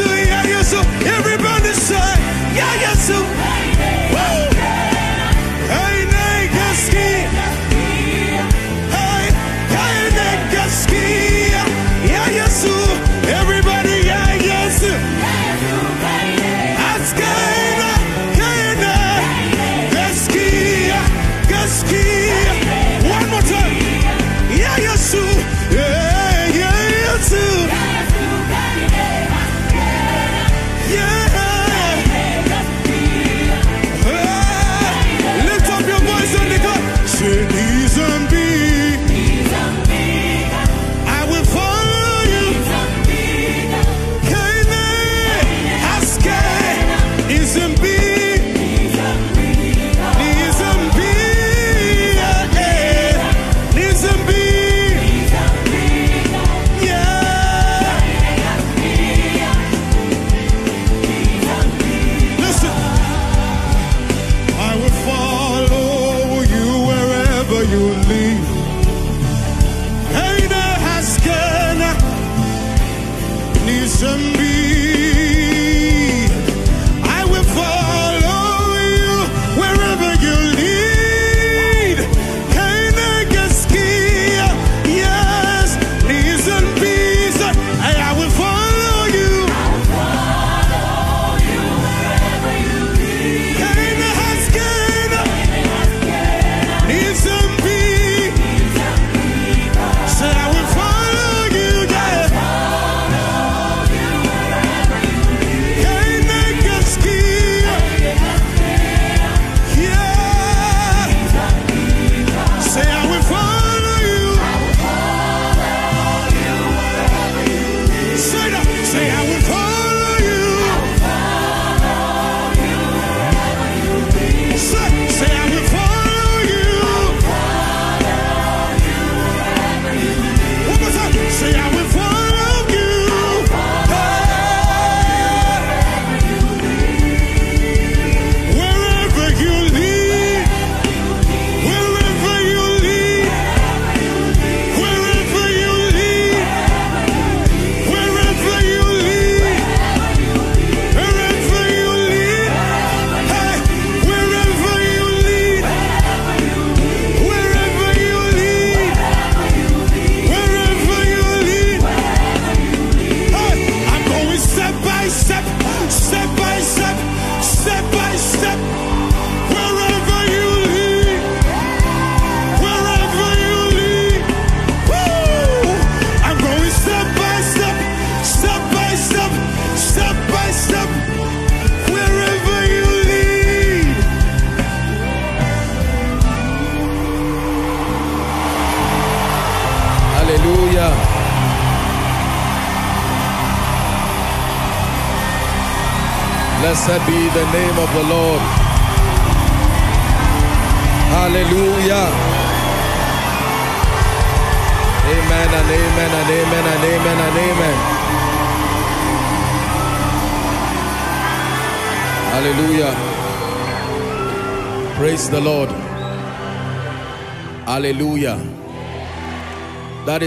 Yeah,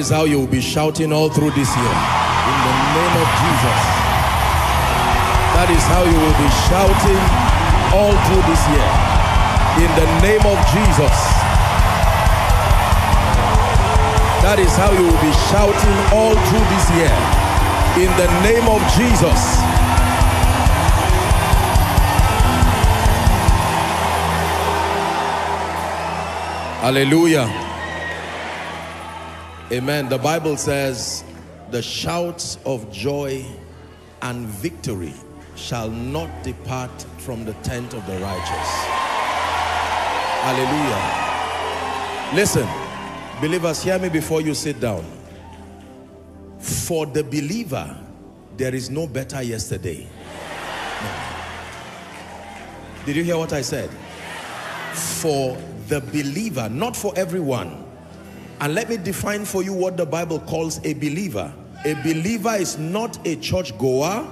is how you will be shouting all through this year. In the name of Jesus. That is how you will be shouting all through this year. In the name of Jesus. That is how you will be shouting all through this year. In the name of Jesus. Hallelujah. Amen. The Bible says, the shouts of joy and victory shall not depart from the tent of the righteous. Hallelujah. Listen, believers, hear me before you sit down. For the believer, there is no better yesterday. No. Did you hear what I said? For the believer, not for everyone. And let me define for you what the Bible calls a believer. A believer is not a church goer.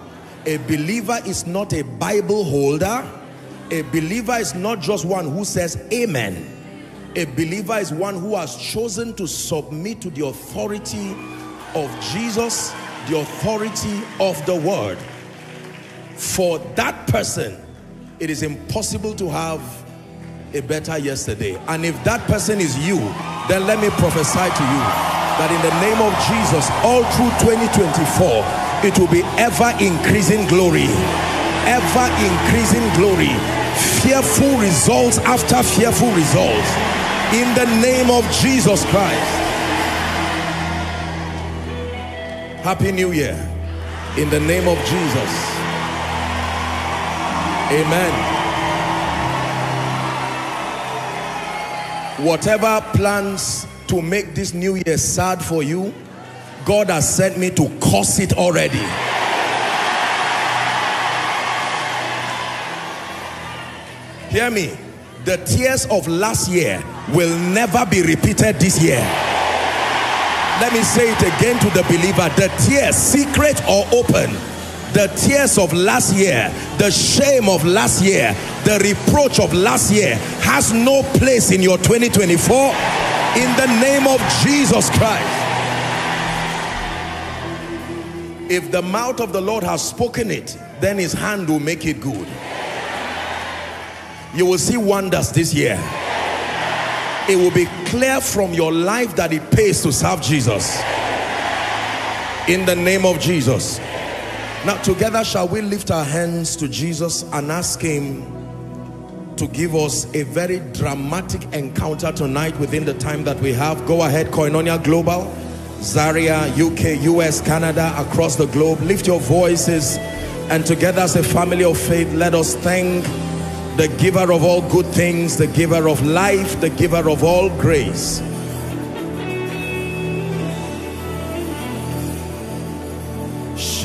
A believer is not a Bible holder. A believer is not just one who says amen. A believer is one who has chosen to submit to the authority of Jesus, the authority of the word. for that person, it is impossible to have a better yesterday. And if that person is you, then let me prophesy to you that in the name of Jesus, all through 2024, it will be ever increasing glory, ever increasing glory, fearful results after fearful results. In the name of Jesus Christ. Happy New Year. In the name of Jesus. Amen. Whatever plans to make this new year sad for you God has sent me to cause it already. Hear me. The tears of last year will never be repeated this year. Let me say it again to the believer. The tears secret or open the tears of last year, the shame of last year, the reproach of last year has no place in your 2024 in the name of Jesus Christ. If the mouth of the Lord has spoken it, then his hand will make it good. You will see wonders this year. It will be clear from your life that it pays to serve Jesus. In the name of Jesus. Now together shall we lift our hands to Jesus and ask him to give us a very dramatic encounter tonight within the time that we have. Go ahead, Koinonia Global, Zaria, UK, US, Canada, across the globe. Lift your voices and together as a family of faith, let us thank the giver of all good things, the giver of life, the giver of all grace.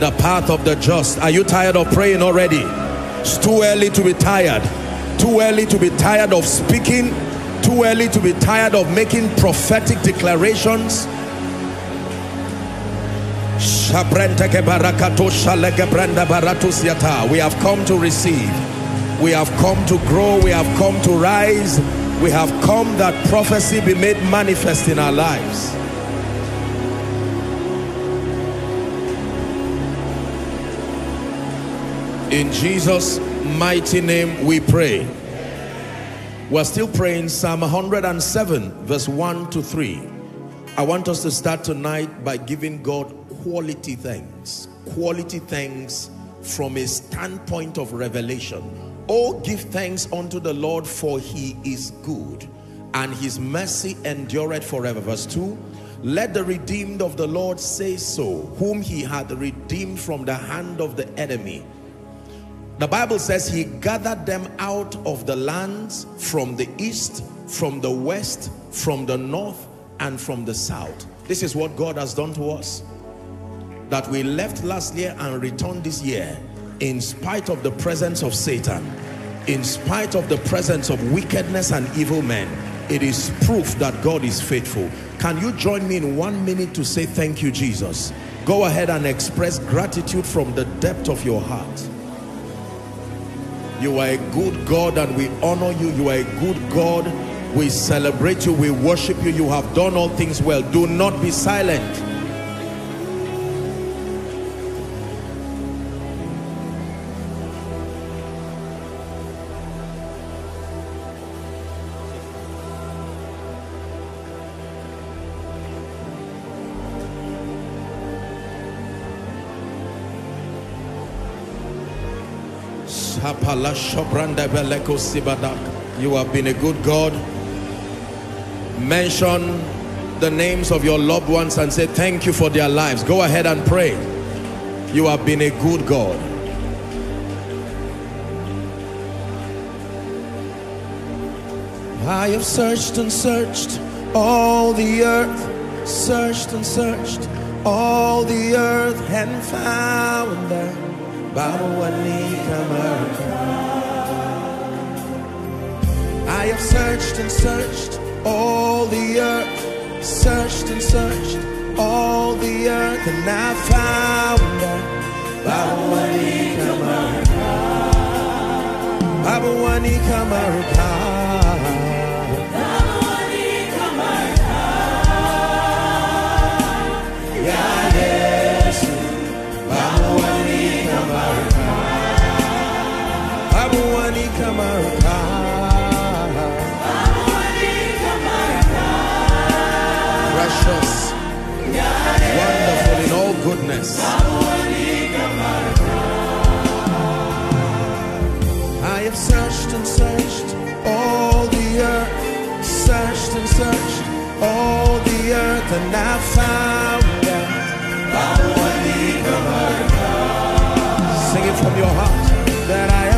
The path of the just. Are you tired of praying already? It's too early to be tired. Too early to be tired of speaking. Too early to be tired of making prophetic declarations. We have come to receive. We have come to grow. We have come to rise we have come that prophecy be made manifest in our lives. In Jesus mighty name we pray. We're still praying Psalm 107 verse 1 to 3 I want us to start tonight by giving God quality thanks. Quality thanks from a standpoint of revelation Oh, give thanks unto the Lord, for he is good, and his mercy endureth forever. Verse 2 Let the redeemed of the Lord say so, whom he had redeemed from the hand of the enemy. The Bible says he gathered them out of the lands from the east, from the west, from the north, and from the south. This is what God has done to us. That we left last year and returned this year in spite of the presence of Satan, in spite of the presence of wickedness and evil men, it is proof that God is faithful. Can you join me in one minute to say thank you, Jesus? Go ahead and express gratitude from the depth of your heart. You are a good God and we honor you. You are a good God. We celebrate you. We worship you. You have done all things well. Do not be silent. You have been a good God. Mention the names of your loved ones and say thank you for their lives. Go ahead and pray. You have been a good God. I have searched and searched all the earth, searched and searched all the earth and found that Babawani Kamarka. I have searched and searched all the earth, searched and searched all the earth, and I found that Babawani Kamarka. Babawani Kamarka. Babawani Kamarka. Precious. Wonderful in all goodness. I have searched and searched all the earth, searched and searched all the earth, and I found that. Sing it from your heart that I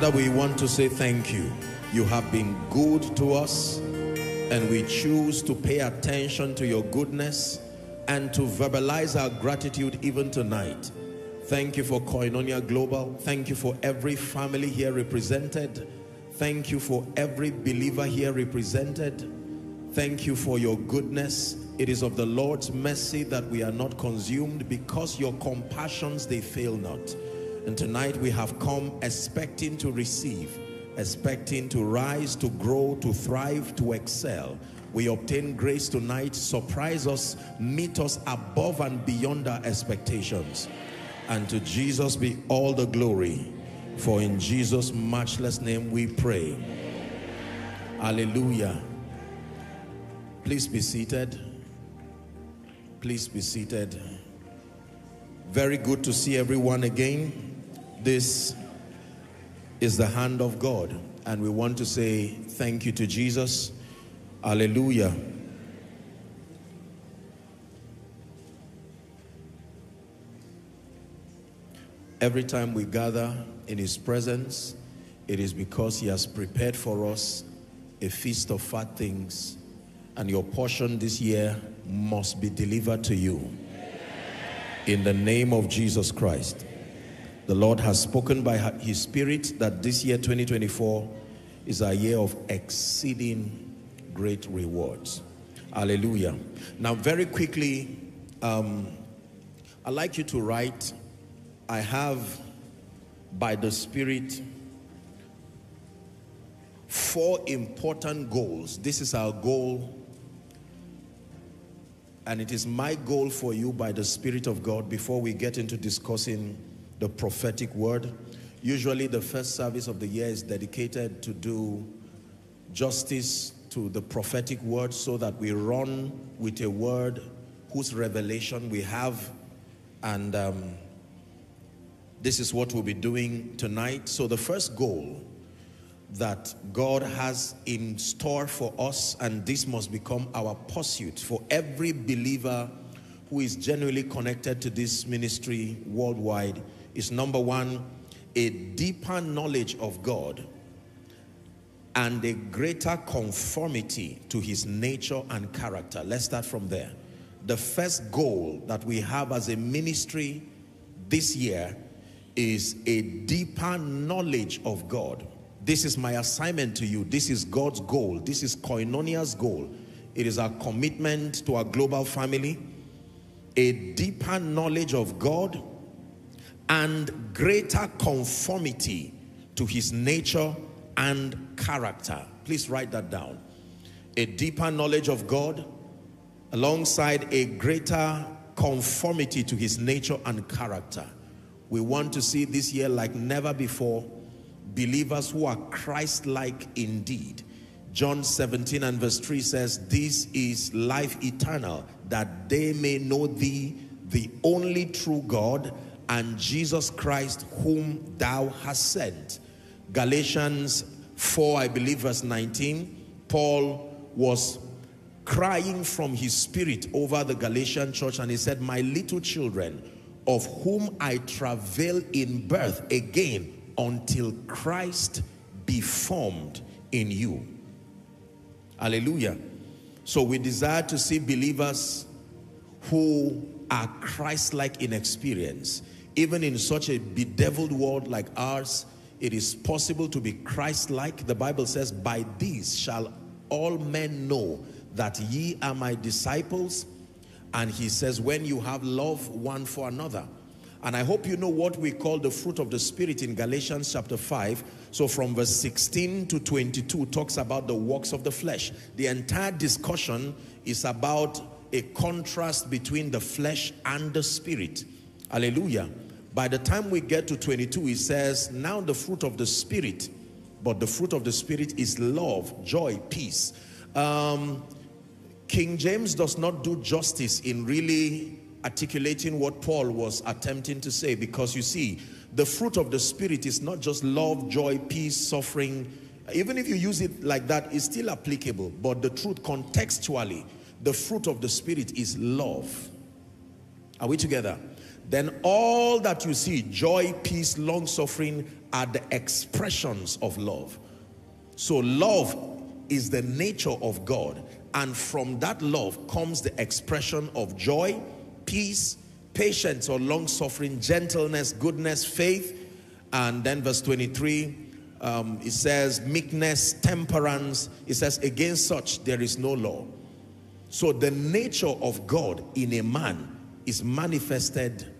Father, we want to say thank you. You have been good to us, and we choose to pay attention to your goodness and to verbalize our gratitude even tonight. Thank you for Koinonia Global. Thank you for every family here represented. Thank you for every believer here represented. Thank you for your goodness. It is of the Lord's mercy that we are not consumed because your compassions, they fail not. And tonight we have come expecting to receive, expecting to rise, to grow, to thrive, to excel. We obtain grace tonight, surprise us, meet us above and beyond our expectations. And to Jesus be all the glory. For in Jesus' matchless name we pray. Hallelujah. Please be seated. Please be seated. Very good to see everyone again. This is the hand of God, and we want to say thank you to Jesus. Hallelujah. Every time we gather in His presence, it is because He has prepared for us a feast of fat things, and your portion this year must be delivered to you. In the name of Jesus Christ. The Lord has spoken by His Spirit that this year, 2024, is a year of exceeding great rewards. Hallelujah. Now, very quickly, um, I'd like you to write, I have by the Spirit four important goals. This is our goal, and it is my goal for you by the Spirit of God before we get into discussing the prophetic word. Usually the first service of the year is dedicated to do justice to the prophetic word so that we run with a word whose revelation we have and um, this is what we'll be doing tonight. So the first goal that God has in store for us and this must become our pursuit for every believer who is genuinely connected to this ministry worldwide is number one, a deeper knowledge of God and a greater conformity to his nature and character. Let's start from there. The first goal that we have as a ministry this year is a deeper knowledge of God. This is my assignment to you. This is God's goal. This is Koinonia's goal. It is our commitment to our global family. A deeper knowledge of God and greater conformity to his nature and character. Please write that down. A deeper knowledge of God alongside a greater conformity to his nature and character. We want to see this year like never before believers who are Christ-like indeed. John 17 and verse 3 says, This is life eternal, that they may know thee, the only true God, and Jesus Christ, whom thou hast sent. Galatians 4, I believe, verse 19, Paul was crying from his spirit over the Galatian church, and he said, My little children, of whom I travail in birth again until Christ be formed in you. Hallelujah. So we desire to see believers who are Christ-like in experience. Even in such a bedeviled world like ours, it is possible to be Christ-like. The Bible says, by these shall all men know that ye are my disciples. And he says, when you have love one for another. And I hope you know what we call the fruit of the Spirit in Galatians chapter 5. So from verse 16 to 22 talks about the works of the flesh. The entire discussion is about a contrast between the flesh and the spirit. Hallelujah. By the time we get to 22, he says, now the fruit of the spirit, but the fruit of the spirit is love, joy, peace. Um, King James does not do justice in really articulating what Paul was attempting to say because you see, the fruit of the Spirit is not just love, joy, peace, suffering. Even if you use it like that, it's still applicable. But the truth contextually, the fruit of the Spirit is love. Are we together? Then all that you see, joy, peace, long suffering, are the expressions of love. So love is the nature of God. And from that love comes the expression of joy, peace, patience or long suffering, gentleness, goodness, faith. And then verse 23, um, it says meekness, temperance. It says against such there is no law. So the nature of God in a man is manifested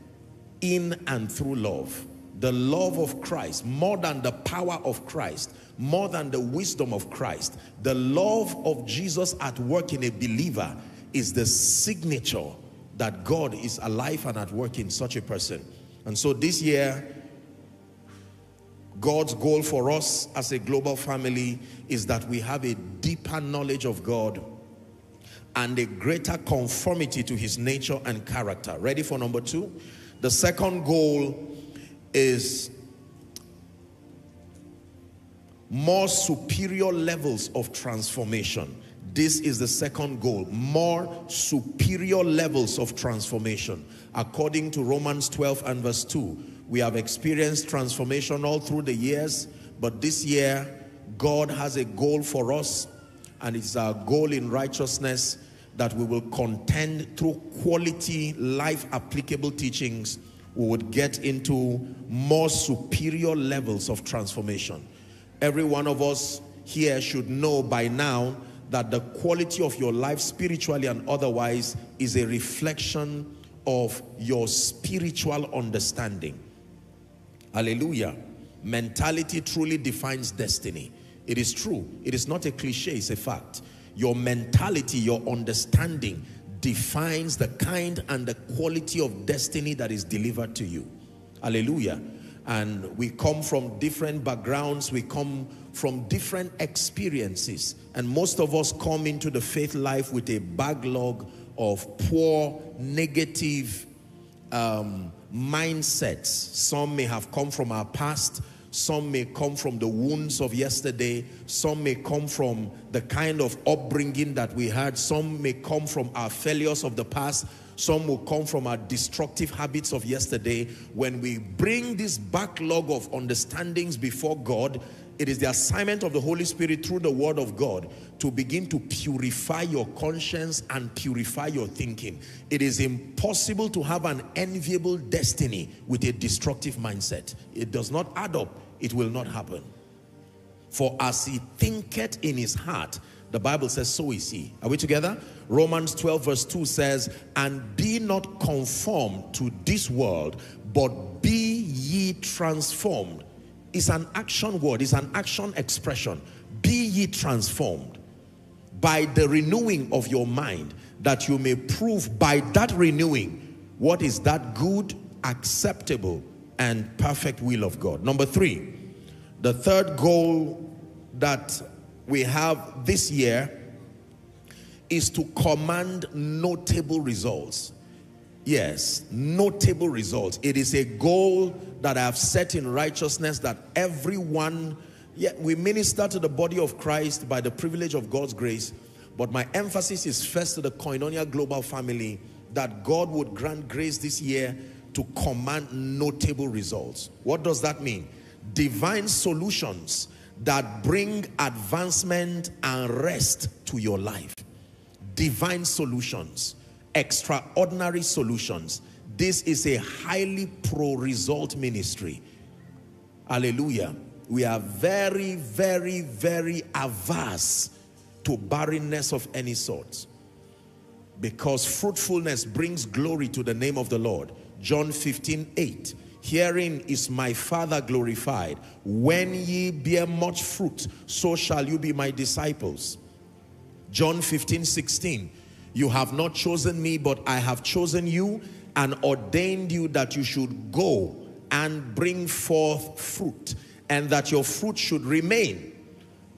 in and through love. The love of Christ, more than the power of Christ, more than the wisdom of Christ. The love of Jesus at work in a believer is the signature that God is alive and at work in such a person. And so this year, God's goal for us as a global family is that we have a deeper knowledge of God and a greater conformity to his nature and character. Ready for number two? The second goal is more superior levels of transformation. This is the second goal, more superior levels of transformation. According to Romans 12 and verse 2, we have experienced transformation all through the years, but this year, God has a goal for us, and it's our goal in righteousness that we will contend through quality, life applicable teachings. We would get into more superior levels of transformation. Every one of us here should know by now that the quality of your life spiritually and otherwise is a reflection of your spiritual understanding. Hallelujah. Mentality truly defines destiny. It is true. It is not a cliche, it's a fact. Your mentality, your understanding defines the kind and the quality of destiny that is delivered to you. Hallelujah. And we come from different backgrounds. We come from different experiences. And most of us come into the faith life with a backlog of poor, negative um, mindsets. Some may have come from our past. Some may come from the wounds of yesterday. Some may come from the kind of upbringing that we had. Some may come from our failures of the past. Some will come from our destructive habits of yesterday. When we bring this backlog of understandings before God, it is the assignment of the Holy Spirit through the word of God to begin to purify your conscience and purify your thinking. It is impossible to have an enviable destiny with a destructive mindset. It does not add up. It will not happen. For as he thinketh in his heart, the Bible says, so is he. Are we together? Romans 12 verse 2 says, and be not conformed to this world, but be ye transformed It's an action word, It's an action expression. Be ye transformed by the renewing of your mind that you may prove by that renewing what is that good, acceptable, and perfect will of God. Number three, the third goal that we have this year is to command notable results. Yes, notable results. It is a goal that I have set in righteousness that everyone, yeah, we minister to the body of Christ by the privilege of God's grace, but my emphasis is first to the Koinonia Global family that God would grant grace this year to command notable results. What does that mean? Divine solutions that bring advancement and rest to your life. Divine solutions, extraordinary solutions. This is a highly pro-result ministry. Hallelujah. We are very, very, very averse to barrenness of any sort because fruitfulness brings glory to the name of the Lord. John 15, 8. Herein is my Father glorified. When ye bear much fruit, so shall you be my disciples. John 15, 16. You have not chosen me, but I have chosen you and ordained you that you should go and bring forth fruit, and that your fruit should remain,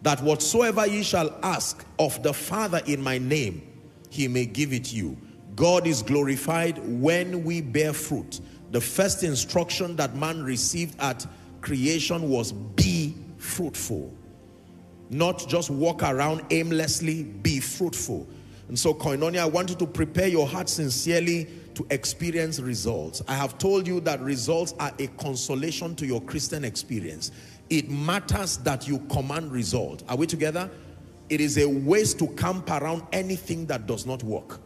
that whatsoever ye shall ask of the Father in my name, he may give it you. God is glorified when we bear fruit. The first instruction that man received at creation was be fruitful. Not just walk around aimlessly, be fruitful. And so Koinonia, I want you to prepare your heart sincerely to experience results. I have told you that results are a consolation to your Christian experience. It matters that you command result. Are we together? It is a waste to camp around anything that does not work.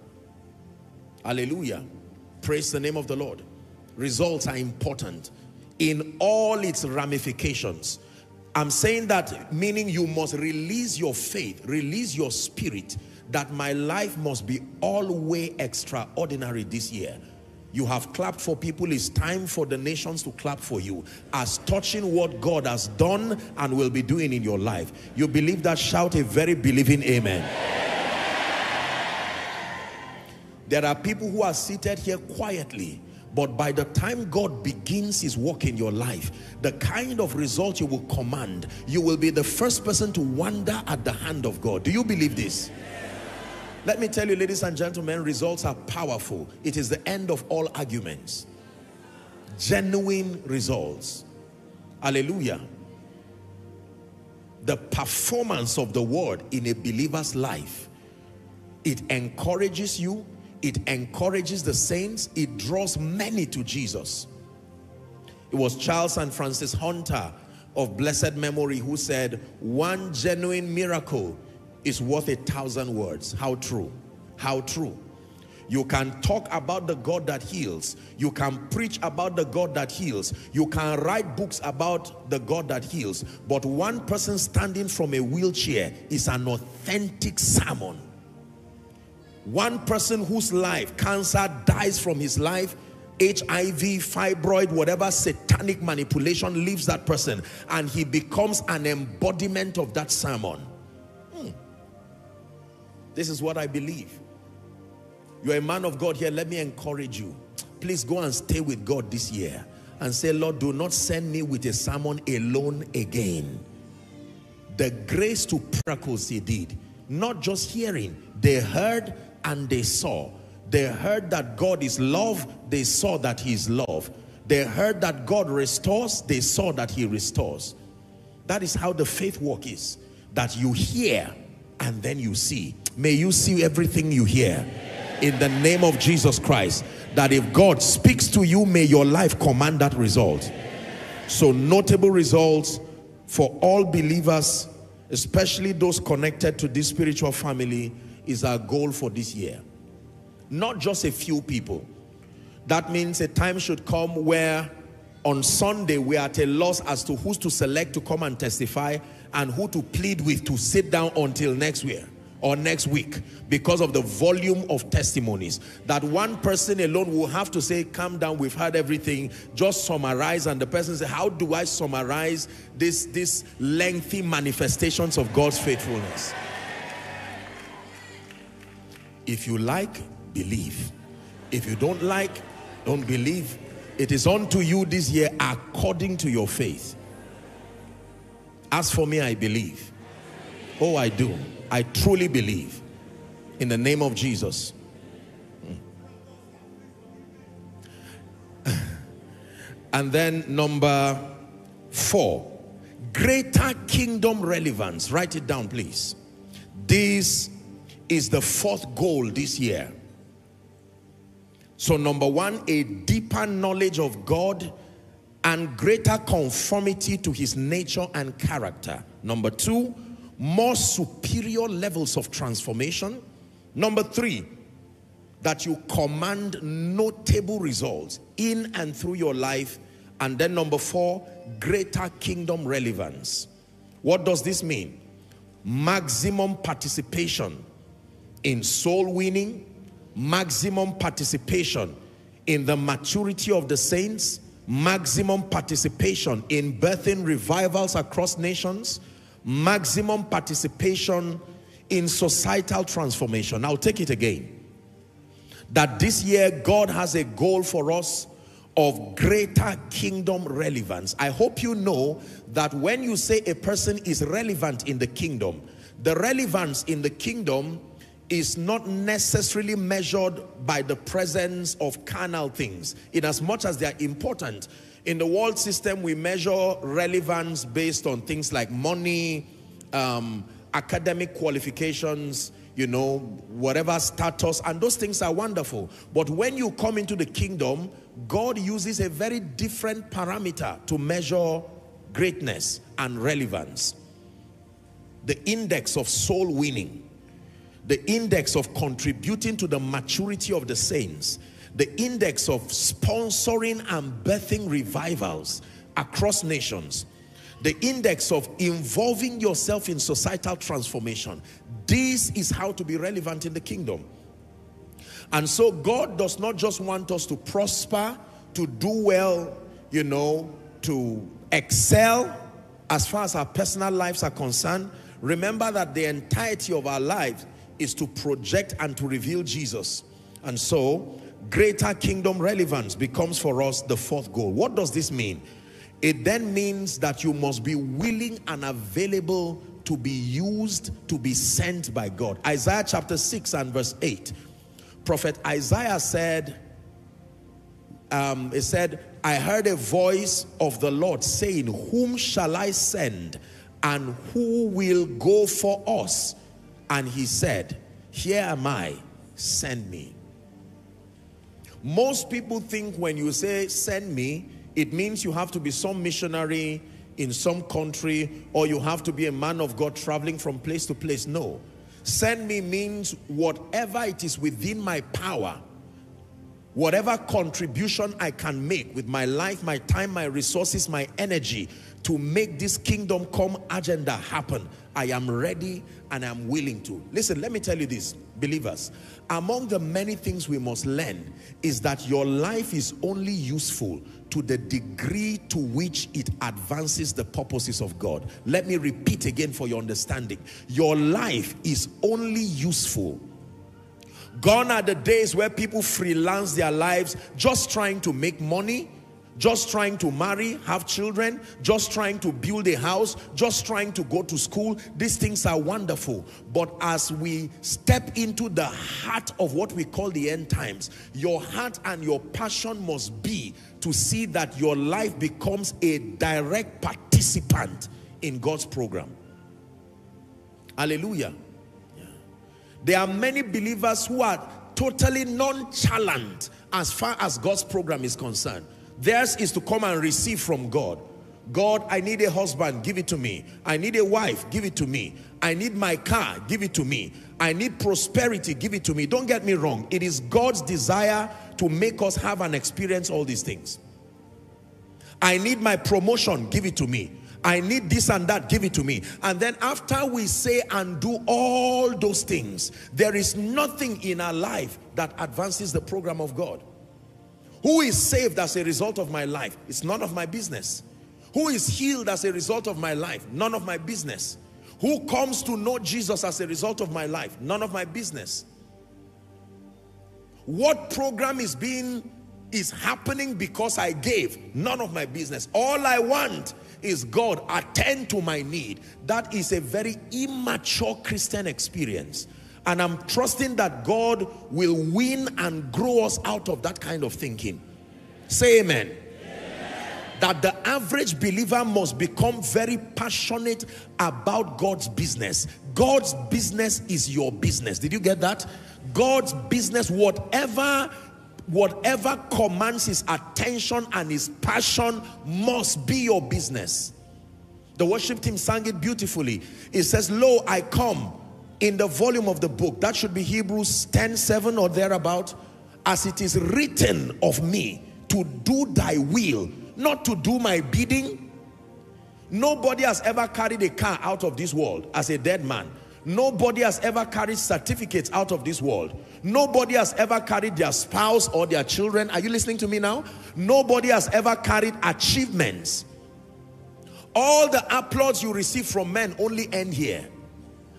Hallelujah. Praise the name of the Lord. Results are important in all its ramifications. I'm saying that meaning you must release your faith, release your spirit that my life must be all way extraordinary this year. You have clapped for people. It's time for the nations to clap for you as touching what God has done and will be doing in your life. You believe that? Shout a very believing amen. There are people who are seated here quietly but by the time God begins his work in your life, the kind of result you will command, you will be the first person to wonder at the hand of God. Do you believe this? Let me tell you, ladies and gentlemen, results are powerful. It is the end of all arguments. Genuine results. Hallelujah. The performance of the word in a believer's life, it encourages you, it encourages the saints, it draws many to Jesus. It was Charles and Frances Hunter of blessed memory who said, one genuine miracle is worth a thousand words. How true. How true. You can talk about the God that heals. You can preach about the God that heals. You can write books about the God that heals. But one person standing from a wheelchair is an authentic sermon. One person whose life, cancer dies from his life, HIV, fibroid, whatever satanic manipulation leaves that person and he becomes an embodiment of that sermon. Hmm. This is what I believe. You're a man of God here. Let me encourage you. Please go and stay with God this year and say, Lord, do not send me with a sermon alone again. The grace to miracles he did, not just hearing, they heard and they saw. They heard that God is love, they saw that he is love. They heard that God restores, they saw that he restores. That is how the faith walk is. That you hear and then you see. May you see everything you hear in the name of Jesus Christ. That if God speaks to you, may your life command that result. So notable results for all believers, especially those connected to this spiritual family, is our goal for this year. Not just a few people. That means a time should come where on Sunday we are at a loss as to who's to select to come and testify and who to plead with to sit down until next year or next week because of the volume of testimonies that one person alone will have to say calm down we've heard everything just summarize and the person say how do I summarize this this lengthy manifestations of God's faithfulness if you like believe if you don't like don't believe It is unto you this year according to your faith. As for me, I believe. Oh, I do. I truly believe. In the name of Jesus. Hmm. And then number four, greater kingdom relevance. Write it down, please. This is the fourth goal this year. So number one, a deeper knowledge of God and greater conformity to his nature and character. Number two, more superior levels of transformation. Number three, that you command notable results in and through your life. And then number four, greater kingdom relevance. What does this mean? Maximum participation in soul winning, maximum participation in the maturity of the saints, maximum participation in birthing revivals across nations, maximum participation in societal transformation. I'll take it again. That this year God has a goal for us of greater kingdom relevance. I hope you know that when you say a person is relevant in the kingdom, the relevance in the kingdom is not necessarily measured by the presence of carnal things. In as much as they are important in the world system we measure relevance based on things like money um, academic qualifications you know whatever status and those things are wonderful. But when you come into the kingdom god uses a very different parameter to measure greatness and relevance. The index of soul winning the index of contributing to the maturity of the saints, the index of sponsoring and birthing revivals across nations, the index of involving yourself in societal transformation. This is how to be relevant in the kingdom. And so God does not just want us to prosper, to do well, you know, to excel as far as our personal lives are concerned. Remember that the entirety of our lives is to project and to reveal Jesus. And so, greater kingdom relevance becomes for us the fourth goal. What does this mean? It then means that you must be willing and available to be used, to be sent by God. Isaiah chapter 6 and verse 8. Prophet Isaiah said, um, it said, I heard a voice of the Lord saying, Whom shall I send? And who will go for us? And he said, Here am I, send me. Most people think when you say send me, it means you have to be some missionary in some country or you have to be a man of God traveling from place to place. No. Send me means whatever it is within my power, whatever contribution I can make with my life, my time, my resources, my energy to make this kingdom come agenda happen. I am ready and I'm willing to. Listen, let me tell you this, believers. Among the many things we must learn is that your life is only useful to the degree to which it advances the purposes of God. Let me repeat again for your understanding. Your life is only useful Gone are the days where people freelance their lives just trying to make money, just trying to marry, have children, just trying to build a house, just trying to go to school. These things are wonderful. But as we step into the heart of what we call the end times, your heart and your passion must be to see that your life becomes a direct participant in God's program. Hallelujah. There are many believers who are totally nonchalant as far as God's program is concerned. Theirs is to come and receive from God. God, I need a husband, give it to me. I need a wife, give it to me. I need my car, give it to me. I need prosperity, give it to me. Don't get me wrong. It is God's desire to make us have and experience all these things. I need my promotion, give it to me. I need this and that, give it to me. And then after we say and do all those things, there is nothing in our life that advances the program of God. Who is saved as a result of my life? It's none of my business. Who is healed as a result of my life? None of my business. Who comes to know Jesus as a result of my life? None of my business. What program is being is happening because I gave. None of my business. All I want is God attend to my need. That is a very immature Christian experience. And I'm trusting that God will win and grow us out of that kind of thinking. Say amen. That the average believer must become very passionate about God's business. God's business is your business. Did you get that? God's business, whatever whatever commands his attention and his passion must be your business. The worship team sang it beautifully. It says, Lo, I come in the volume of the book. That should be Hebrews 10, 7 or thereabout. As it is written of me to do thy will, not to do my bidding. Nobody has ever carried a car out of this world as a dead man. Nobody has ever carried certificates out of this world. Nobody has ever carried their spouse or their children. Are you listening to me now? Nobody has ever carried achievements. All the applause you receive from men only end here.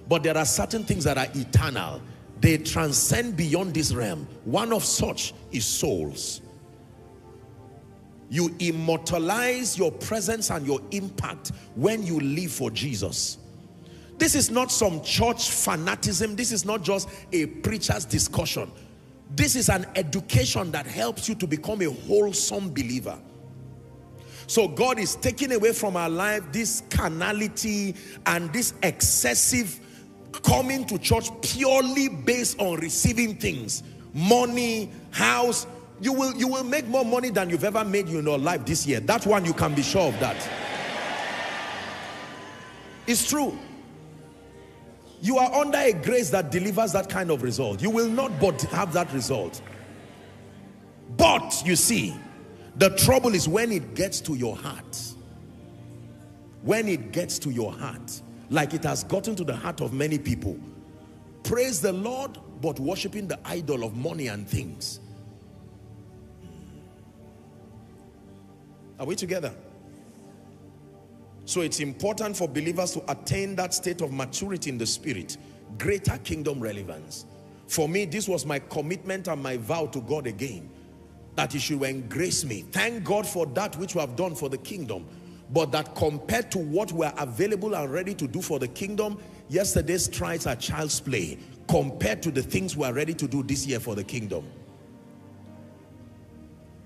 But there are certain things that are eternal. They transcend beyond this realm. One of such is souls. You immortalize your presence and your impact when you live for Jesus. This is not some church fanaticism. This is not just a preacher's discussion. This is an education that helps you to become a wholesome believer. So God is taking away from our life this carnality and this excessive coming to church purely based on receiving things. Money, house. You will, you will make more money than you've ever made in your life this year. That one you can be sure of that. It's true. You are under a grace that delivers that kind of result. You will not but have that result. But you see, the trouble is when it gets to your heart. When it gets to your heart, like it has gotten to the heart of many people. Praise the Lord, but worshiping the idol of money and things. Are we together? So it's important for believers to attain that state of maturity in the spirit, greater kingdom relevance. For me, this was my commitment and my vow to God again, that he should embrace me. Thank God for that which we have done for the kingdom. But that compared to what we are available and ready to do for the kingdom, yesterday's strides are child's play compared to the things we are ready to do this year for the kingdom.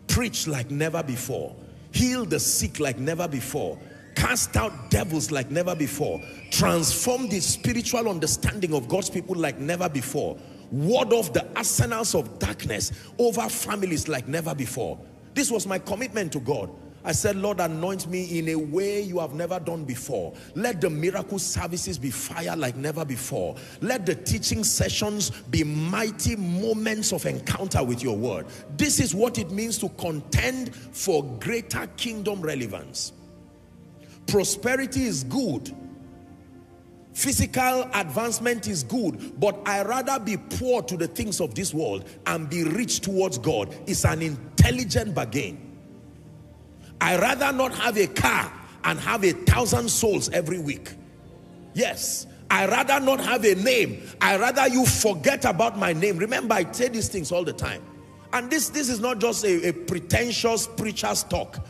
Preach like never before. Heal the sick like never before cast out devils like never before, transform the spiritual understanding of God's people like never before, ward off the arsenals of darkness over families like never before. This was my commitment to God. I said, Lord, anoint me in a way you have never done before. Let the miracle services be fire like never before. Let the teaching sessions be mighty moments of encounter with your word. This is what it means to contend for greater kingdom relevance. Prosperity is good. Physical advancement is good, but I rather be poor to the things of this world and be rich towards God. It's an intelligent bargain. I rather not have a car and have a thousand souls every week. Yes, I rather not have a name. I rather you forget about my name. Remember, I say these things all the time. And this, this is not just a, a pretentious preacher's talk.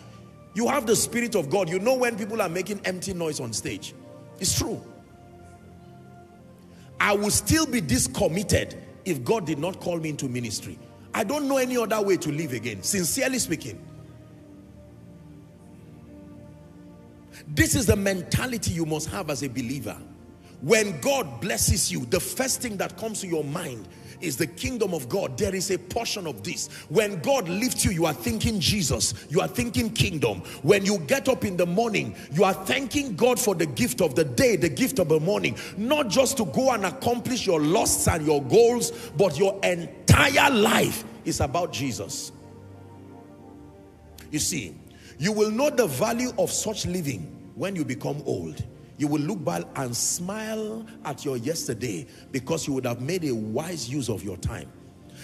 You have the Spirit of God. You know when people are making empty noise on stage. It's true. I will still be discommitted if God did not call me into ministry. I don't know any other way to live again, sincerely speaking. This is the mentality you must have as a believer. When God blesses you, the first thing that comes to your mind is the kingdom of God. There is a portion of this. When God lifts you, you are thinking Jesus. You are thinking kingdom. When you get up in the morning, you are thanking God for the gift of the day, the gift of the morning. Not just to go and accomplish your lusts and your goals, but your entire life is about Jesus. You see, you will know the value of such living when you become old. You will look back and smile at your yesterday because you would have made a wise use of your time.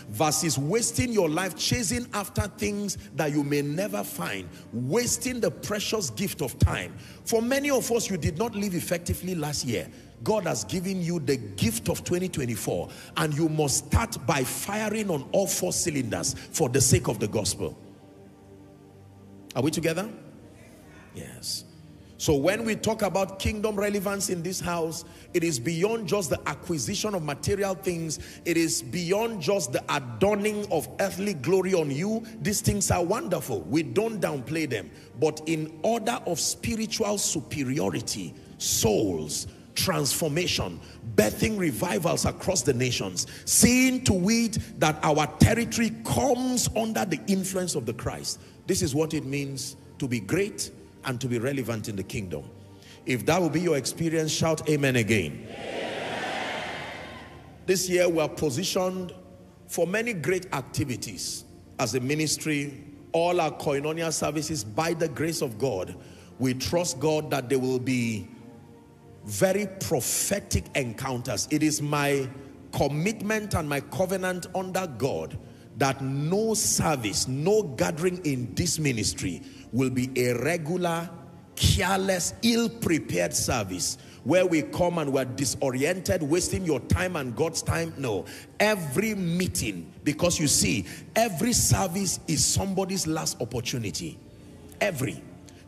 Versus wasting your life chasing after things that you may never find. Wasting the precious gift of time. For many of us you did not live effectively last year. God has given you the gift of 2024 and you must start by firing on all four cylinders for the sake of the gospel Are we together? Yes. So when we talk about kingdom relevance in this house, it is beyond just the acquisition of material things. It is beyond just the adorning of earthly glory on you. These things are wonderful. We don't downplay them. But in order of spiritual superiority, souls, transformation, birthing revivals across the nations, seeing to it that our territory comes under the influence of the Christ. This is what it means to be great and to be relevant in the kingdom. If that will be your experience, shout amen again. Amen. This year we are positioned for many great activities as a ministry, all our koinonia services by the grace of God. We trust God that there will be very prophetic encounters. It is my commitment and my covenant under God that no service, no gathering in this ministry will be a regular, careless, ill-prepared service where we come and we're disoriented, wasting your time and God's time. No. Every meeting, because you see, every service is somebody's last opportunity. Every.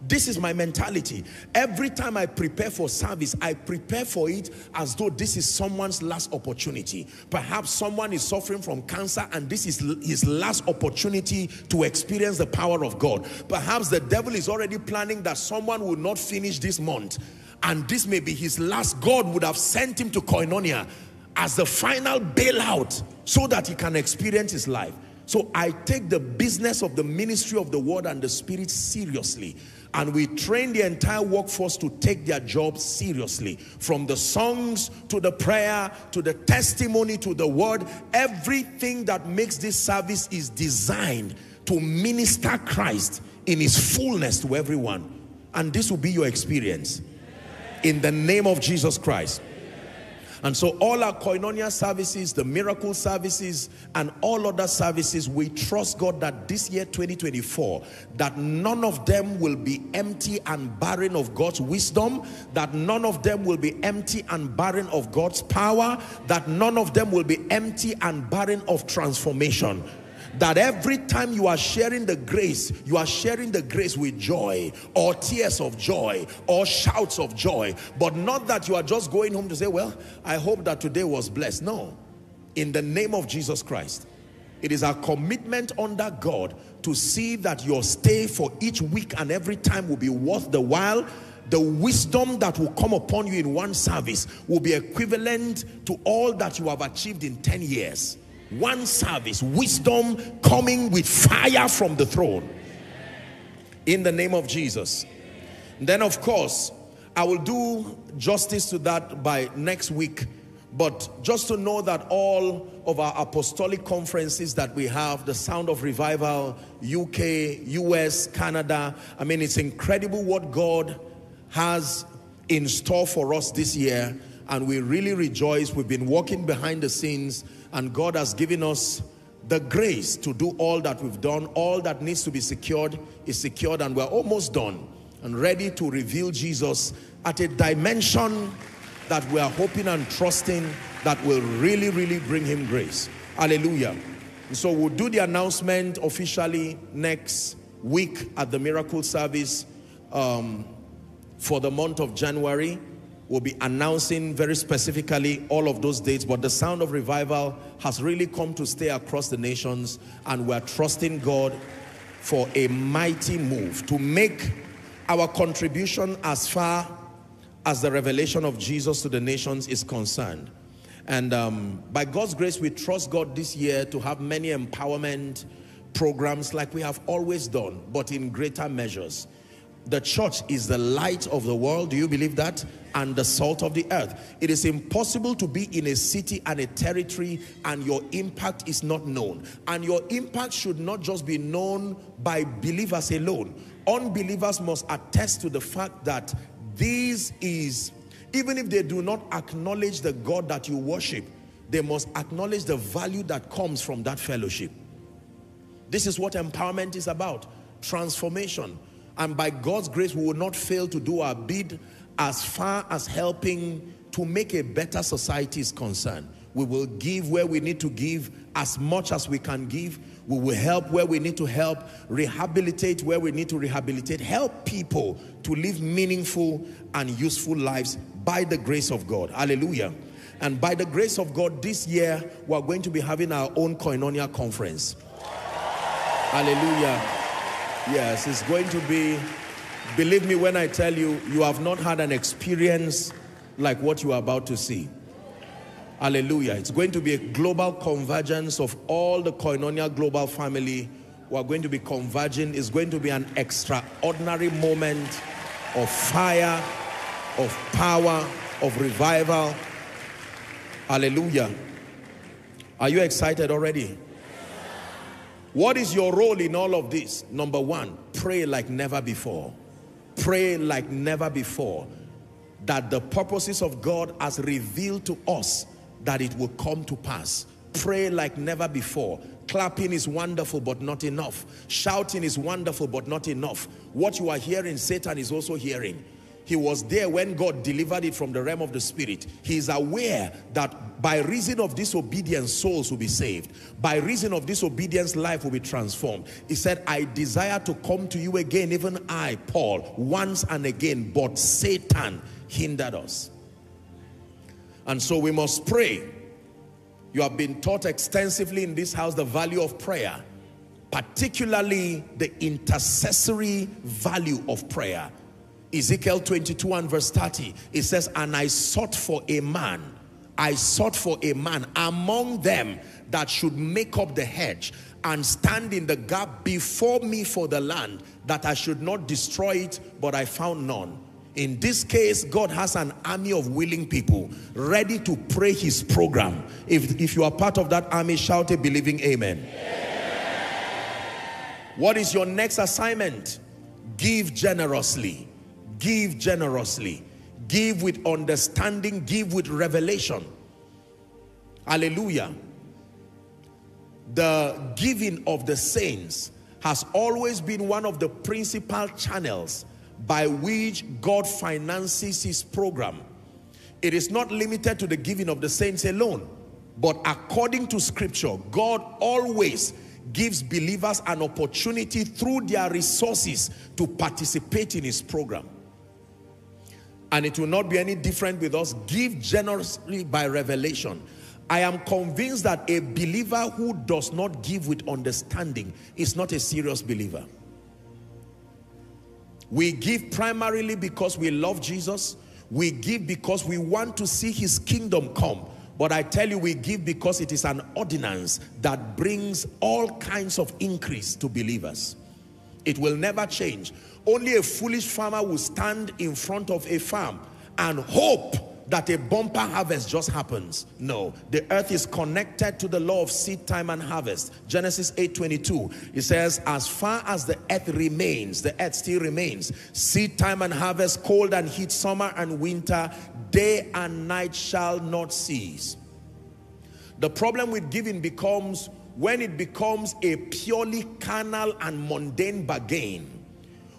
This is my mentality. Every time I prepare for service, I prepare for it as though this is someone's last opportunity. Perhaps someone is suffering from cancer and this is his last opportunity to experience the power of God. Perhaps the devil is already planning that someone will not finish this month and this may be his last. God would have sent him to Koinonia as the final bailout so that he can experience his life. So I take the business of the ministry of the word and the spirit seriously. And we train the entire workforce to take their job seriously. From the songs to the prayer to the testimony to the word, everything that makes this service is designed to minister Christ in his fullness to everyone. And this will be your experience. In the name of Jesus Christ. And so all our koinonia services, the miracle services, and all other services, we trust God that this year 2024, that none of them will be empty and barren of God's wisdom, that none of them will be empty and barren of God's power, that none of them will be empty and barren of transformation that every time you are sharing the grace, you are sharing the grace with joy or tears of joy or shouts of joy, but not that you are just going home to say, well, I hope that today was blessed. No, in the name of Jesus Christ. It is our commitment under God to see that your stay for each week and every time will be worth the while the wisdom that will come upon you in one service will be equivalent to all that you have achieved in 10 years one service, wisdom coming with fire from the throne. In the name of Jesus. Then of course, I will do justice to that by next week. But just to know that all of our apostolic conferences that we have, the Sound of Revival, UK, US, Canada, I mean, it's incredible what God has in store for us this year. And we really rejoice. We've been working behind the scenes and God has given us the grace to do all that we've done. All that needs to be secured is secured and we're almost done and ready to reveal Jesus at a dimension that we are hoping and trusting that will really, really bring him grace. Hallelujah. So we'll do the announcement officially next week at the miracle service um, for the month of January will be announcing very specifically all of those dates, but the sound of revival has really come to stay across the nations and we're trusting God for a mighty move to make our contribution as far as the revelation of Jesus to the nations is concerned. And um, by God's grace, we trust God this year to have many empowerment programs like we have always done, but in greater measures. The church is the light of the world. Do you believe that? And the salt of the earth. It is impossible to be in a city and a territory and your impact is not known. And your impact should not just be known by believers alone. Unbelievers must attest to the fact that this is, even if they do not acknowledge the God that you worship, they must acknowledge the value that comes from that fellowship. This is what empowerment is about. Transformation and by God's grace, we will not fail to do our bid as far as helping to make a better society is concerned. We will give where we need to give as much as we can give. We will help where we need to help, rehabilitate where we need to rehabilitate, help people to live meaningful and useful lives by the grace of God. Hallelujah. And by the grace of God, this year we're going to be having our own Koinonia conference. Hallelujah. Yes, it's going to be, believe me when I tell you, you have not had an experience like what you are about to see. Hallelujah. It's going to be a global convergence of all the Koinonia global family who are going to be converging. It's going to be an extraordinary moment of fire, of power, of revival. Hallelujah. Are you excited already? What is your role in all of this? Number one, pray like never before. Pray like never before that the purposes of God as revealed to us that it will come to pass. Pray like never before. Clapping is wonderful, but not enough. Shouting is wonderful, but not enough. What you are hearing, Satan is also hearing. He was there when God delivered it from the realm of the spirit. He is aware that by reason of disobedience, souls will be saved. By reason of disobedience, life will be transformed. He said, I desire to come to you again, even I, Paul, once and again, but Satan hindered us. And so we must pray. You have been taught extensively in this house the value of prayer, particularly the intercessory value of prayer. Ezekiel 22 and verse 30, it says, And I sought for a man, I sought for a man among them that should make up the hedge and stand in the gap before me for the land, that I should not destroy it, but I found none. In this case, God has an army of willing people ready to pray his program. If, if you are part of that army, shout a believing amen. What is your next assignment? Give generously. Give generously. Give with understanding. Give with revelation. Hallelujah. The giving of the saints has always been one of the principal channels by which God finances his program. It is not limited to the giving of the saints alone, but according to scripture, God always gives believers an opportunity through their resources to participate in his program. And it will not be any different with us. Give generously by revelation. I am convinced that a believer who does not give with understanding is not a serious believer. We give primarily because we love Jesus. We give because we want to see his kingdom come. But I tell you, we give because it is an ordinance that brings all kinds of increase to believers. It will never change. Only a foolish farmer will stand in front of a farm and hope that a bumper harvest just happens. No, the earth is connected to the law of seed time and harvest. Genesis 8:22. It says, as far as the earth remains, the earth still remains. Seed time and harvest, cold and heat, summer and winter, day and night shall not cease. The problem with giving becomes when it becomes a purely carnal and mundane bargain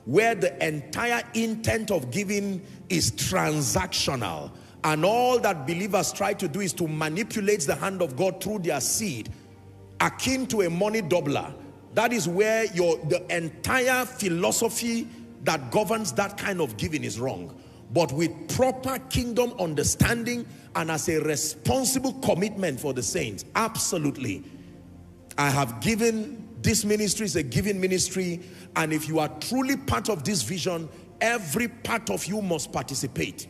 where the entire intent of giving is transactional and all that believers try to do is to manipulate the hand of God through their seed, akin to a money doubler. That is where your the entire philosophy that governs that kind of giving is wrong. But with proper kingdom understanding and as a responsible commitment for the saints, absolutely. I have given, this ministry is a giving ministry, and if you are truly part of this vision, every part of you must participate.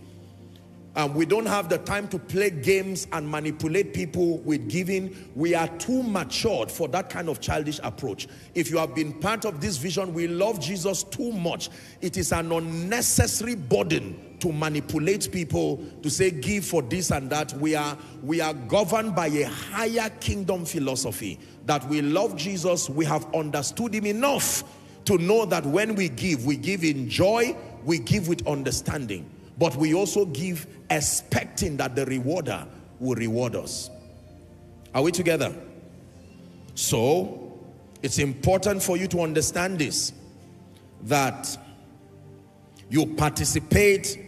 Um, we don't have the time to play games and manipulate people with giving. We are too matured for that kind of childish approach. If you have been part of this vision, we love Jesus too much. It is an unnecessary burden to manipulate people to say give for this and that. We are, we are governed by a higher kingdom philosophy that we love Jesus. We have understood him enough to know that when we give, we give in joy, we give with understanding but we also give expecting that the rewarder will reward us. Are we together? So, it's important for you to understand this, that you participate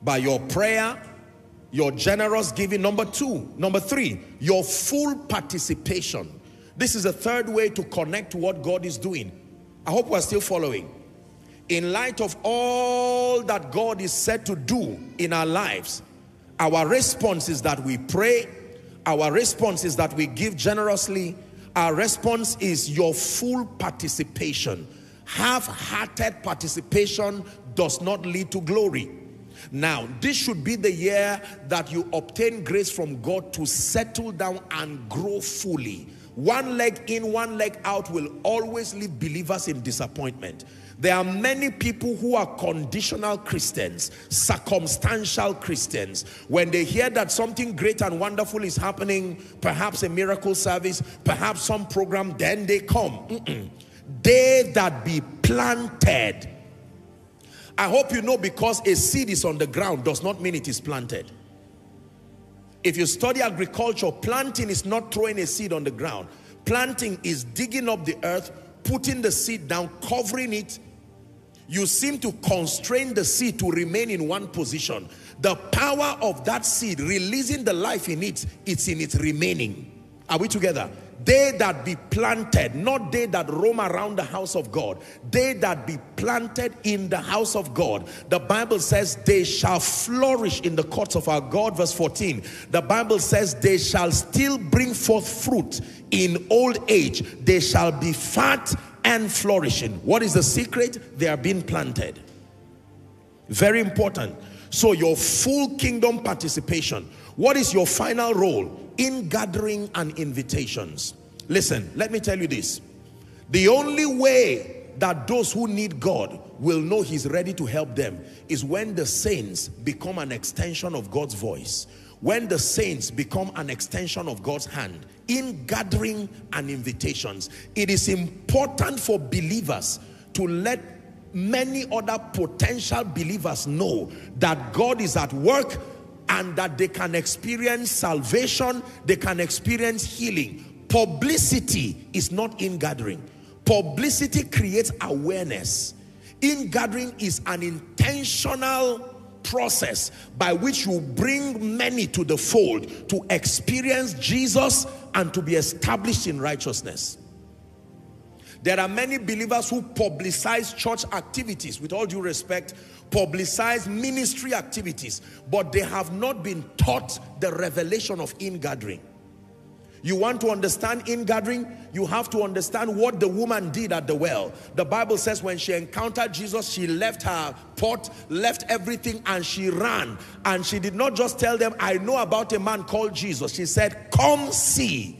by your prayer, your generous giving. Number two, number three, your full participation. This is the third way to connect to what God is doing. I hope we're still following. In light of all that God is said to do in our lives, our response is that we pray, our response is that we give generously, our response is your full participation. Half-hearted participation does not lead to glory. Now, this should be the year that you obtain grace from God to settle down and grow fully. One leg in, one leg out will always leave believers in disappointment. There are many people who are conditional Christians, circumstantial Christians. When they hear that something great and wonderful is happening, perhaps a miracle service, perhaps some program, then they come. Mm -mm. They that be planted. I hope you know because a seed is on the ground does not mean it is planted. If you study agriculture, planting is not throwing a seed on the ground. Planting is digging up the earth, putting the seed down, covering it. You seem to constrain the seed to remain in one position. The power of that seed, releasing the life in it, it's in its remaining. Are we together? They that be planted, not they that roam around the house of God. They that be planted in the house of God. The Bible says they shall flourish in the courts of our God. Verse 14. The Bible says they shall still bring forth fruit in old age. They shall be fat and flourishing. What is the secret? They are being planted. Very important. So your full kingdom participation. What is your final role? In gathering and invitations. Listen, let me tell you this. The only way that those who need God will know he's ready to help them is when the saints become an extension of God's voice. When the saints become an extension of God's hand in gathering and invitations. It is important for believers to let many other potential believers know that God is at work and that they can experience salvation, they can experience healing. Publicity is not in gathering. Publicity creates awareness. In gathering is an intentional process by which you bring many to the fold to experience Jesus and to be established in righteousness. There are many believers who publicize church activities, with all due respect, publicize ministry activities, but they have not been taught the revelation of ingathering. You want to understand ingathering? You have to understand what the woman did at the well. The Bible says when she encountered Jesus, she left her pot, left everything, and she ran. And she did not just tell them, I know about a man called Jesus. She said, come see.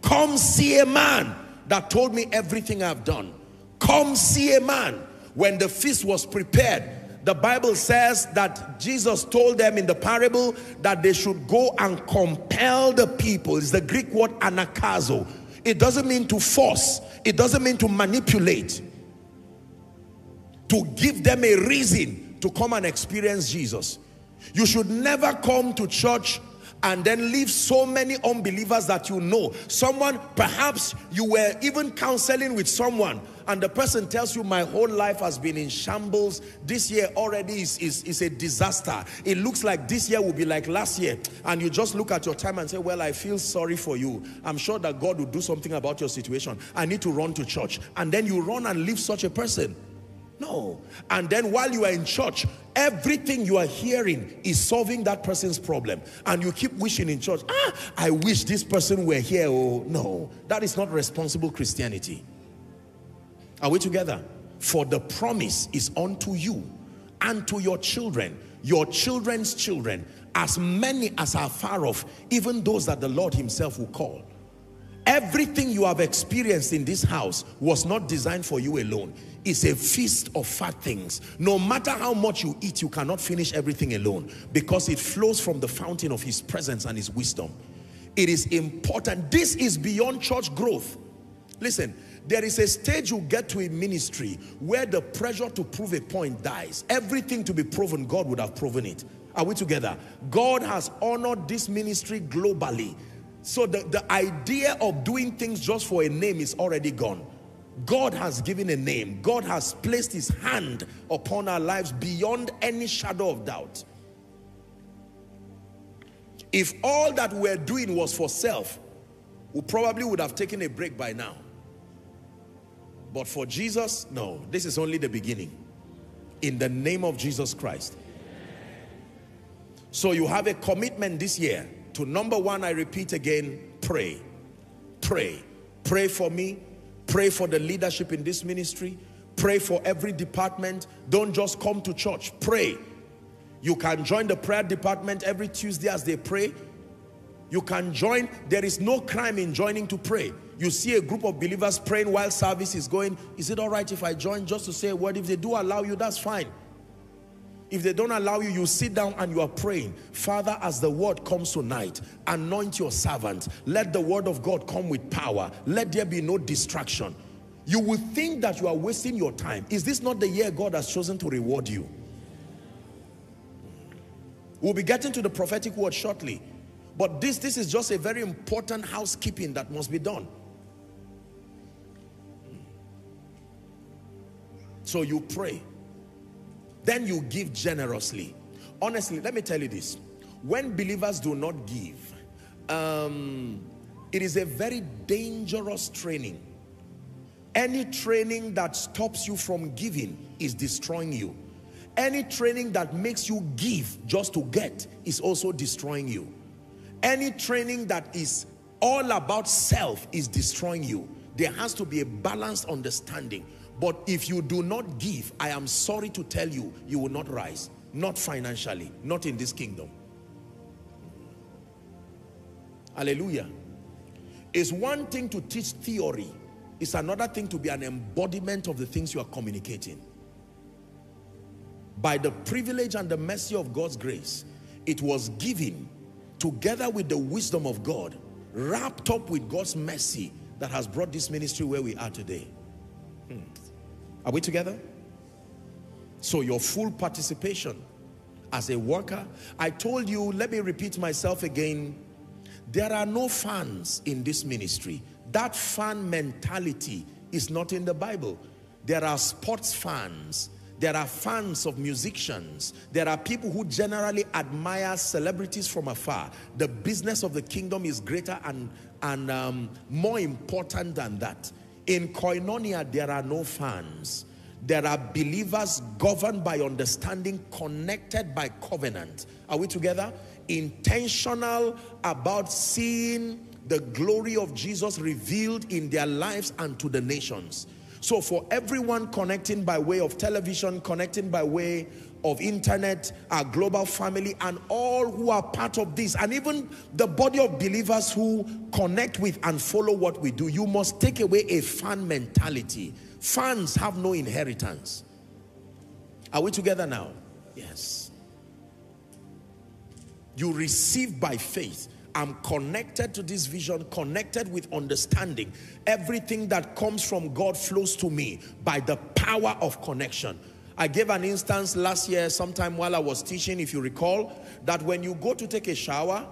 Come see a man that told me everything I've done. Come see a man. When the feast was prepared, the Bible says that Jesus told them in the parable that they should go and compel the people. It's the Greek word anakazo. It doesn't mean to force. It doesn't mean to manipulate. To give them a reason to come and experience Jesus. You should never come to church and then leave so many unbelievers that you know. Someone, perhaps you were even counseling with someone and the person tells you my whole life has been in shambles. This year already is, is, is a disaster. It looks like this year will be like last year. And you just look at your time and say, well, I feel sorry for you. I'm sure that God will do something about your situation. I need to run to church. And then you run and leave such a person. No. And then while you are in church, everything you are hearing is solving that person's problem. And you keep wishing in church, ah, I wish this person were here. Oh, no. That is not responsible Christianity. Are we together? For the promise is unto you and to your children, your children's children, as many as are far off, even those that the Lord himself will call. Everything you have experienced in this house was not designed for you alone. It's a feast of fat things. No matter how much you eat, you cannot finish everything alone because it flows from the fountain of his presence and his wisdom. It is important. This is beyond church growth. Listen, there is a stage you get to in ministry where the pressure to prove a point dies. Everything to be proven, God would have proven it. Are we together? God has honored this ministry globally. So the, the idea of doing things just for a name is already gone. God has given a name. God has placed his hand upon our lives beyond any shadow of doubt. If all that we're doing was for self, we probably would have taken a break by now. But for Jesus, no, this is only the beginning. In the name of Jesus Christ. So you have a commitment this year to number one, I repeat again, pray. Pray. Pray for me. Pray for the leadership in this ministry. Pray for every department. Don't just come to church. Pray. You can join the prayer department every Tuesday as they pray. You can join. There is no crime in joining to pray. You see a group of believers praying while service is going. Is it all right if I join just to say a word? If they do allow you, that's fine. If they don't allow you, you sit down and you are praying. Father, as the word comes tonight, anoint your servant. Let the word of God come with power. Let there be no distraction. You will think that you are wasting your time. Is this not the year God has chosen to reward you? We'll be getting to the prophetic word shortly. But this, this is just a very important housekeeping that must be done. So you pray. Then you give generously. Honestly, let me tell you this. When believers do not give, um, it is a very dangerous training. Any training that stops you from giving is destroying you. Any training that makes you give just to get is also destroying you. Any training that is all about self is destroying you. There has to be a balanced understanding. But if you do not give, I am sorry to tell you, you will not rise. Not financially, not in this kingdom. Hallelujah. It's one thing to teach theory. It's another thing to be an embodiment of the things you are communicating. By the privilege and the mercy of God's grace, it was given together with the wisdom of God, wrapped up with God's mercy that has brought this ministry where we are today. Are we together? So your full participation as a worker. I told you, let me repeat myself again. There are no fans in this ministry. That fan mentality is not in the Bible. There are sports fans. There are fans of musicians. There are people who generally admire celebrities from afar. The business of the kingdom is greater and, and um, more important than that. In koinonia, there are no fans. There are believers governed by understanding, connected by covenant. Are we together? Intentional about seeing the glory of Jesus revealed in their lives and to the nations. So for everyone connecting by way of television, connecting by way of internet, our global family, and all who are part of this, and even the body of believers who connect with and follow what we do, you must take away a fan mentality. Fans have no inheritance. Are we together now? Yes. You receive by faith. I'm connected to this vision, connected with understanding. Everything that comes from God flows to me by the power of connection. I gave an instance last year, sometime while I was teaching, if you recall, that when you go to take a shower,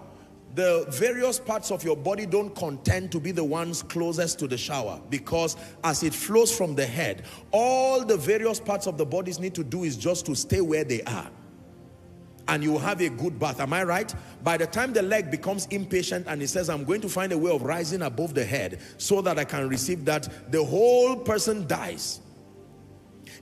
the various parts of your body don't contend to be the ones closest to the shower because as it flows from the head, all the various parts of the bodies need to do is just to stay where they are and you have a good bath. Am I right? By the time the leg becomes impatient and he says, I'm going to find a way of rising above the head so that I can receive that, the whole person dies.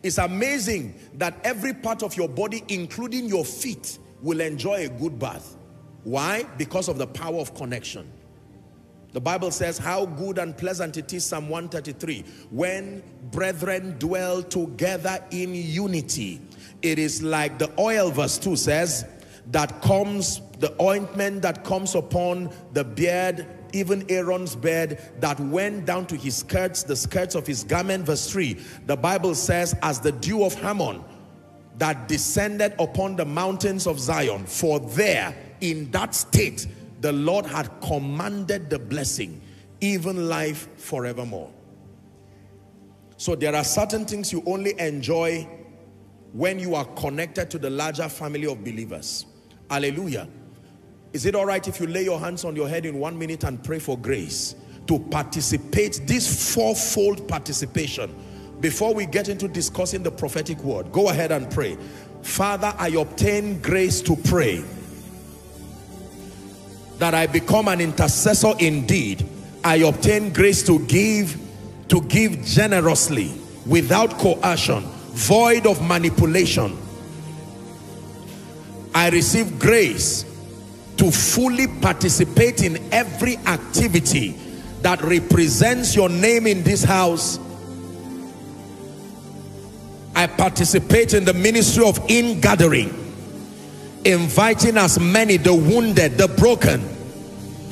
It's amazing that every part of your body, including your feet, will enjoy a good bath. Why? Because of the power of connection. The Bible says how good and pleasant it is, Psalm 133, when brethren dwell together in unity. It is like the oil, verse 2 says, that comes, the ointment that comes upon the beard, even Aaron's beard, that went down to his skirts, the skirts of his garment, verse 3. The Bible says, as the dew of Hermon that descended upon the mountains of Zion, for there, in that state, the Lord had commanded the blessing, even life forevermore. So there are certain things you only enjoy when you are connected to the larger family of believers. Hallelujah. Is it all right if you lay your hands on your head in one minute and pray for grace to participate, this fourfold participation before we get into discussing the prophetic word? Go ahead and pray. Father, I obtain grace to pray that I become an intercessor indeed, I obtain grace to give, to give generously, without coercion, void of manipulation. I receive grace to fully participate in every activity that represents your name in this house. I participate in the ministry of in-gathering, inviting as many, the wounded, the broken,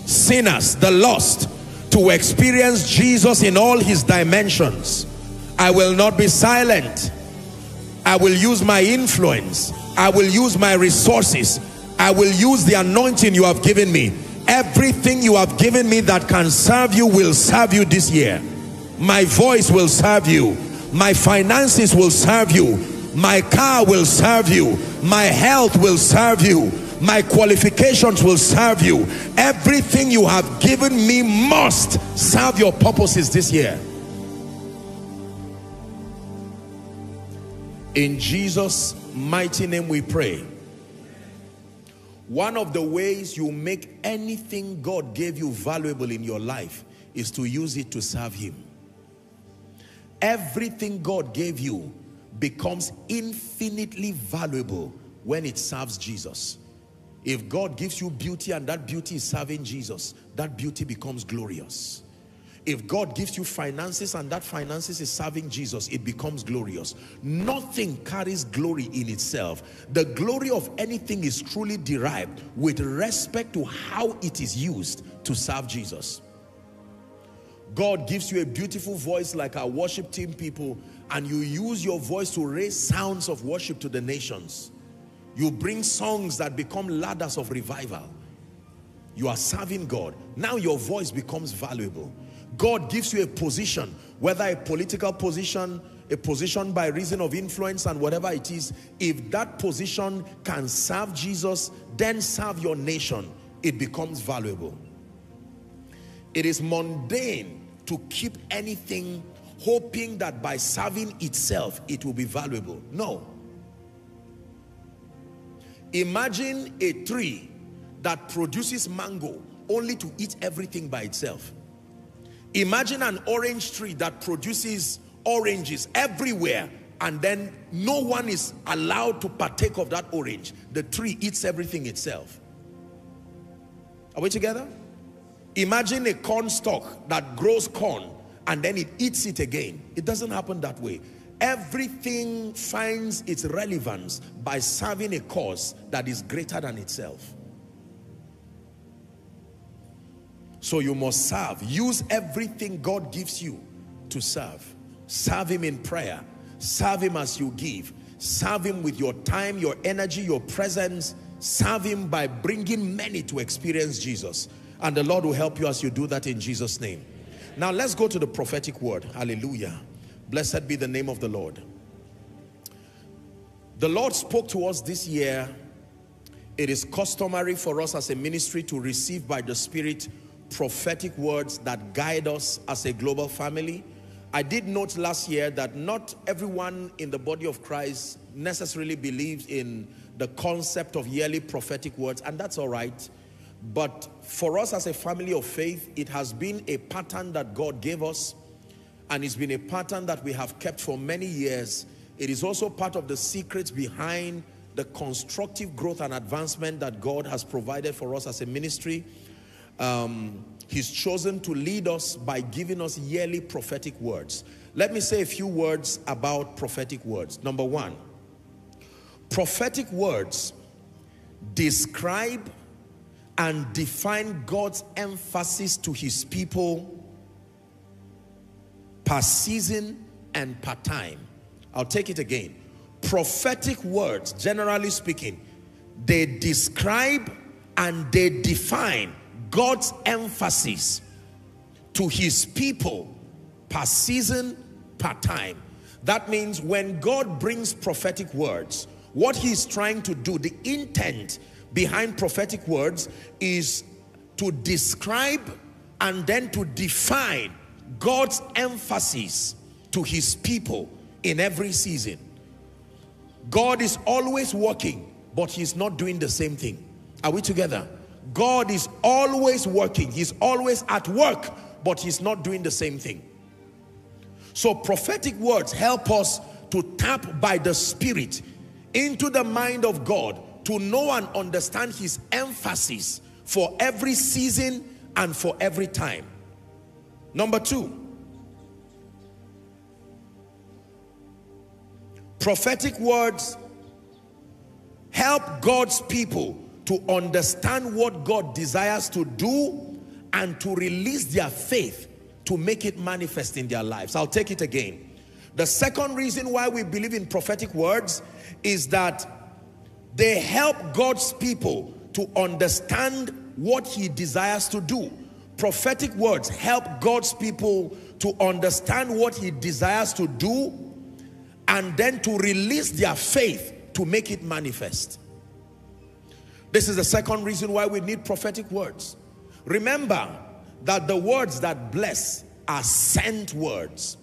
sinners, the lost, to experience Jesus in all his dimensions. I will not be silent. I will use my influence. I will use my resources. I will use the anointing you have given me. Everything you have given me that can serve you will serve you this year. My voice will serve you. My finances will serve you. My car will serve you. My health will serve you. My qualifications will serve you. Everything you have given me must serve your purposes this year. In Jesus' mighty name we pray. One of the ways you make anything God gave you valuable in your life is to use it to serve him. Everything God gave you becomes infinitely valuable when it serves Jesus. If God gives you beauty and that beauty is serving Jesus, that beauty becomes glorious. If God gives you finances and that finances is serving Jesus, it becomes glorious. Nothing carries glory in itself. The glory of anything is truly derived with respect to how it is used to serve Jesus. God gives you a beautiful voice like our worship team people and you use your voice to raise sounds of worship to the nations. You bring songs that become ladders of revival. You are serving God. Now your voice becomes valuable. God gives you a position, whether a political position, a position by reason of influence and whatever it is, if that position can serve Jesus, then serve your nation, it becomes valuable. It is mundane to keep anything hoping that by serving itself, it will be valuable. No. Imagine a tree that produces mango only to eat everything by itself. Imagine an orange tree that produces oranges everywhere and then no one is allowed to partake of that orange. The tree eats everything itself. Are we together? Imagine a corn stalk that grows corn and then it eats it again. It doesn't happen that way. Everything finds its relevance by serving a cause that is greater than itself. So you must serve. Use everything God gives you to serve. Serve him in prayer. Serve him as you give. Serve him with your time, your energy, your presence. Serve him by bringing many to experience Jesus. And the Lord will help you as you do that in Jesus' name. Now let's go to the prophetic word. Hallelujah. Blessed be the name of the Lord. The Lord spoke to us this year. It is customary for us as a ministry to receive by the Spirit prophetic words that guide us as a global family. I did note last year that not everyone in the body of Christ necessarily believes in the concept of yearly prophetic words, and that's all right. But for us as a family of faith, it has been a pattern that God gave us, and it's been a pattern that we have kept for many years. It is also part of the secrets behind the constructive growth and advancement that God has provided for us as a ministry um, he's chosen to lead us by giving us yearly prophetic words. Let me say a few words about prophetic words. Number one, prophetic words describe and define God's emphasis to his people per season and per time. I'll take it again. Prophetic words, generally speaking, they describe and they define God's emphasis to his people per season, per time. That means when God brings prophetic words, what he's trying to do, the intent behind prophetic words is to describe and then to define God's emphasis to his people in every season. God is always working, but he's not doing the same thing. Are we together? God is always working. He's always at work, but he's not doing the same thing. So prophetic words help us to tap by the Spirit into the mind of God to know and understand his emphasis for every season and for every time. Number two, prophetic words help God's people to understand what God desires to do and to release their faith to make it manifest in their lives. I'll take it again. The second reason why we believe in prophetic words is that they help God's people to understand what he desires to do. Prophetic words help God's people to understand what he desires to do and then to release their faith to make it manifest. This is the second reason why we need prophetic words. Remember that the words that bless are sent words.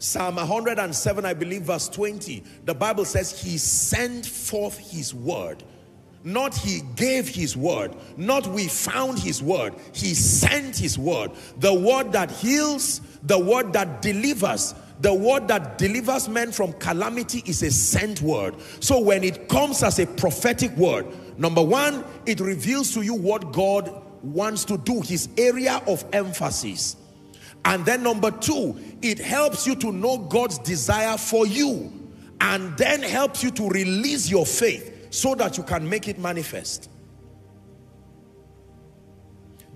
Psalm 107, I believe, verse 20, the Bible says he sent forth his word. Not he gave his word, not we found his word. He sent his word. The word that heals, the word that delivers, the word that delivers men from calamity is a sent word. So when it comes as a prophetic word, number one, it reveals to you what God wants to do, his area of emphasis. And then number two, it helps you to know God's desire for you and then helps you to release your faith so that you can make it manifest.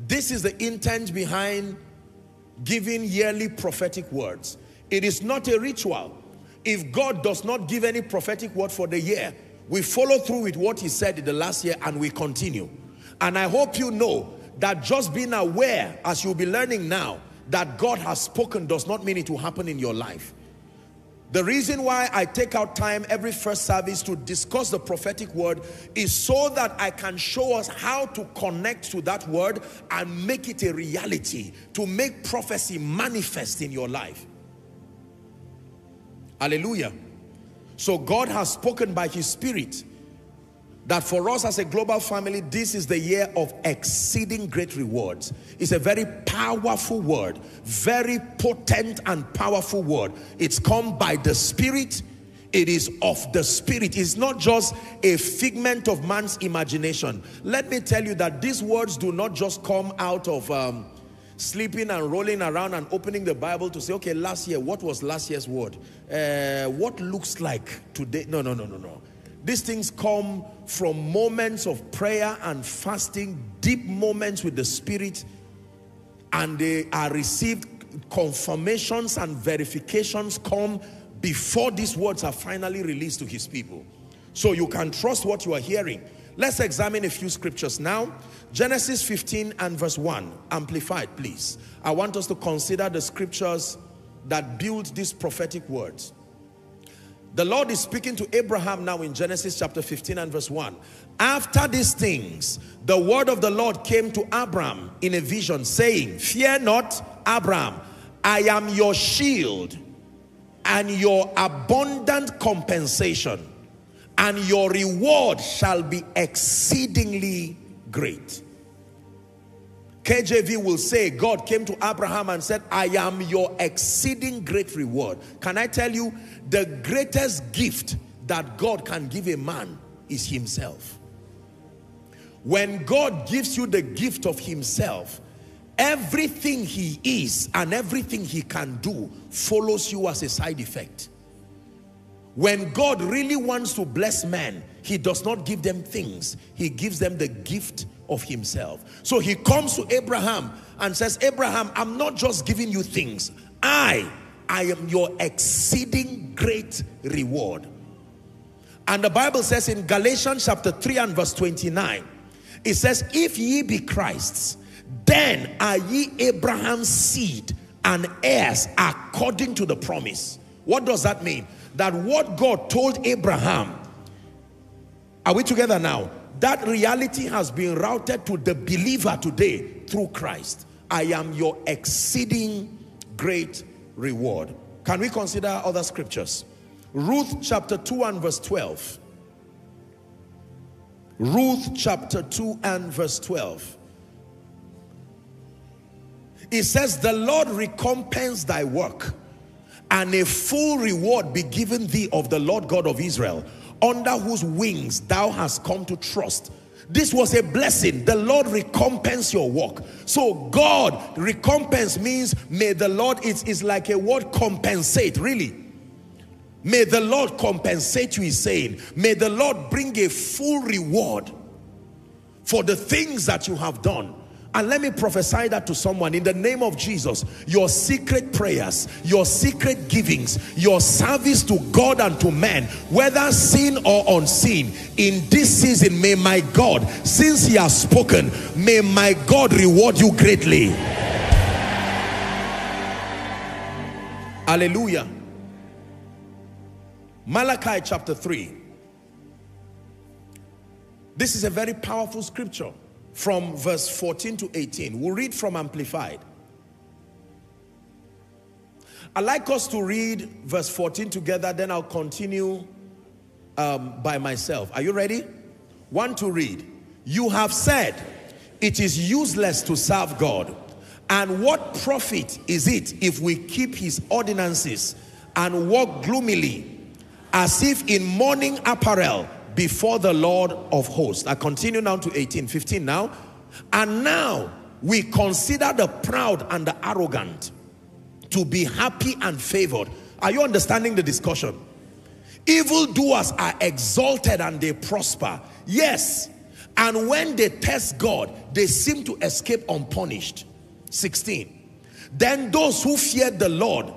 This is the intent behind giving yearly prophetic words. It is not a ritual. If God does not give any prophetic word for the year, we follow through with what he said in the last year and we continue. And I hope you know that just being aware, as you'll be learning now, that God has spoken does not mean it will happen in your life. The reason why I take out time every first service to discuss the prophetic word is so that I can show us how to connect to that word and make it a reality, to make prophecy manifest in your life. Hallelujah. So God has spoken by his spirit that for us as a global family, this is the year of exceeding great rewards. It's a very powerful word, very potent and powerful word. It's come by the Spirit. It is of the Spirit. It's not just a figment of man's imagination. Let me tell you that these words do not just come out of um, sleeping and rolling around and opening the Bible to say, okay, last year, what was last year's word? Uh, what looks like today? No, no, no, no, no. These things come from moments of prayer and fasting, deep moments with the Spirit, and they are received confirmations and verifications come before these words are finally released to his people. So you can trust what you are hearing. Let's examine a few scriptures now. Genesis 15 and verse 1, amplified please. I want us to consider the scriptures that build these prophetic words. The Lord is speaking to Abraham now in Genesis chapter 15 and verse 1. After these things, the word of the Lord came to Abram in a vision saying, Fear not, Abram, I am your shield and your abundant compensation and your reward shall be exceedingly great. KJV will say, God came to Abraham and said, I am your exceeding great reward. Can I tell you, the greatest gift that God can give a man is himself. When God gives you the gift of himself, everything he is and everything he can do follows you as a side effect. When God really wants to bless man, he does not give them things. He gives them the gift of himself. So he comes to Abraham and says, Abraham, I'm not just giving you things. I, I am your exceeding great reward. And the Bible says in Galatians chapter 3 and verse 29, it says, if ye be Christ's, then are ye Abraham's seed and heirs according to the promise. What does that mean? That what God told Abraham, are we together now? That reality has been routed to the believer today through Christ. I am your exceeding great reward. Can we consider other scriptures? Ruth chapter 2 and verse 12. Ruth chapter 2 and verse 12. It says, the Lord recompense thy work and a full reward be given thee of the Lord God of Israel, under whose wings thou hast come to trust. This was a blessing. The Lord recompense your work. So God, recompense means may the Lord, it's, it's like a word compensate, really. May the Lord compensate you, he's saying. May the Lord bring a full reward for the things that you have done. And let me prophesy that to someone in the name of Jesus. Your secret prayers, your secret givings, your service to God and to men, whether seen or unseen, in this season, may my God, since He has spoken, may my God reward you greatly. Hallelujah. Malachi chapter 3. This is a very powerful scripture from verse 14 to 18. We'll read from Amplified. I'd like us to read verse 14 together, then I'll continue um, by myself. Are you ready? One to read. You have said, it is useless to serve God. And what profit is it if we keep his ordinances and walk gloomily as if in mourning apparel before the Lord of hosts. I continue now to 18, 15 now. And now we consider the proud and the arrogant to be happy and favored. Are you understanding the discussion? Evildoers are exalted and they prosper. Yes. And when they test God, they seem to escape unpunished. 16. Then those who feared the Lord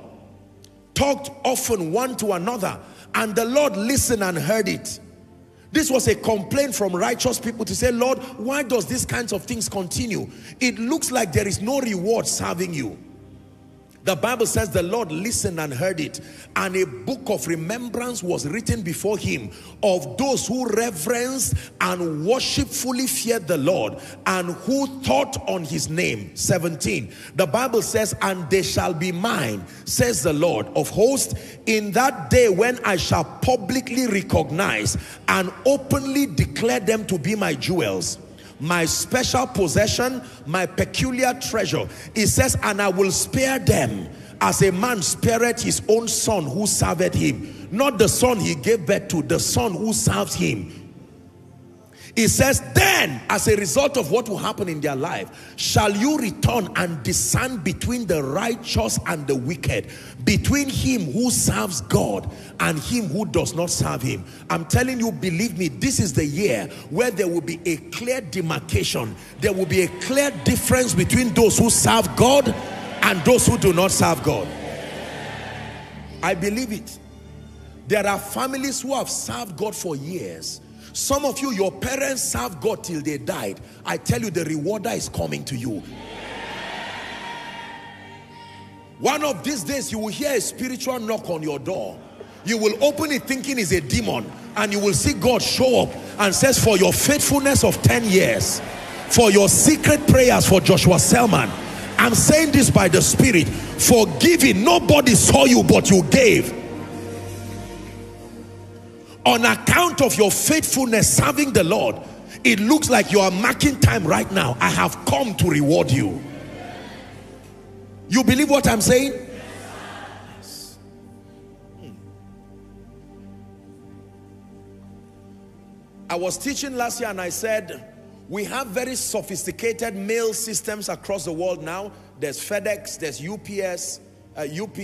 talked often one to another and the Lord listened and heard it. This was a complaint from righteous people to say, Lord, why does these kinds of things continue? It looks like there is no reward serving you. The Bible says the Lord listened and heard it and a book of remembrance was written before him of those who reverenced and worshipfully feared the Lord and who thought on his name. 17. The Bible says, and they shall be mine, says the Lord of hosts, in that day when I shall publicly recognize and openly declare them to be my jewels my special possession, my peculiar treasure. It says, and I will spare them as a man spared his own son who served him. Not the son he gave birth to, the son who serves him. He says, then, as a result of what will happen in their life, shall you return and discern between the righteous and the wicked, between him who serves God and him who does not serve him. I'm telling you, believe me, this is the year where there will be a clear demarcation. There will be a clear difference between those who serve God and those who do not serve God. I believe it. There are families who have served God for years some of you, your parents served God till they died. I tell you, the rewarder is coming to you. One of these days, you will hear a spiritual knock on your door. You will open it thinking it's a demon. And you will see God show up and says, for your faithfulness of 10 years, for your secret prayers for Joshua Selman, I'm saying this by the Spirit, for giving, nobody saw you but you gave on account of your faithfulness serving the Lord, it looks like you are marking time right now. I have come to reward you. You believe what I'm saying? Yes. Hmm. I was teaching last year and I said, we have very sophisticated mail systems across the world now. There's FedEx, there's UPS, uh, UP,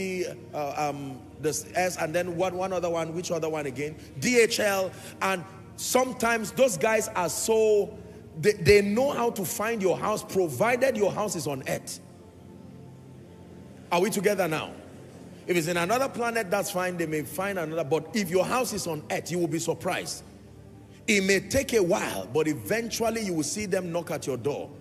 uh, um, S, and then one, one other one, which other one again? DHL. And sometimes those guys are so, they, they know how to find your house, provided your house is on earth. Are we together now? If it's in another planet, that's fine. They may find another. But if your house is on earth, you will be surprised. It may take a while, but eventually you will see them knock at your door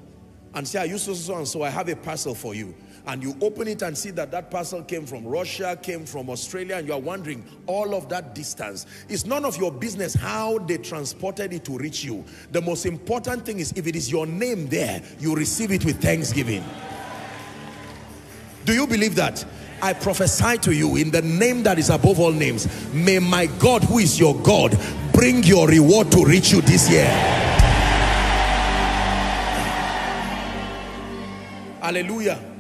and say, you so, and so? I have a parcel for you and you open it and see that that parcel came from Russia, came from Australia, and you are wondering all of that distance. It's none of your business how they transported it to reach you. The most important thing is if it is your name there, you receive it with thanksgiving. Do you believe that? I prophesy to you in the name that is above all names. May my God, who is your God, bring your reward to reach you this year. Hallelujah.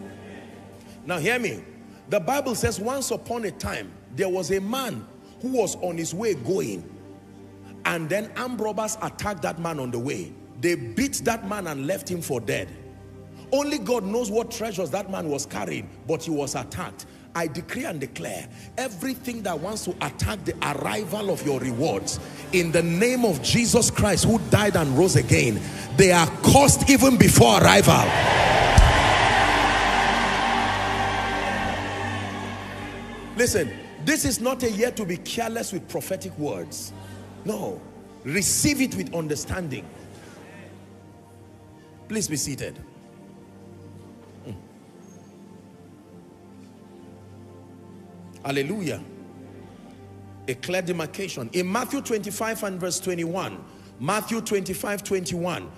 Now hear me. The Bible says once upon a time, there was a man who was on his way going. And then armed robbers attacked that man on the way. They beat that man and left him for dead. Only God knows what treasures that man was carrying, but he was attacked. I decree and declare everything that wants to attack the arrival of your rewards in the name of Jesus Christ who died and rose again, they are cursed even before arrival. Listen, this is not a year to be careless with prophetic words. No, receive it with understanding. Please be seated. Mm. Hallelujah. A clear demarcation. In Matthew 25 and verse 21, Matthew 25, 21,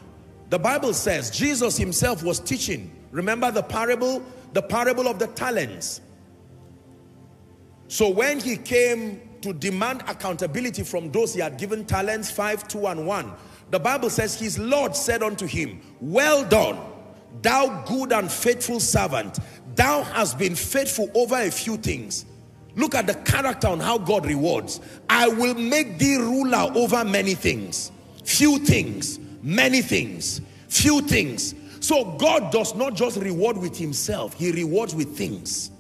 the Bible says Jesus himself was teaching. Remember the parable? The parable of the talents. So when he came to demand accountability from those he had given talents, five, two, and one, the Bible says his Lord said unto him, Well done, thou good and faithful servant. Thou hast been faithful over a few things. Look at the character on how God rewards. I will make thee ruler over many things. Few things, many things, few things. So God does not just reward with himself, he rewards with things.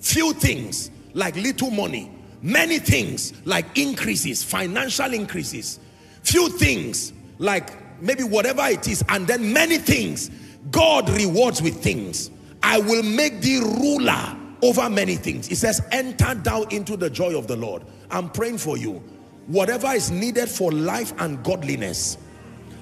Few things like little money, many things like increases, financial increases, few things like maybe whatever it is, and then many things. God rewards with things. I will make thee ruler over many things. It says, enter down into the joy of the Lord. I'm praying for you. Whatever is needed for life and godliness,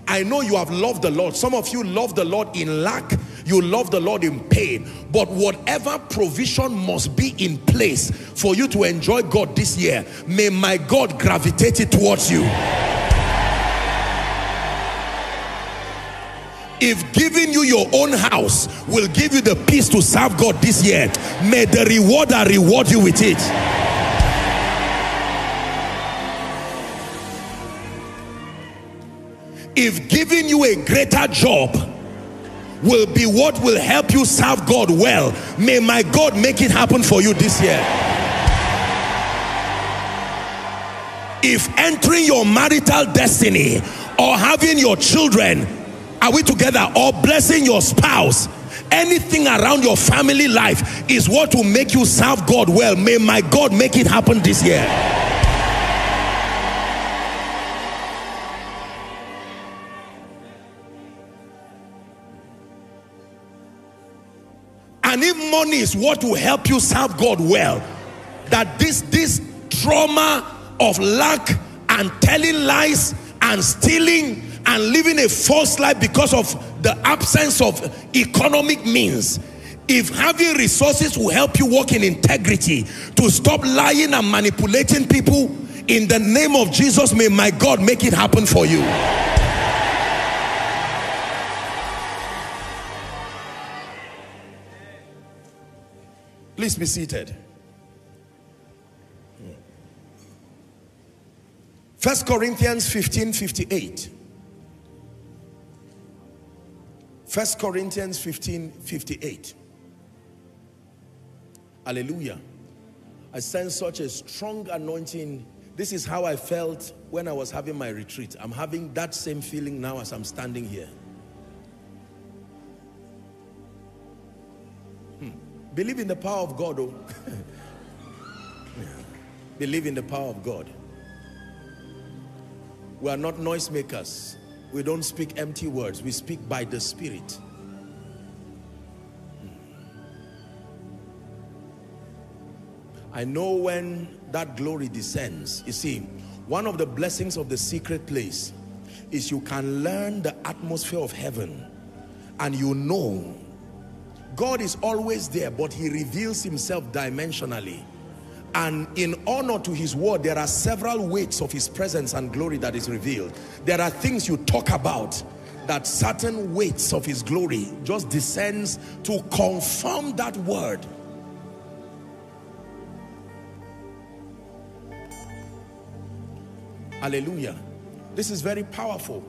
I know you have loved the Lord. Some of you love the Lord in lack. You love the Lord in pain. But whatever provision must be in place for you to enjoy God this year, may my God gravitate it towards you. If giving you your own house will give you the peace to serve God this year, may the rewarder reward you with it. If giving you a greater job will be what will help you serve God well, may my God make it happen for you this year. If entering your marital destiny or having your children, are we together, or blessing your spouse, anything around your family life is what will make you serve God well, may my God make it happen this year. And if money is what will help you serve God well, that this, this trauma of lack and telling lies and stealing and living a false life because of the absence of economic means, if having resources will help you walk in integrity, to stop lying and manipulating people, in the name of Jesus, may my God make it happen for you. Please be seated. First Corinthians 15 58. First Corinthians 15 58. Hallelujah. I sense such a strong anointing. This is how I felt when I was having my retreat. I'm having that same feeling now as I'm standing here. Believe in the power of God. Oh. Believe in the power of God. We are not noisemakers. We don't speak empty words. We speak by the Spirit. Hmm. I know when that glory descends. You see, one of the blessings of the secret place is you can learn the atmosphere of heaven and you know God is always there, but he reveals himself dimensionally. And in honor to his word, there are several weights of his presence and glory that is revealed. There are things you talk about that certain weights of his glory just descends to confirm that word. Hallelujah. This is very powerful.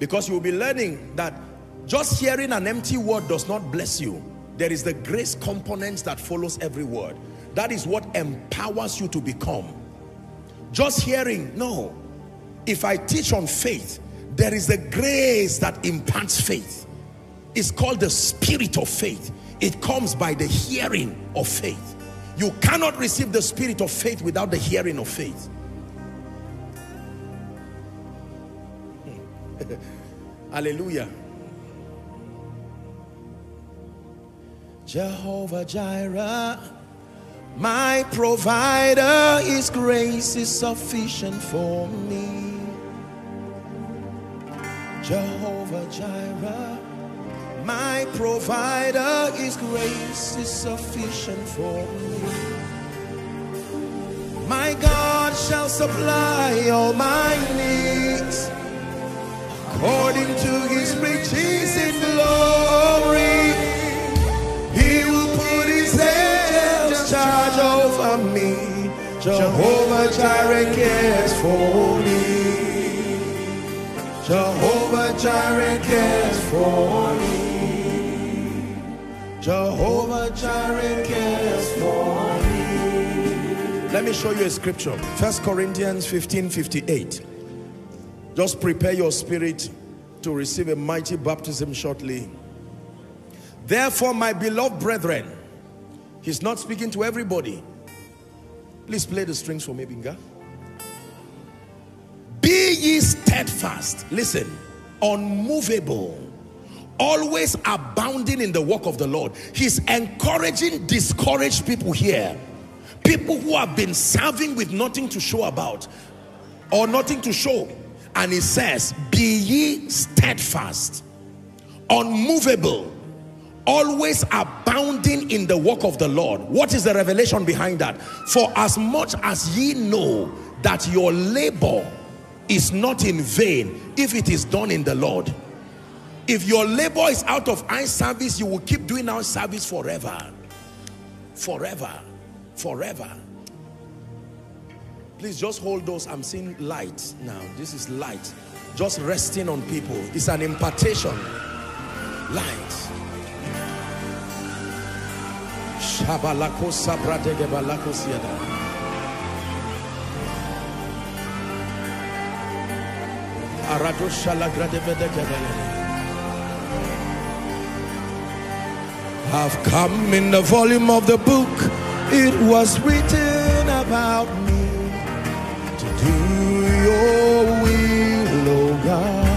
Because you will be learning that just hearing an empty word does not bless you. There is the grace component that follows every word. That is what empowers you to become. Just hearing, no. If I teach on faith, there is a grace that imparts faith. It's called the spirit of faith. It comes by the hearing of faith. You cannot receive the spirit of faith without the hearing of faith. Hallelujah. Jehovah Jireh, my provider, His grace is sufficient for me. Jehovah Jireh, my provider, His grace is sufficient for me. My God shall supply all my needs according to His riches in glory. He will put His angels charge over me. Jehovah Jireh cares for me. Jehovah Jireh cares for me. Jehovah Jireh cares for me. Let me show you a scripture. First Corinthians 15, 58. Just prepare your spirit to receive a mighty baptism shortly. Therefore, my beloved brethren, he's not speaking to everybody. Please play the strings for me, Binga. Be ye steadfast, listen, unmovable, always abounding in the work of the Lord. He's encouraging discouraged people here. People who have been serving with nothing to show about or nothing to show. And he says, be ye steadfast, unmovable, always abounding in the work of the Lord. What is the revelation behind that? For as much as ye know that your labor is not in vain if it is done in the Lord. If your labor is out of eye service, you will keep doing our service forever. Forever. Forever. Please just hold those. I'm seeing light now. This is light. Just resting on people. It's an impartation. Light. Have come in the volume of the book, it was written about me your will, oh God.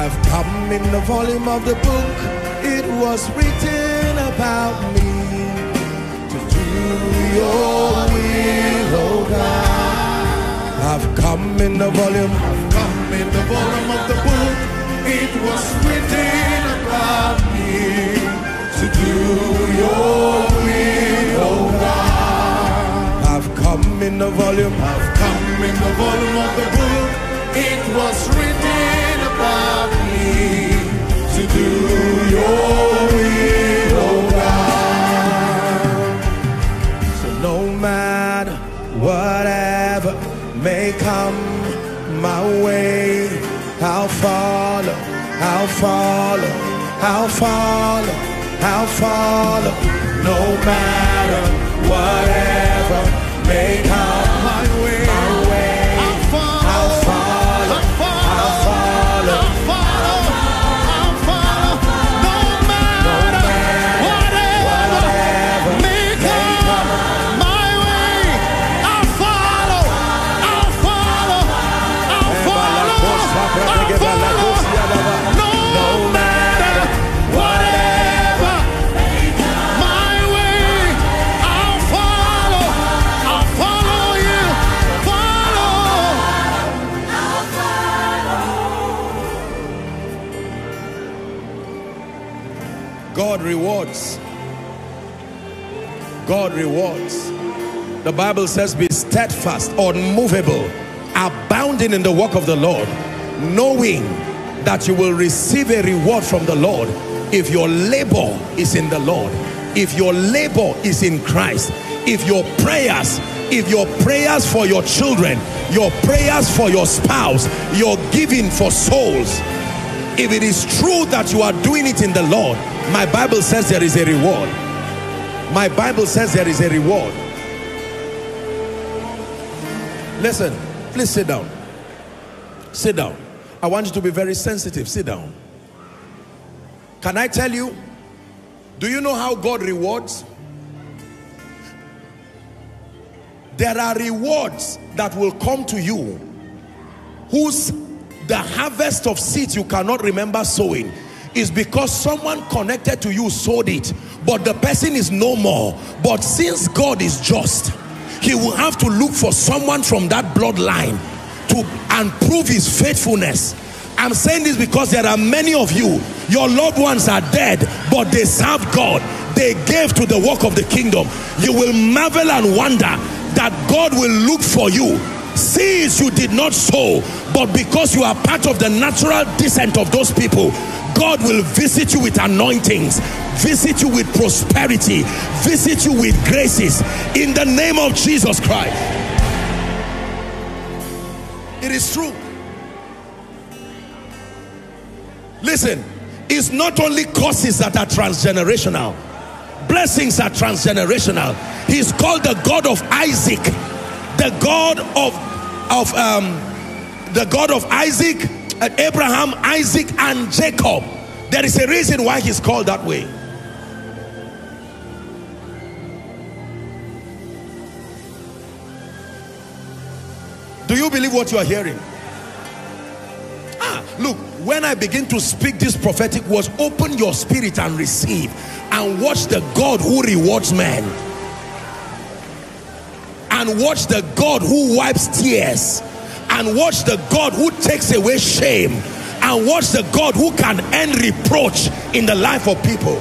I've come in the volume of the book, it was written about me to do your will, oh God. I've come in the volume, I've come in the volume of the book. It was written about me to do your will, in the volume, I've come in the volume of the book. It was written about me to do your will, oh God. So no matter whatever may come my way, I'll follow, I'll follow, I'll follow, I'll follow. No matter whatever may come God rewards. God rewards. The Bible says, Be steadfast, unmovable, abounding in the work of the Lord, knowing that you will receive a reward from the Lord if your labor is in the Lord, if your labor is in Christ, if your prayers if your prayers for your children, your prayers for your spouse, your giving for souls, if it is true that you are doing it in the Lord, my Bible says there is a reward. My Bible says there is a reward. Listen, please sit down. Sit down. I want you to be very sensitive. Sit down. Can I tell you? Do you know how God rewards? There are rewards that will come to you whose the harvest of seeds you cannot remember sowing is because someone connected to you sold it. But the person is no more. But since God is just he will have to look for someone from that bloodline to and prove his faithfulness. I'm saying this because there are many of you your loved ones are dead but they serve God. They gave to the work of the kingdom. You will marvel and wonder that God will look for you. Seeds you did not sow but because you are part of the natural descent of those people God will visit you with anointings visit you with prosperity visit you with graces. In the name of Jesus Christ. It is true. Listen it's not only curses that are transgenerational. Blessings are transgenerational. He's called the God of Isaac. The God of of um, the God of Isaac, Abraham, Isaac, and Jacob. There is a reason why he's called that way. Do you believe what you are hearing? Ah, look, when I begin to speak this prophetic words, open your spirit and receive and watch the God who rewards men and watch the God who wipes tears and watch the God who takes away shame and watch the God who can end reproach in the life of people.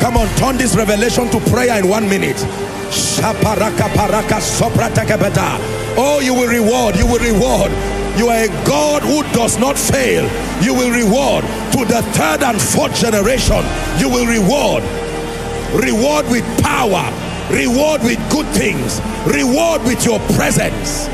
Come on, turn this revelation to prayer in one minute. Oh, you will reward, you will reward. You are a God who does not fail. You will reward to the third and fourth generation. You will reward. Reward with power. Reward with good things. Reward with your presence.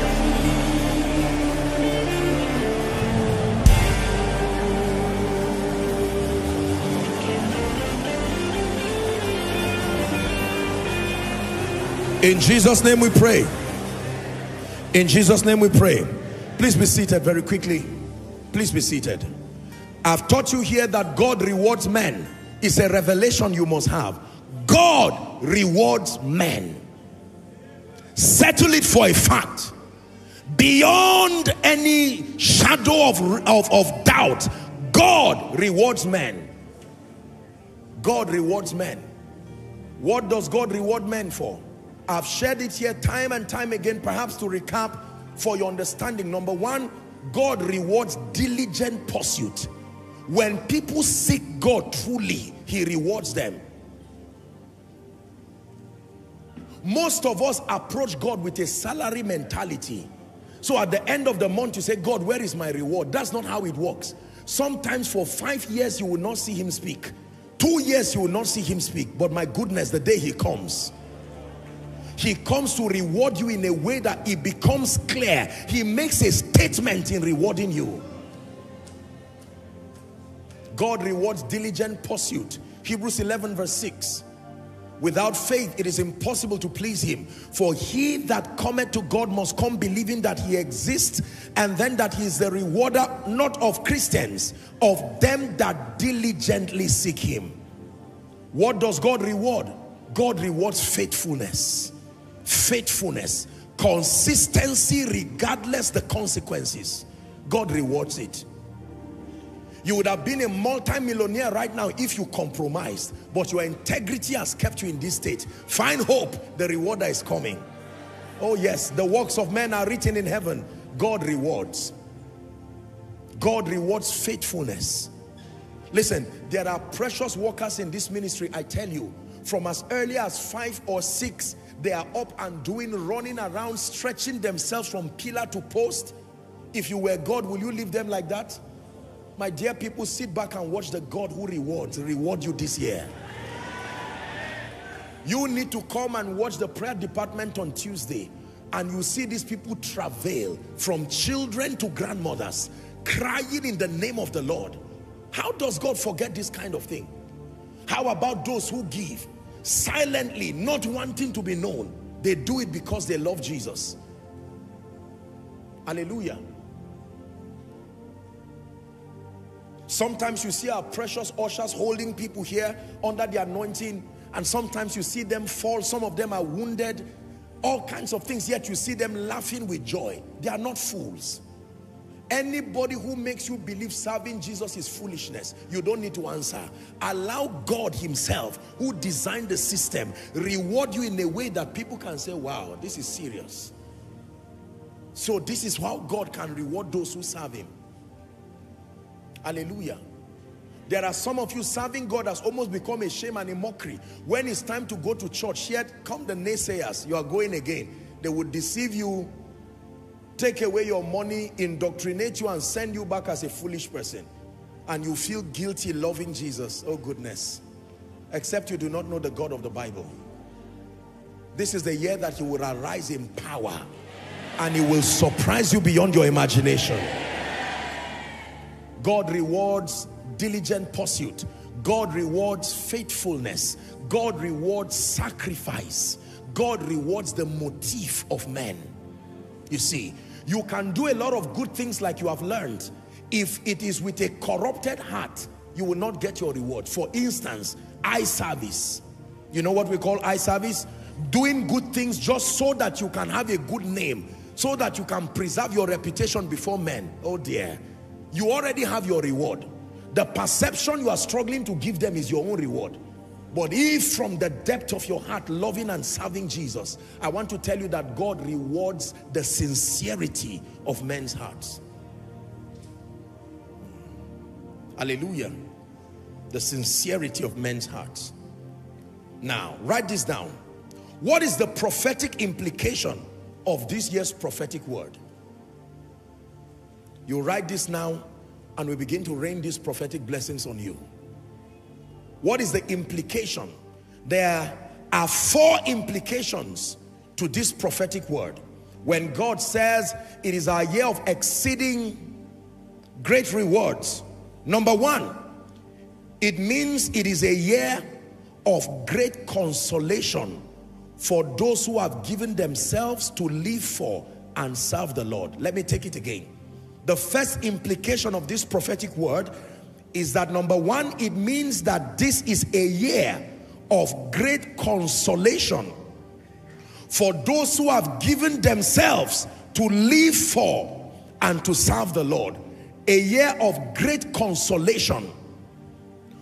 In Jesus' name we pray. In Jesus' name we pray. Please be seated very quickly. Please be seated. I've taught you here that God rewards men. It's a revelation you must have. God rewards men. Settle it for a fact. Beyond any shadow of, of, of doubt, God rewards men. God rewards men. What does God reward men for? I've shared it here time and time again, perhaps to recap for your understanding. Number one, God rewards diligent pursuit. When people seek God truly, he rewards them. Most of us approach God with a salary mentality. So at the end of the month, you say, God, where is my reward? That's not how it works. Sometimes for five years, you will not see him speak. Two years, you will not see him speak. But my goodness, the day he comes, he comes to reward you in a way that it becomes clear. He makes a statement in rewarding you. God rewards diligent pursuit. Hebrews 11 verse 6. Without faith, it is impossible to please him. For he that cometh to God must come believing that he exists and then that he is the rewarder, not of Christians, of them that diligently seek him. What does God reward? God rewards faithfulness faithfulness, consistency regardless the consequences. God rewards it. You would have been a multi-millionaire right now if you compromised, but your integrity has kept you in this state. Find hope, the rewarder is coming. Oh yes, the works of men are written in heaven. God rewards. God rewards faithfulness. Listen, there are precious workers in this ministry, I tell you, from as early as five or six they are up and doing, running around, stretching themselves from pillar to post. If you were God, will you leave them like that? My dear people, sit back and watch the God who rewards reward you this year. You need to come and watch the prayer department on Tuesday and you see these people travail from children to grandmothers crying in the name of the Lord. How does God forget this kind of thing? How about those who give silently, not wanting to be known? They do it because they love Jesus. Hallelujah. Sometimes you see our precious ushers holding people here under the anointing and sometimes you see them fall. Some of them are wounded. All kinds of things, yet you see them laughing with joy. They are not fools. Anybody who makes you believe serving Jesus is foolishness, you don't need to answer. Allow God himself, who designed the system, reward you in a way that people can say, wow, this is serious. So this is how God can reward those who serve him. Hallelujah. There are some of you serving God has almost become a shame and a mockery. When it's time to go to church, yet come the naysayers, you are going again. They would deceive you, take away your money, indoctrinate you and send you back as a foolish person. And you feel guilty loving Jesus. Oh goodness. Except you do not know the God of the Bible. This is the year that he will arise in power and he will surprise you beyond your imagination. God rewards diligent pursuit. God rewards faithfulness. God rewards sacrifice. God rewards the motive of men. You see, you can do a lot of good things like you have learned. If it is with a corrupted heart, you will not get your reward. For instance, eye service. You know what we call eye service? Doing good things just so that you can have a good name, so that you can preserve your reputation before men. Oh dear. You already have your reward. The perception you are struggling to give them is your own reward. But if from the depth of your heart, loving and serving Jesus, I want to tell you that God rewards the sincerity of men's hearts. Hallelujah. The sincerity of men's hearts. Now, write this down. What is the prophetic implication of this year's prophetic word? You write this now and we begin to rain these prophetic blessings on you. What is the implication? There are four implications to this prophetic word. When God says it is our year of exceeding great rewards. Number one, it means it is a year of great consolation for those who have given themselves to live for and serve the Lord. Let me take it again. The first implication of this prophetic word is that number one, it means that this is a year of great consolation for those who have given themselves to live for and to serve the Lord. A year of great consolation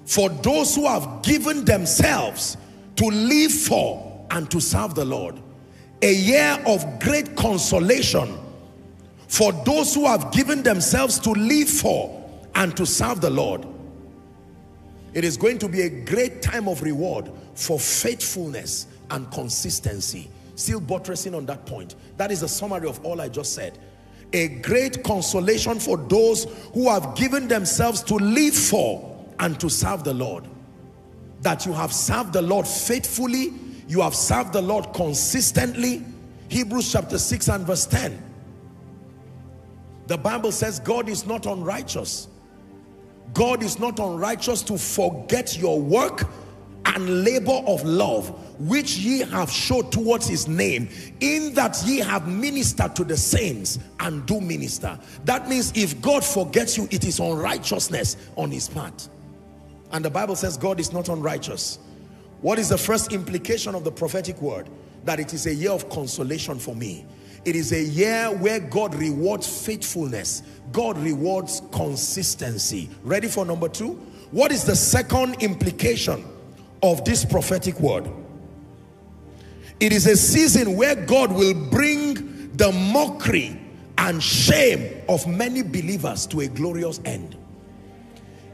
for those who have given themselves to live for and to serve the Lord. A year of great consolation for those who have given themselves to live for and to serve the Lord. It is going to be a great time of reward for faithfulness and consistency. Still buttressing on that point. That is the summary of all I just said. A great consolation for those who have given themselves to live for and to serve the Lord. That you have served the Lord faithfully, you have served the Lord consistently. Hebrews chapter 6 and verse 10. The Bible says God is not unrighteous. God is not unrighteous to forget your work and labor of love which ye have showed towards his name in that ye have ministered to the saints and do minister. That means if God forgets you it is unrighteousness on his part. And the Bible says God is not unrighteous. What is the first implication of the prophetic word? That it is a year of consolation for me it is a year where God rewards faithfulness. God rewards consistency. Ready for number two? What is the second implication of this prophetic word? It is a season where God will bring the mockery and shame of many believers to a glorious end.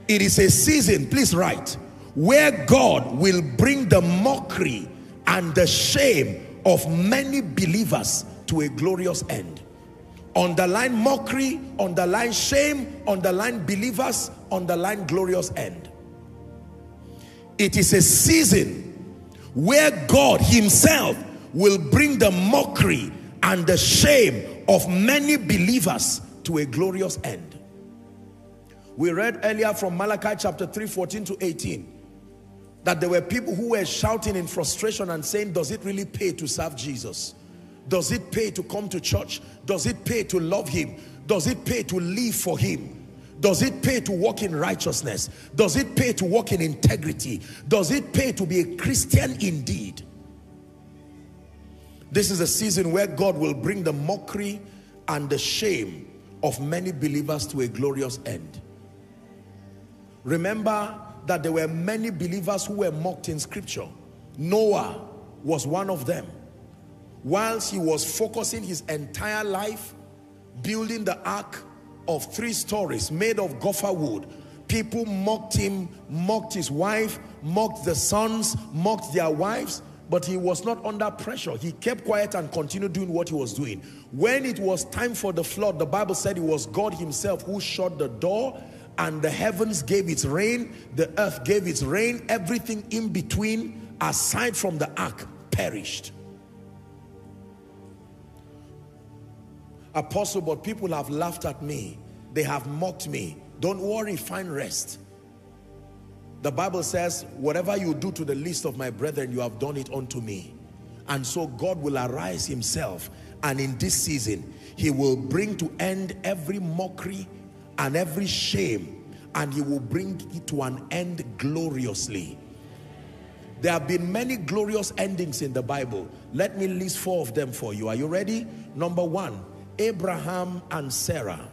It is a season, please write, where God will bring the mockery and the shame of many believers to a glorious end. Underline mockery, underline shame, underline believers, underline glorious end. It is a season where God himself will bring the mockery and the shame of many believers to a glorious end. We read earlier from Malachi chapter 3, 14 to 18 that there were people who were shouting in frustration and saying, does it really pay to serve Jesus? Does it pay to come to church? Does it pay to love him? Does it pay to live for him? Does it pay to walk in righteousness? Does it pay to walk in integrity? Does it pay to be a Christian indeed? This is a season where God will bring the mockery and the shame of many believers to a glorious end. Remember that there were many believers who were mocked in scripture. Noah was one of them. Whilst he was focusing his entire life building the ark of three stories made of gopher wood, people mocked him, mocked his wife, mocked the sons, mocked their wives, but he was not under pressure. He kept quiet and continued doing what he was doing. When it was time for the flood, the Bible said it was God himself who shut the door and the heavens gave its rain, the earth gave its rain, everything in between, aside from the ark, perished. Apostle, but people have laughed at me. They have mocked me. Don't worry, find rest. The Bible says, whatever you do to the least of my brethren, you have done it unto me. And so God will arise himself. And in this season, he will bring to end every mockery, and every shame and he will bring it to an end gloriously. There have been many glorious endings in the Bible. Let me list four of them for you. Are you ready? Number one, Abraham and Sarah.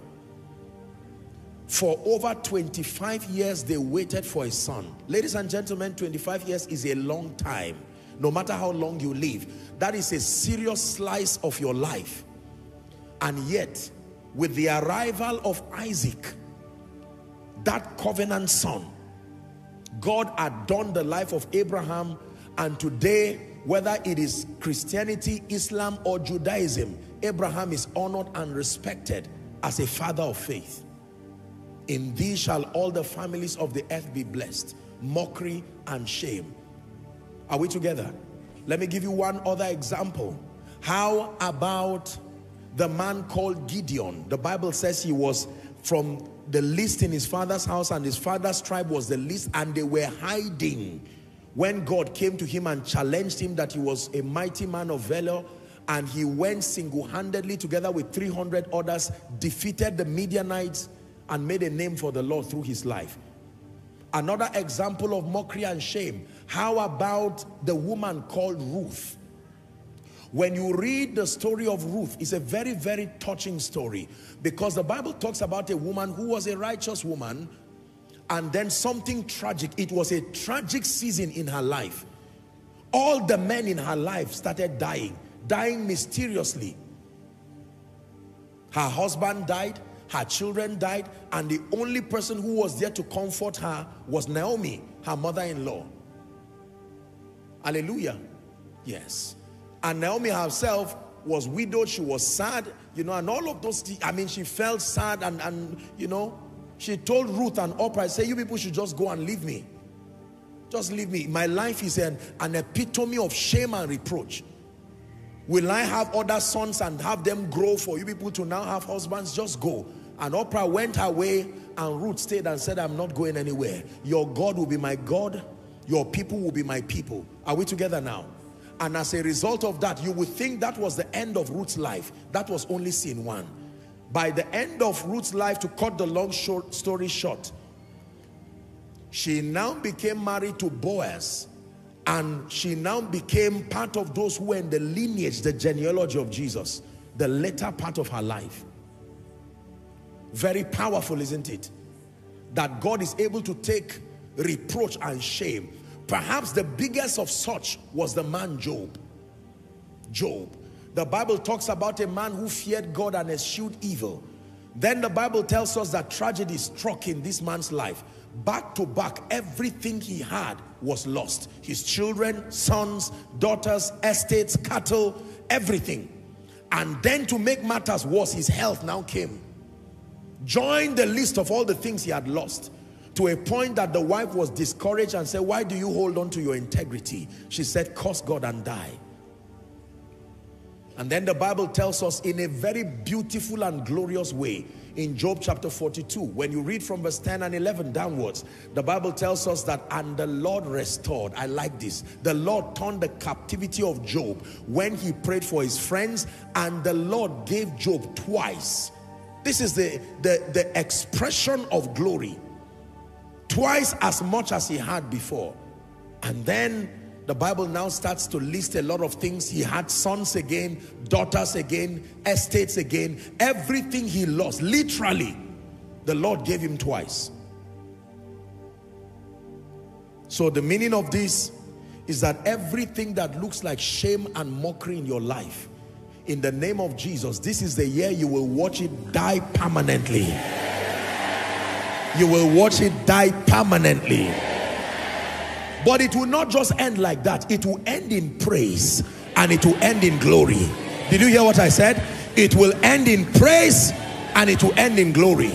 For over 25 years, they waited for a son. Ladies and gentlemen, 25 years is a long time. No matter how long you live, that is a serious slice of your life. And yet, with the arrival of Isaac, that covenant son, God had done the life of Abraham and today, whether it is Christianity, Islam or Judaism, Abraham is honored and respected as a father of faith. In thee shall all the families of the earth be blessed. Mockery and shame. Are we together? Let me give you one other example. How about the man called Gideon. The Bible says he was from the least in his father's house and his father's tribe was the least and they were hiding when God came to him and challenged him that he was a mighty man of valor and he went single-handedly together with 300 others, defeated the Midianites and made a name for the Lord through his life. Another example of mockery and shame. How about the woman called Ruth? When you read the story of Ruth, it's a very, very touching story because the Bible talks about a woman who was a righteous woman and then something tragic. It was a tragic season in her life. All the men in her life started dying, dying mysteriously. Her husband died, her children died, and the only person who was there to comfort her was Naomi, her mother-in-law. Hallelujah. Yes. And Naomi herself was widowed, she was sad, you know, and all of those, I mean, she felt sad and, and you know, she told Ruth and Orpah, say, you people should just go and leave me. Just leave me. My life is an, an epitome of shame and reproach. Will I have other sons and have them grow for you people to now have husbands? Just go. And Orpah went away and Ruth stayed and said, I'm not going anywhere. Your God will be my God. Your people will be my people. Are we together now? And as a result of that, you would think that was the end of Ruth's life. That was only scene one. By the end of Ruth's life, to cut the long short story short, she now became married to Boaz and she now became part of those who were in the lineage, the genealogy of Jesus, the later part of her life. Very powerful, isn't it? That God is able to take reproach and shame Perhaps the biggest of such was the man Job. Job. The Bible talks about a man who feared God and eschewed evil. Then the Bible tells us that tragedy struck in this man's life. Back to back, everything he had was lost. His children, sons, daughters, estates, cattle, everything. And then to make matters worse, his health now came. Joined the list of all the things he had lost to a point that the wife was discouraged and said, why do you hold on to your integrity? She said, curse God and die. And then the Bible tells us in a very beautiful and glorious way in Job chapter 42, when you read from verse 10 and 11 downwards, the Bible tells us that, and the Lord restored, I like this, the Lord turned the captivity of Job when he prayed for his friends, and the Lord gave Job twice. This is the, the, the expression of glory. Twice as much as he had before. And then the Bible now starts to list a lot of things. He had sons again, daughters again, estates again. Everything he lost, literally, the Lord gave him twice. So the meaning of this is that everything that looks like shame and mockery in your life, in the name of Jesus, this is the year you will watch it die permanently. You will watch it die permanently. But it will not just end like that. It will end in praise and it will end in glory. Did you hear what I said? It will end in praise and it will end in glory.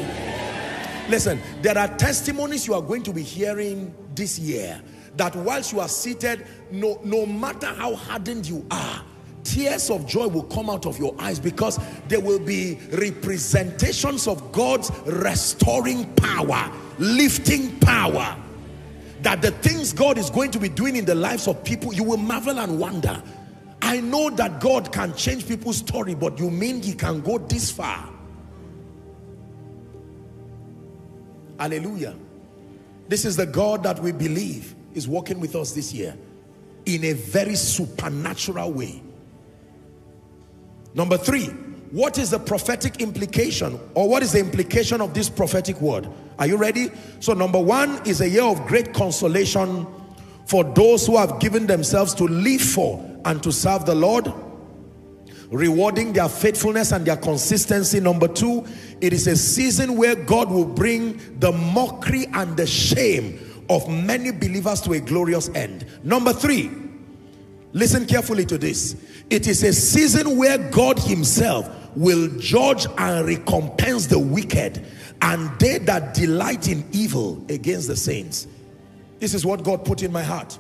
Listen, there are testimonies you are going to be hearing this year that whilst you are seated, no, no matter how hardened you are, tears of joy will come out of your eyes because there will be representations of God's restoring power, lifting power that the things God is going to be doing in the lives of people, you will marvel and wonder. I know that God can change people's story, but you mean he can go this far? Hallelujah. This is the God that we believe is working with us this year in a very supernatural way. Number three, what is the prophetic implication or what is the implication of this prophetic word? Are you ready? So number one is a year of great consolation for those who have given themselves to live for and to serve the Lord rewarding their faithfulness and their consistency. Number two, it is a season where God will bring the mockery and the shame of many believers to a glorious end. Number three, listen carefully to this. It is a season where God himself will judge and recompense the wicked and they that delight in evil against the saints. This is what God put in my heart.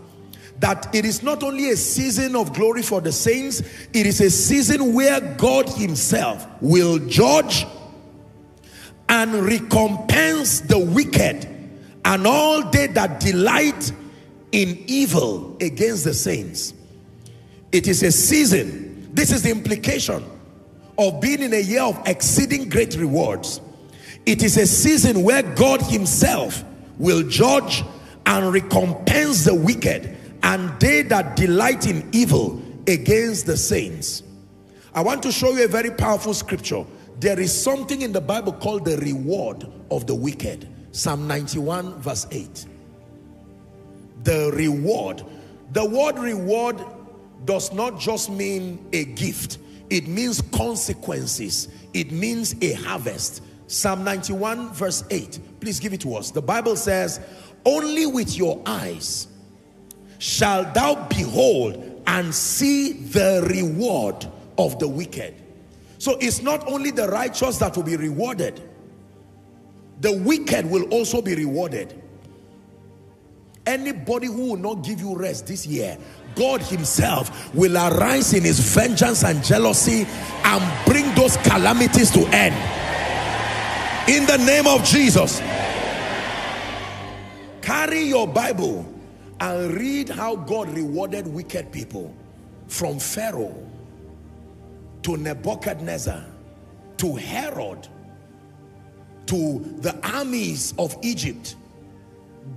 That it is not only a season of glory for the saints, it is a season where God himself will judge and recompense the wicked and all they that delight in evil against the saints. It is a season. This is the implication of being in a year of exceeding great rewards. It is a season where God himself will judge and recompense the wicked and they that delight in evil against the saints. I want to show you a very powerful scripture. There is something in the Bible called the reward of the wicked. Psalm 91 verse 8. The reward. The word reward does not just mean a gift. It means consequences. It means a harvest. Psalm 91 verse 8. Please give it to us. The Bible says, only with your eyes shall thou behold and see the reward of the wicked. So it's not only the righteous that will be rewarded. The wicked will also be rewarded. Anybody who will not give you rest this year, God himself will arise in his vengeance and jealousy and bring those calamities to end. In the name of Jesus. Carry your Bible and read how God rewarded wicked people from Pharaoh to Nebuchadnezzar to Herod to the armies of Egypt.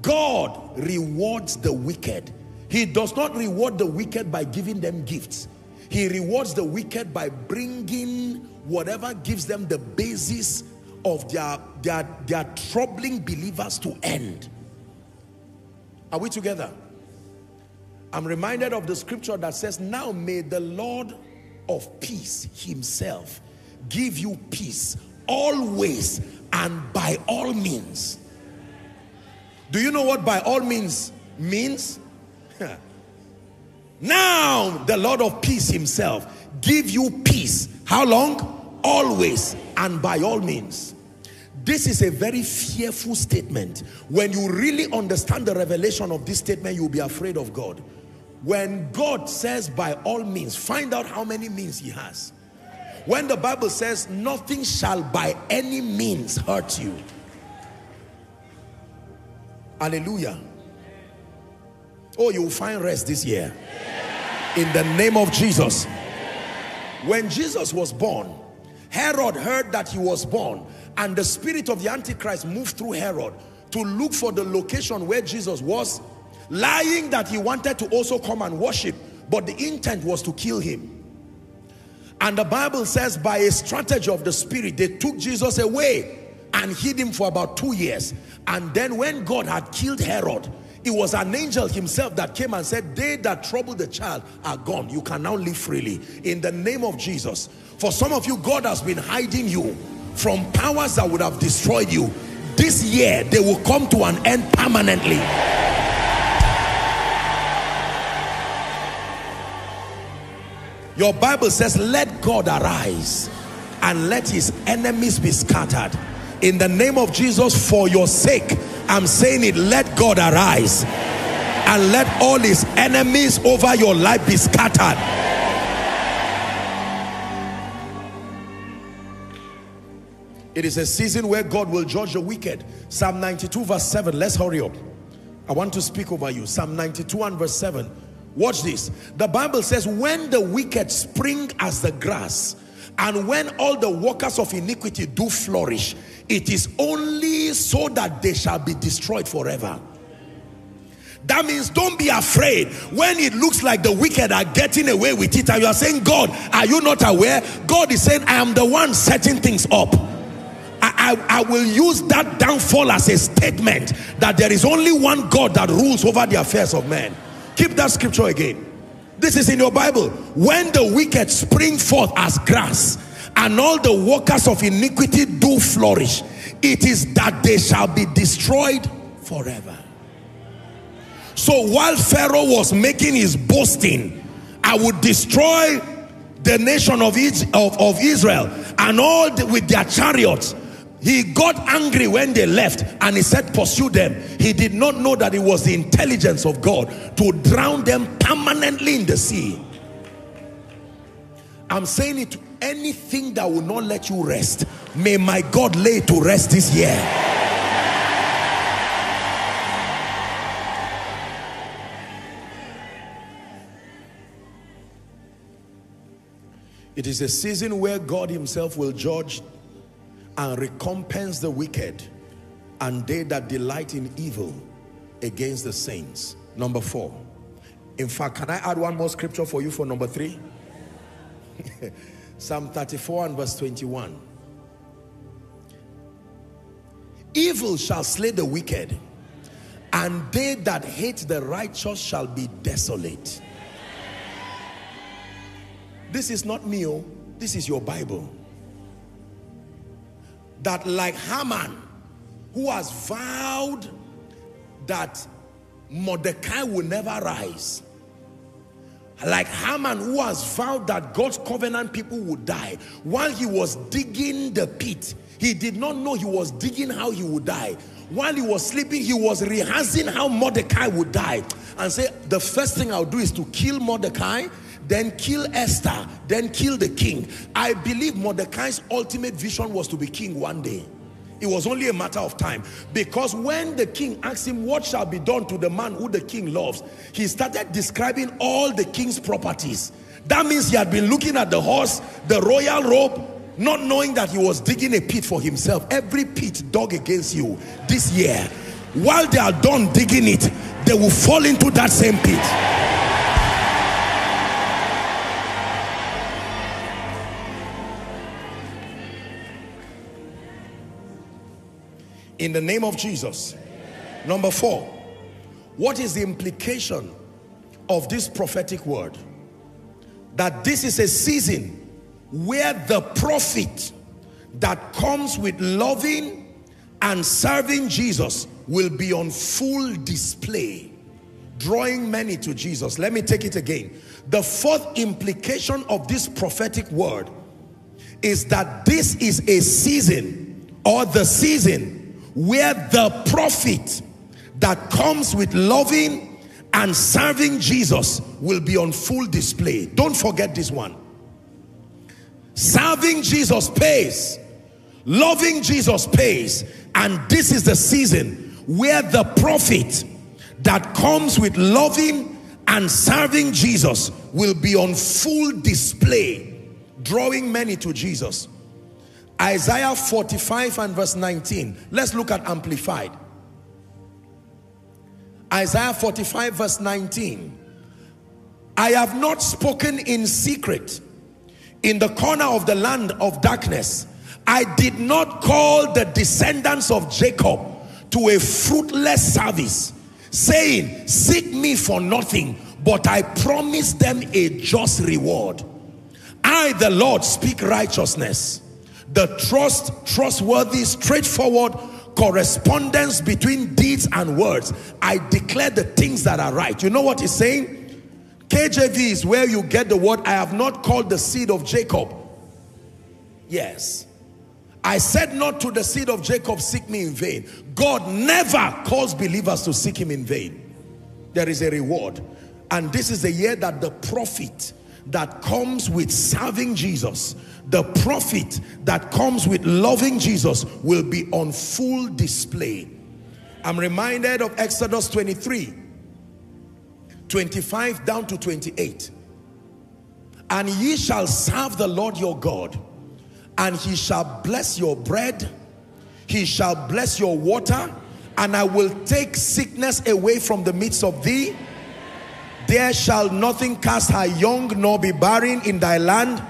God rewards the wicked he does not reward the wicked by giving them gifts. He rewards the wicked by bringing whatever gives them the basis of their, their, their troubling believers to end. Are we together? I'm reminded of the scripture that says, now may the Lord of peace himself give you peace always and by all means. Do you know what by all means means? Now the Lord of peace himself give you peace. How long? Always and by all means. This is a very fearful statement. When you really understand the revelation of this statement, you'll be afraid of God. When God says by all means, find out how many means he has. When the Bible says nothing shall by any means hurt you. Hallelujah. Oh, you will find rest this year. In the name of Jesus. When Jesus was born, Herod heard that he was born and the spirit of the Antichrist moved through Herod to look for the location where Jesus was, lying that he wanted to also come and worship, but the intent was to kill him. And the Bible says by a strategy of the spirit, they took Jesus away and hid him for about two years. And then when God had killed Herod, it was an angel himself that came and said, they that trouble the child are gone. You can now live freely in the name of Jesus. For some of you, God has been hiding you from powers that would have destroyed you. This year, they will come to an end permanently. Your Bible says, let God arise and let his enemies be scattered. In the name of Jesus, for your sake, I'm saying it, let God arise and let all his enemies over your life be scattered. It is a season where God will judge the wicked. Psalm 92 verse 7. Let's hurry up. I want to speak over you. Psalm 92 and verse 7. Watch this. The Bible says, when the wicked spring as the grass, and when all the workers of iniquity do flourish, it is only so that they shall be destroyed forever. That means don't be afraid when it looks like the wicked are getting away with it and you are saying, God, are you not aware? God is saying, I am the one setting things up. I, I, I, will use that downfall as a statement that there is only one God that rules over the affairs of men. Keep that scripture again. This is in your Bible. When the wicked spring forth as grass and all the workers of iniquity do flourish, it is that they shall be destroyed forever. So while Pharaoh was making his boasting, I would destroy the nation of, of, Israel and all the, with their chariots he got angry when they left and he said pursue them. He did not know that it was the intelligence of God to drown them permanently in the sea. I'm saying it to anything that will not let you rest. May my God lay to rest this year. It is a season where God himself will judge and recompense the wicked and they that delight in evil against the saints. Number four. In fact, can I add one more scripture for you for number three? Psalm 34 and verse 21. Evil shall slay the wicked, and they that hate the righteous shall be desolate. This is not me, oh. This is your Bible that like Haman, who has vowed that Mordecai will never rise, like Haman who has vowed that God's covenant people would die, while he was digging the pit, he did not know he was digging how he would die. While he was sleeping, he was rehearsing how Mordecai would die and say, the first thing I'll do is to kill Mordecai then kill Esther, then kill the king. I believe Mordecai's ultimate vision was to be king one day. It was only a matter of time. Because when the king asked him, what shall be done to the man who the king loves? He started describing all the king's properties. That means he had been looking at the horse, the royal robe, not knowing that he was digging a pit for himself. Every pit dug against you this year. While they are done digging it, they will fall into that same pit. In the name of Jesus. Number four, what is the implication of this prophetic word? That this is a season where the profit that comes with loving and serving Jesus will be on full display. drawing many to Jesus. Let me take it again. The fourth implication of this prophetic word is that this is a season or the season where the profit that comes with loving and serving Jesus will be on full display. Don't forget this one. Serving Jesus pays. Loving Jesus pays. And this is the season where the prophet that comes with loving and serving Jesus will be on full display, drawing many to Jesus. Isaiah 45 and verse 19. Let's look at Amplified. Isaiah 45 verse 19. I have not spoken in secret in the corner of the land of darkness. I did not call the descendants of Jacob to a fruitless service, saying, seek me for nothing, but I promise them a just reward. I, the Lord, speak righteousness. The trust, trustworthy, straightforward correspondence between deeds and words. I declare the things that are right. You know what he's saying? KJV is where you get the word, I have not called the seed of Jacob. Yes. I said not to the seed of Jacob, seek me in vain. God never calls believers to seek him in vain. There is a reward. And this is the year that the profit that comes with serving Jesus, the profit that comes with loving Jesus will be on full display. I'm reminded of Exodus 23, 25 down to 28. And ye shall serve the Lord your God, and he shall bless your bread, he shall bless your water, and I will take sickness away from the midst of thee. There shall nothing cast her young nor be barren in thy land.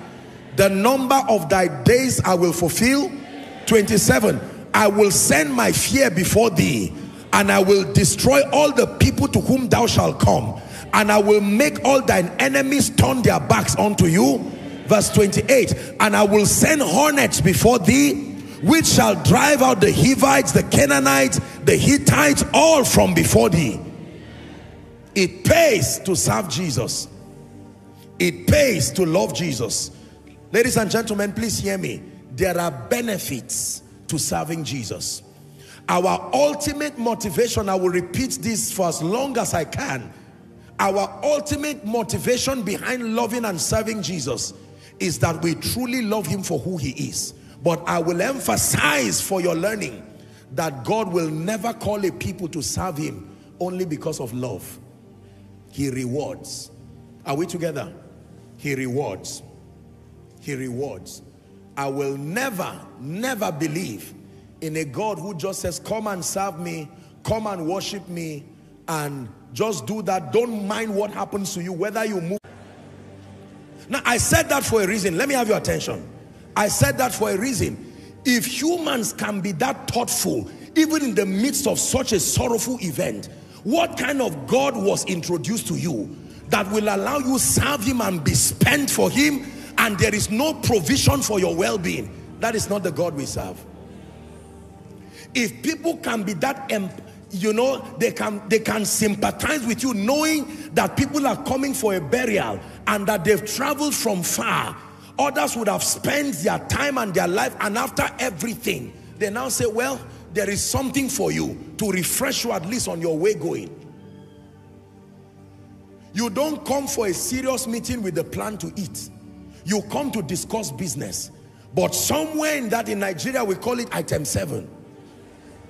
The number of thy days I will fulfill. 27. I will send my fear before thee, and I will destroy all the people to whom thou shalt come and I will make all thine enemies turn their backs unto you. Verse 28, and I will send hornets before thee, which shall drive out the Hivites, the Canaanites, the Hittites, all from before thee. It pays to serve Jesus. It pays to love Jesus. Ladies and gentlemen, please hear me. There are benefits to serving Jesus. Our ultimate motivation, I will repeat this for as long as I can, our ultimate motivation behind loving and serving Jesus is that we truly love him for who he is. But I will emphasize for your learning that God will never call a people to serve him only because of love. He rewards. Are we together? He rewards. He rewards. I will never, never believe in a God who just says, come and serve me, come and worship me, and just do that. Don't mind what happens to you, whether you move. Now, I said that for a reason. Let me have your attention. I said that for a reason. If humans can be that thoughtful, even in the midst of such a sorrowful event, what kind of God was introduced to you that will allow you serve him and be spent for him and there is no provision for your well-being? That is not the God we serve. If people can be that you know they can they can sympathize with you knowing that people are coming for a burial and that they've traveled from far others would have spent their time and their life and after everything they now say well there is something for you to refresh you at least on your way going you don't come for a serious meeting with the plan to eat you come to discuss business but somewhere in that in Nigeria we call it item 7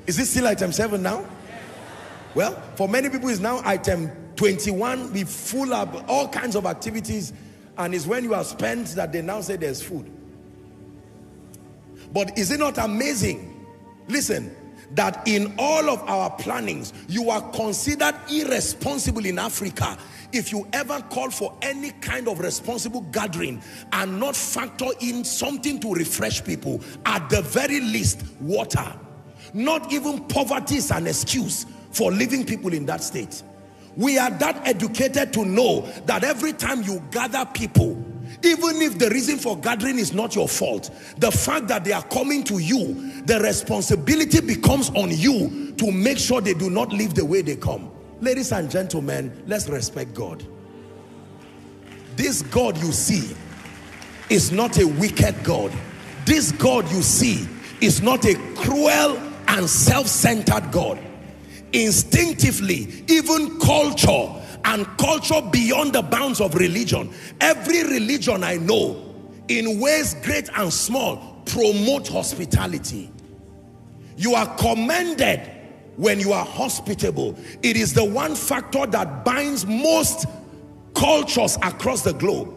is it still item 7 now well, for many people, it's now item 21. Be full up all kinds of activities. And it's when you are spent that they now say there's food. But is it not amazing? Listen, that in all of our plannings, you are considered irresponsible in Africa if you ever call for any kind of responsible gathering and not factor in something to refresh people, at the very least, water. Not even poverty is an excuse for leaving people in that state. We are that educated to know that every time you gather people, even if the reason for gathering is not your fault, the fact that they are coming to you, the responsibility becomes on you to make sure they do not leave the way they come. Ladies and gentlemen, let's respect God. This God you see is not a wicked God. This God you see is not a cruel and self-centered God. Instinctively, even culture and culture beyond the bounds of religion. Every religion I know, in ways great and small, promote hospitality. You are commended when you are hospitable. It is the one factor that binds most cultures across the globe.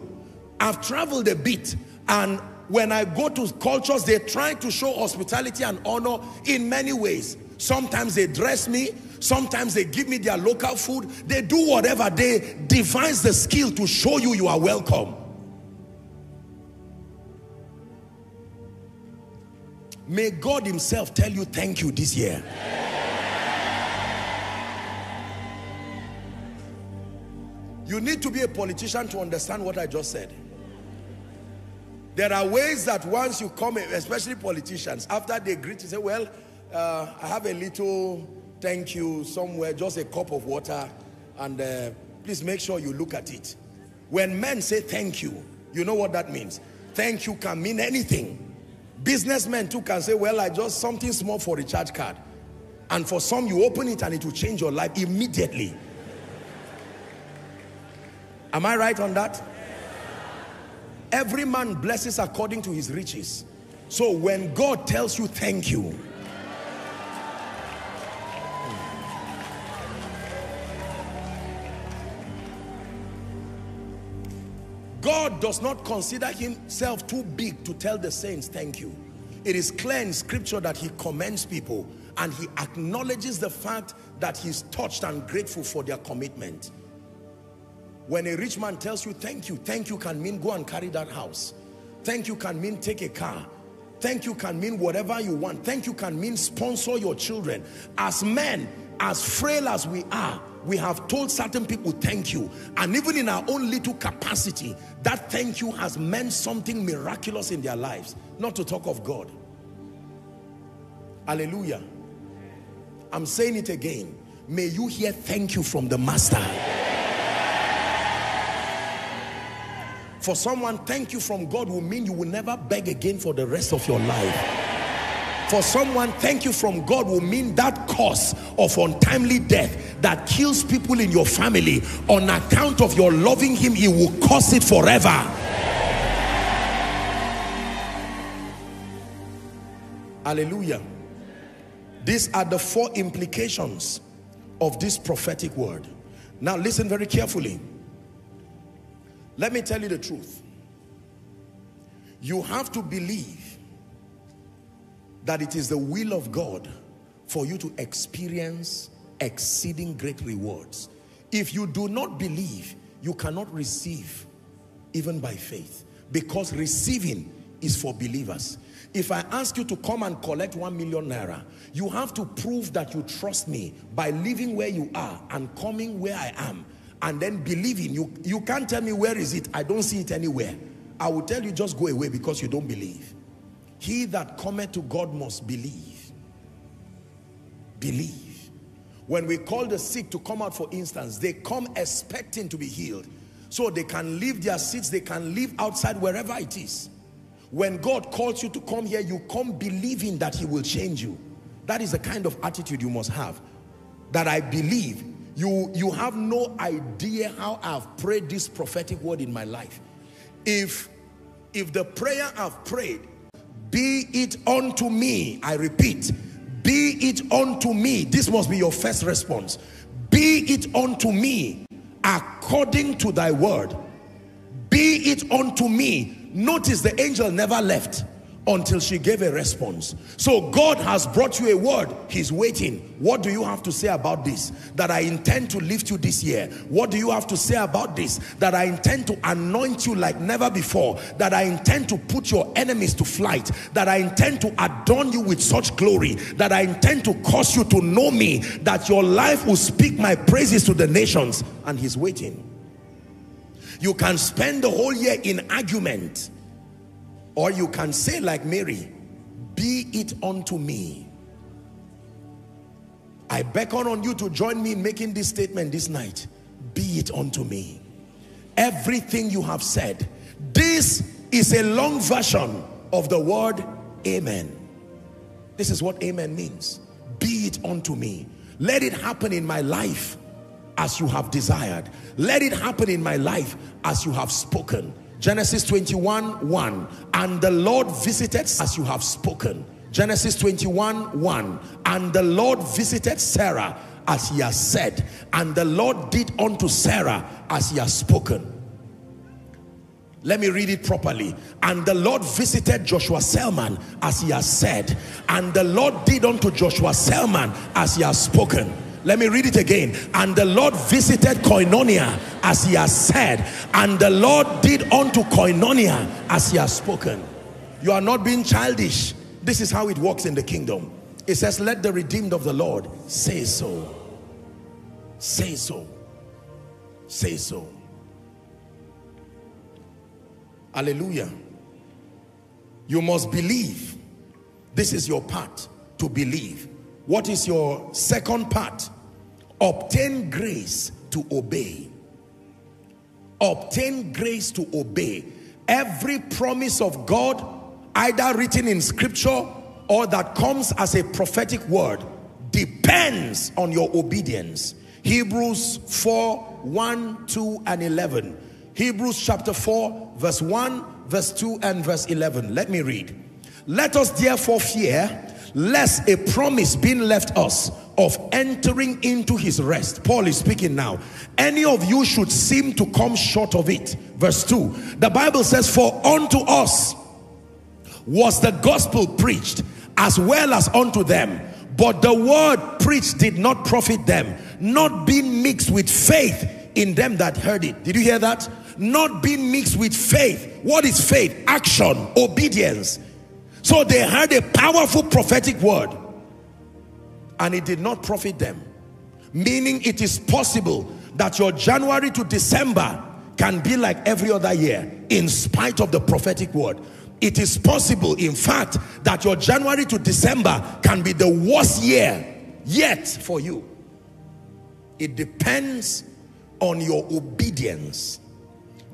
I've traveled a bit and when I go to cultures, they try to show hospitality and honor in many ways. Sometimes they dress me, sometimes they give me their local food. They do whatever, they devise the skill to show you you are welcome. May God himself tell you thank you this year. You need to be a politician to understand what I just said. There are ways that once you come, especially politicians, after they greet you, say, well, uh, I have a little thank you somewhere, just a cup of water, and uh, please make sure you look at it. When men say thank you, you know what that means. Thank you can mean anything. Businessmen too can say, well, I just something small for a charge card. And for some, you open it and it will change your life immediately. Am I right on that? Every man blesses according to his riches. So when God tells you thank you, God does not consider himself too big to tell the saints thank you. It is clear in scripture that he commends people and he acknowledges the fact that he's touched and grateful for their commitment. When a rich man tells you thank you, thank you can mean go and carry that house. Thank you can mean take a car. Thank you can mean whatever you want. Thank you can mean sponsor your children. As men, as frail as we are, we have told certain people thank you. And even in our own little capacity, that thank you has meant something miraculous in their lives. Not to talk of God. Hallelujah. I'm saying it again. May you hear thank you from the master. For someone, thank you from God will mean you will never beg again for the rest of your life. For someone, thank you from God will mean that cause of untimely death that kills people in your family on account of your loving him, he will cause it forever. Hallelujah. These are the four implications of this prophetic word. Now listen very carefully. Let me tell you the truth. You have to believe that it is the will of God for you to experience exceeding great rewards. If you do not believe, you cannot receive even by faith because receiving is for believers. If I ask you to come and collect one million naira, you have to prove that you trust me by living where you are and coming where I am and then believing. You, you can't tell me where is it. I don't see it anywhere. I will tell you just go away because you don't believe. He that cometh to God must believe. Believe. When we call the sick to come out for instance, they come expecting to be healed. So they can leave their seats, they can live outside wherever it is. When God calls you to come here, you come believing that he will change you. That is the kind of attitude you must have. That I believe. You, you have no idea how I've prayed this prophetic word in my life. If, if the prayer I've prayed, be it unto me, I repeat, be it unto me. This must be your first response. Be it unto me according to thy word. Be it unto me Notice the angel never left until she gave a response. So God has brought you a word. He's waiting. What do you have to say about this? That I intend to lift you this year. What do you have to say about this? That I intend to anoint you like never before. That I intend to put your enemies to flight. That I intend to adorn you with such glory. That I intend to cause you to know me. That your life will speak my praises to the nations. And he's waiting. You can spend the whole year in argument. Or you can say like Mary, be it unto me I beckon on you to join me in making this statement this night. Be it unto me. Everything you have said. This is a long version of the word amen. This is what amen means. Be it unto me. Let it happen in my life as you have desired. Let it happen in my life as you have spoken. Genesis 21, 1. And the Lord visited as you have spoken. Genesis 21, 1. And the Lord visited Sarah as he has said. And the Lord did unto Sarah as he has spoken. Let me read it properly. And the Lord visited Joshua Selman as he has said. And the Lord did unto Joshua Selman as he has spoken. Let me read it again. And the Lord visited Koinonia as he has said. And the Lord did unto Koinonia as he has spoken. You are not being childish. This is how it works in the kingdom. It says, let the redeemed of the Lord say so. Say so. Say so. Hallelujah. You must believe. This is your part to believe. What is your second part? Obtain grace to obey. Obtain grace to obey. Every promise of God, either written in scripture or that comes as a prophetic word, depends on your obedience. Hebrews 4, 1, 2, and 11. Hebrews chapter 4, verse 1, verse 2, and verse 11. Let me read. Let us therefore fear, lest a promise being left us of entering into his rest. Paul is speaking now. Any of you should seem to come short of it. Verse 2. The Bible says, For unto us was the gospel preached as well as unto them. But the word preached did not profit them, not being mixed with faith in them that heard it. Did you hear that? Not being mixed with faith. What is faith? Action, obedience. So they heard a powerful prophetic word and it did not profit them. Meaning it is possible that your January to December can be like every other year in spite of the prophetic word. It is possible, in fact, that your January to December can be the worst year yet for you. It depends on your obedience.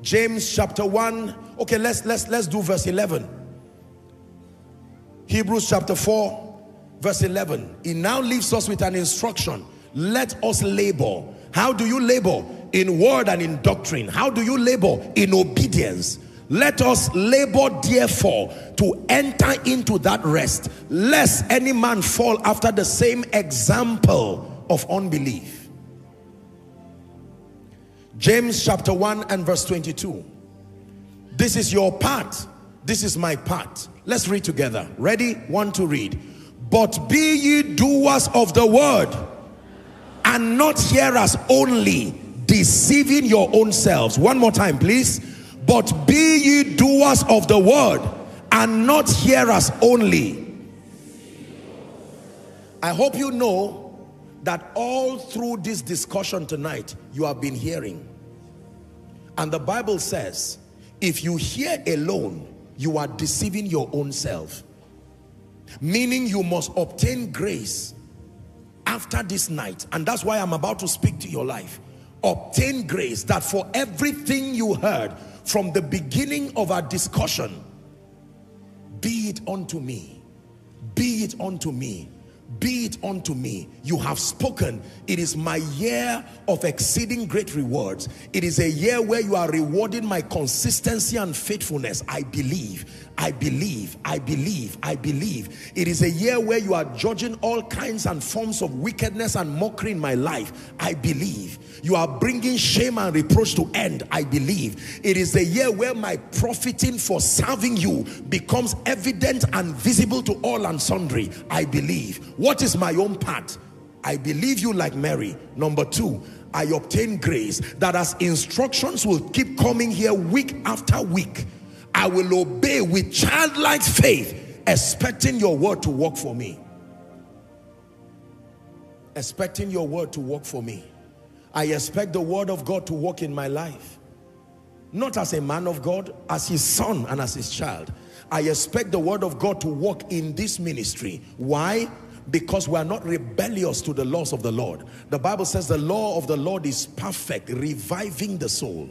James chapter 1. Okay, let's let's let's do verse 11. Hebrews chapter 4, verse 11. He now leaves us with an instruction. Let us labor. How do you labor? In word and in doctrine. How do you labor? In obedience. Let us labor therefore to enter into that rest, lest any man fall after the same example of unbelief. James chapter 1 and verse 22. This is your part. This is my part. Let's read together. Ready? One to read. But be ye doers of the word and not hearers only, deceiving your own selves. One more time, please. But be ye doers of the word and not hearers only. I hope you know that all through this discussion tonight, you have been hearing. And the Bible says, if you hear alone, you are deceiving your own self. Meaning you must obtain grace after this night. And that's why I'm about to speak to your life. Obtain grace that for everything you heard from the beginning of our discussion, be it unto me, be it unto me be it unto me. You have spoken. It is my year of exceeding great rewards. It is a year where you are rewarding my consistency and faithfulness. I believe i believe i believe i believe. It is a year where you are judging all kinds and forms of wickedness and mockery in my life. I believe you are bringing shame and reproach to end i believe it is a year where my profiting for serving you becomes evident and visible to all and sundry i believe what is my own part? I believe you like Mary. Number two, I obtain grace that as instructions will keep coming here week after week, I will obey with childlike faith, expecting your word to work for me. Expecting your word to work for me. I expect the word of God to work in my life. Not as a man of God, as his son and as his child. I expect the word of God to work in this ministry. Why? because we are not rebellious to the laws of the Lord. The Bible says the law of the Lord is perfect, reviving the soul.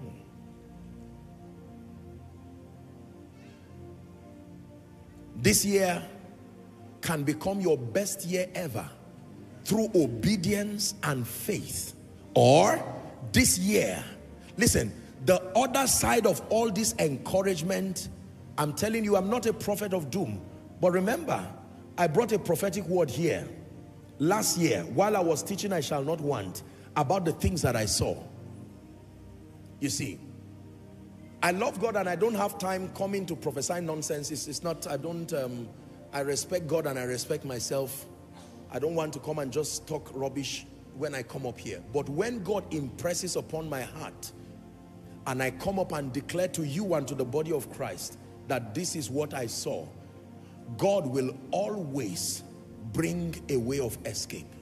Hmm. This year can become your best year ever through obedience and faith. Or this year, listen, the other side of all this encouragement, I'm telling you, I'm not a prophet of doom. But remember, I brought a prophetic word here last year while I was teaching I shall not want about the things that I saw. You see, I love God and I don't have time coming to prophesy nonsense. It's, it's not, I don't, um, I respect God and I respect myself. I don't want to come and just talk rubbish when I come up here. But when God impresses upon my heart and I come up and declare to you and to the body of Christ that this is what I saw, God will always bring a way of escape.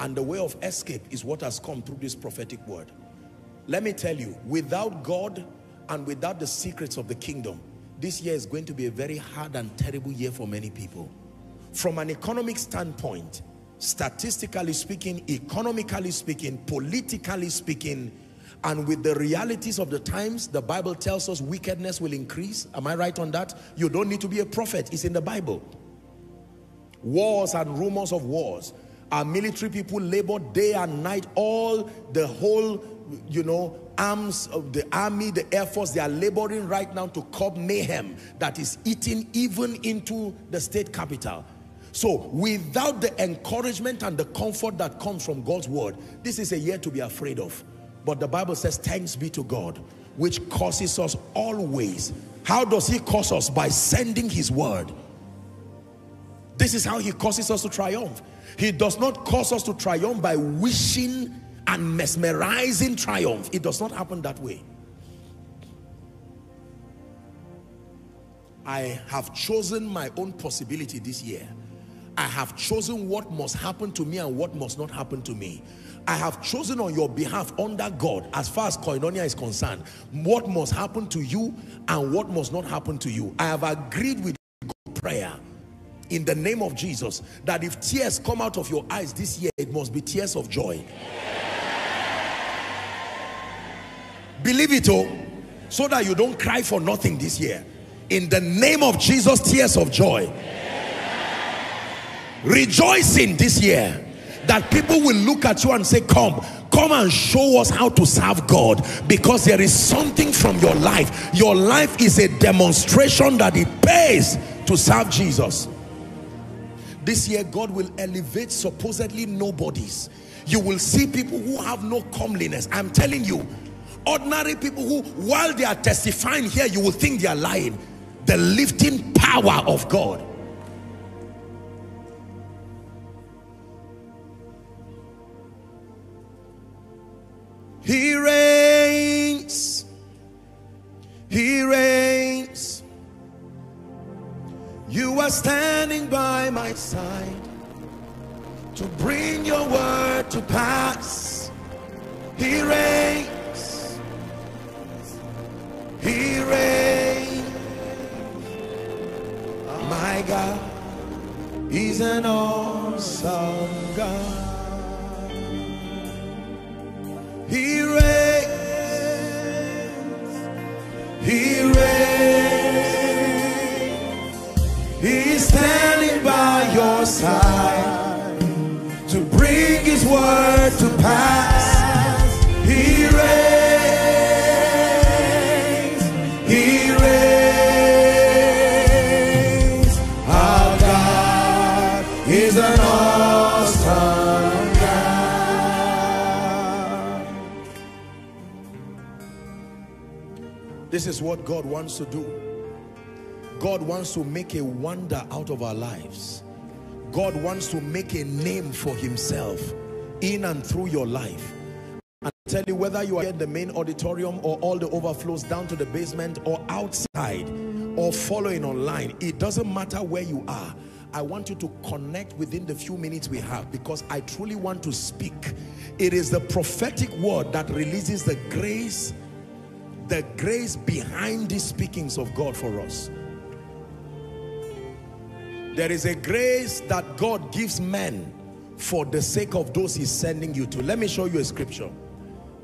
And the way of escape is what has come through this prophetic word. Let me tell you, without God and without the secrets of the kingdom, this year is going to be a very hard and terrible year for many people. From an economic standpoint, statistically speaking, economically speaking, politically speaking, and with the realities of the times, the Bible tells us wickedness will increase. Am I right on that? You don't need to be a prophet. It's in the Bible. Wars and rumors of wars. Our military people labor day and night. All the whole, you know, arms of the army, the air force, they are laboring right now to curb mayhem that is eating even into the state capital. So without the encouragement and the comfort that comes from God's word, this is a year to be afraid of. But the Bible says, thanks be to God, which causes us always. How does he cause us? By sending his word. This is how he causes us to triumph. He does not cause us to triumph by wishing and mesmerizing triumph. It does not happen that way. I have chosen my own possibility this year. I have chosen what must happen to me and what must not happen to me. I have chosen on your behalf under God, as far as koinonia is concerned, what must happen to you and what must not happen to you. I have agreed with prayer in the name of Jesus that if tears come out of your eyes this year, it must be tears of joy. Believe it, oh, so that you don't cry for nothing this year. In the name of Jesus, tears of joy. Rejoicing this year that people will look at you and say, come, come and show us how to serve God because there is something from your life. Your life is a demonstration that it pays to serve Jesus. This year, God will elevate supposedly nobodies. You will see people who have no comeliness. I'm telling you, ordinary people who, while they are testifying here, you will think they are lying. The lifting power of God. He reigns. He reigns. You are standing by my side to bring your word to pass. He reigns. He reigns. My God, He's an awesome God. He reigns. He reigns. He's standing by your side to bring his word to pass. This is what God wants to do. God wants to make a wonder out of our lives. God wants to make a name for himself in and through your life. And I tell you whether you are in the main auditorium or all the overflows down to the basement or outside or following online, it doesn't matter where you are. I want you to connect within the few minutes we have because I truly want to speak. It is the prophetic word that releases the grace the grace behind these speakings of God for us. There is a grace that God gives men for the sake of those he's sending you to. Let me show you a scripture.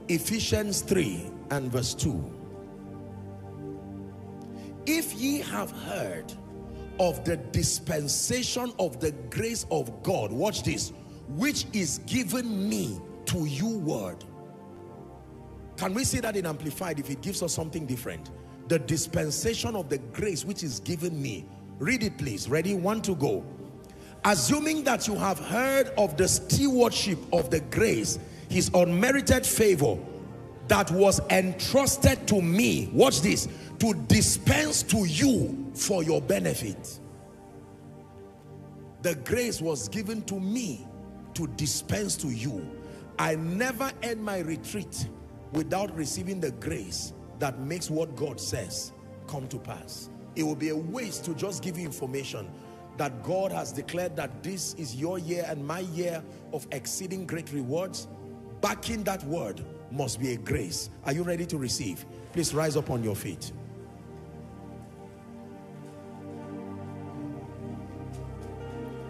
Ephesians 3 and verse 2. If ye have heard of the dispensation of the grace of God, watch this, which is given me to you word. Can we see that in Amplified if it gives us something different? The dispensation of the grace which is given me. Read it please. Ready? One to go. Assuming that you have heard of the stewardship of the grace, his unmerited favor that was entrusted to me. Watch this to dispense to you for your benefit. The grace was given to me to dispense to you. I never end my retreat without receiving the grace that makes what God says come to pass. It will be a waste to just give you information that God has declared that this is your year and my year of exceeding great rewards. Backing that word must be a grace. Are you ready to receive? Please rise up on your feet.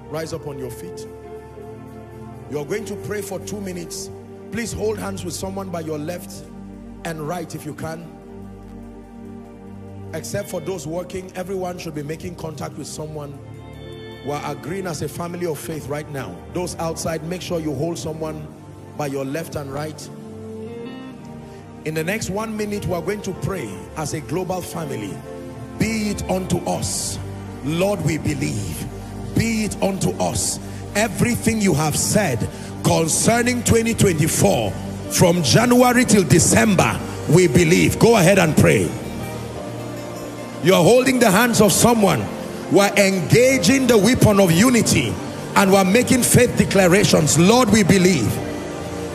Rise up on your feet. You're going to pray for two minutes. Please hold hands with someone by your left and right if you can. Except for those working, everyone should be making contact with someone. We're agreeing as a family of faith right now. Those outside, make sure you hold someone by your left and right. In the next one minute, we're going to pray as a global family. Be it unto us, Lord, we believe be it unto us everything you have said concerning 2024 from January till December we believe. Go ahead and pray. You are holding the hands of someone we're engaging the weapon of unity and we're making faith declarations. Lord we believe.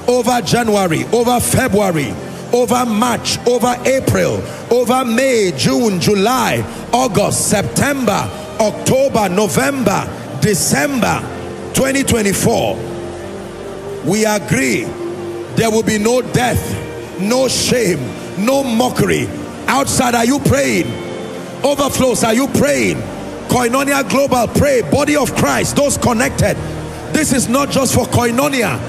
Over January over February over March over April over May June July August September October, November, December 2024 we agree there will be no death no shame no mockery. Outside are you praying? Overflows are you praying? Koinonia global pray. Body of christ those connected. This is not just for koinonia.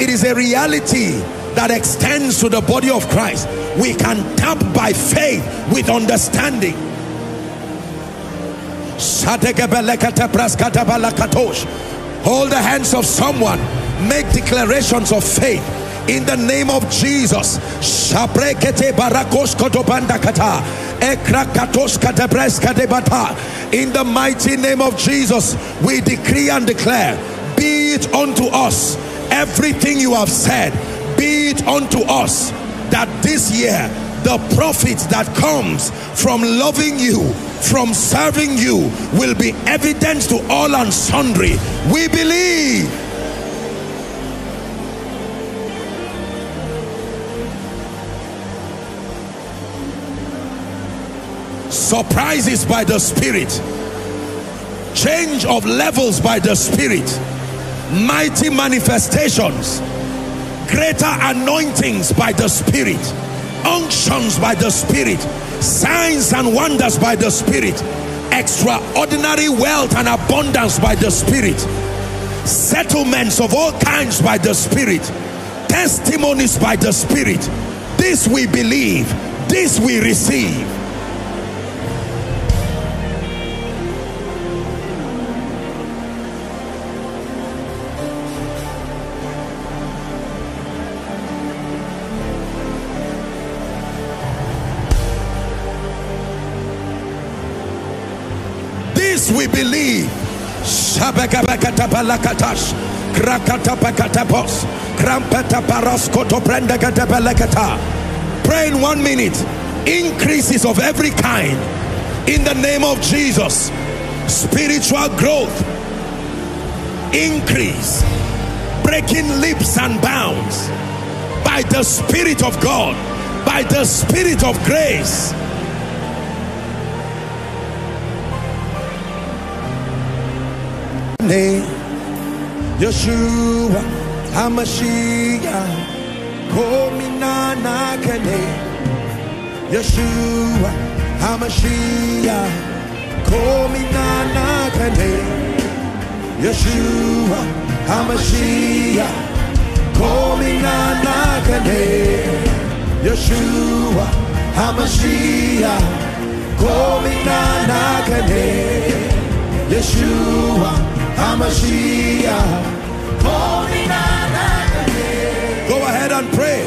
It is a reality that extends to the body of christ. We can tap by faith with understanding Hold the hands of someone. Make declarations of faith in the name of Jesus. In the mighty name of Jesus, we decree and declare, be it unto us everything you have said, be it unto us that this year the profit that comes from loving you from serving you will be evident to all and sundry. We believe. Surprises by the spirit. Change of levels by the spirit. Mighty manifestations. Greater anointings by the spirit unctions by the spirit. Signs and wonders by the spirit. Extraordinary wealth and abundance by the spirit. Settlements of all kinds by the spirit. Testimonies by the spirit. This we believe. This we receive believe. Pray in one minute. Increases of every kind in the name of Jesus. Spiritual growth, increase, breaking lips and bounds by the Spirit of God, by the Spirit of grace. Name Yeshua HaMashiach Kominana Kane Yeshua HaMashiach Kominana Kane, Yeshua HaMashiach, Kominana Kane, Yeshua HaMashiach, Kominana Kane, Yeshua Go ahead and pray.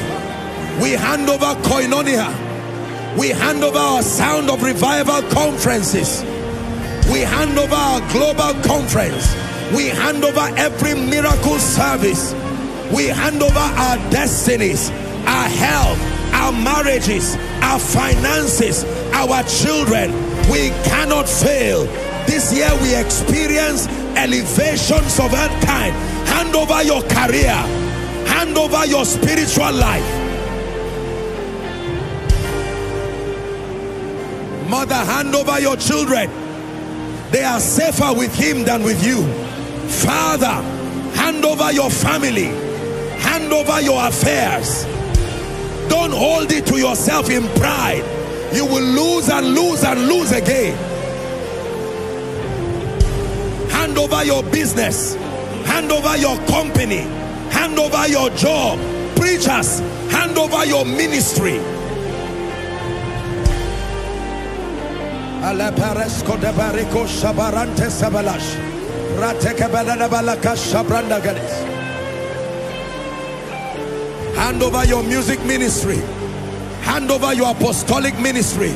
We hand over koinonia we hand over our sound of revival conferences. We hand over our global conference. We hand over every miracle service. We hand over our destinies, our health, our marriages, our finances, our children. We cannot fail. This year we experience elevations of that kind. Hand over your career. Hand over your spiritual life Mother, hand over your children. They are safer with him than with you. Father, hand over your family. Hand over your affairs. Don't hold it to yourself in pride. You will lose and lose and lose again. Hand over your business. Hand over your company. Hand over your job. Preachers, hand over your ministry. Hand over your music ministry. Hand over your apostolic ministry.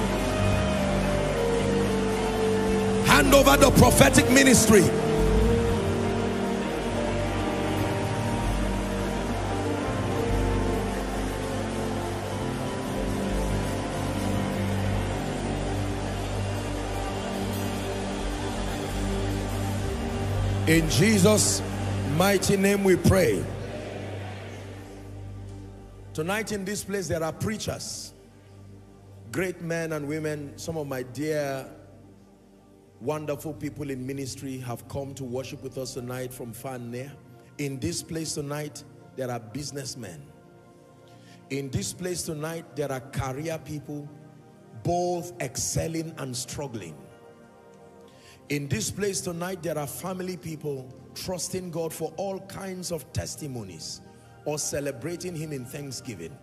Hand over the prophetic ministry. In Jesus' mighty name we pray. Tonight in this place there are preachers, great men and women, some of my dear wonderful people in ministry have come to worship with us tonight from far and near. In this place tonight there are businessmen. In this place tonight there are career people both excelling and struggling. In this place tonight, there are family people trusting God for all kinds of testimonies or celebrating Him in thanksgiving.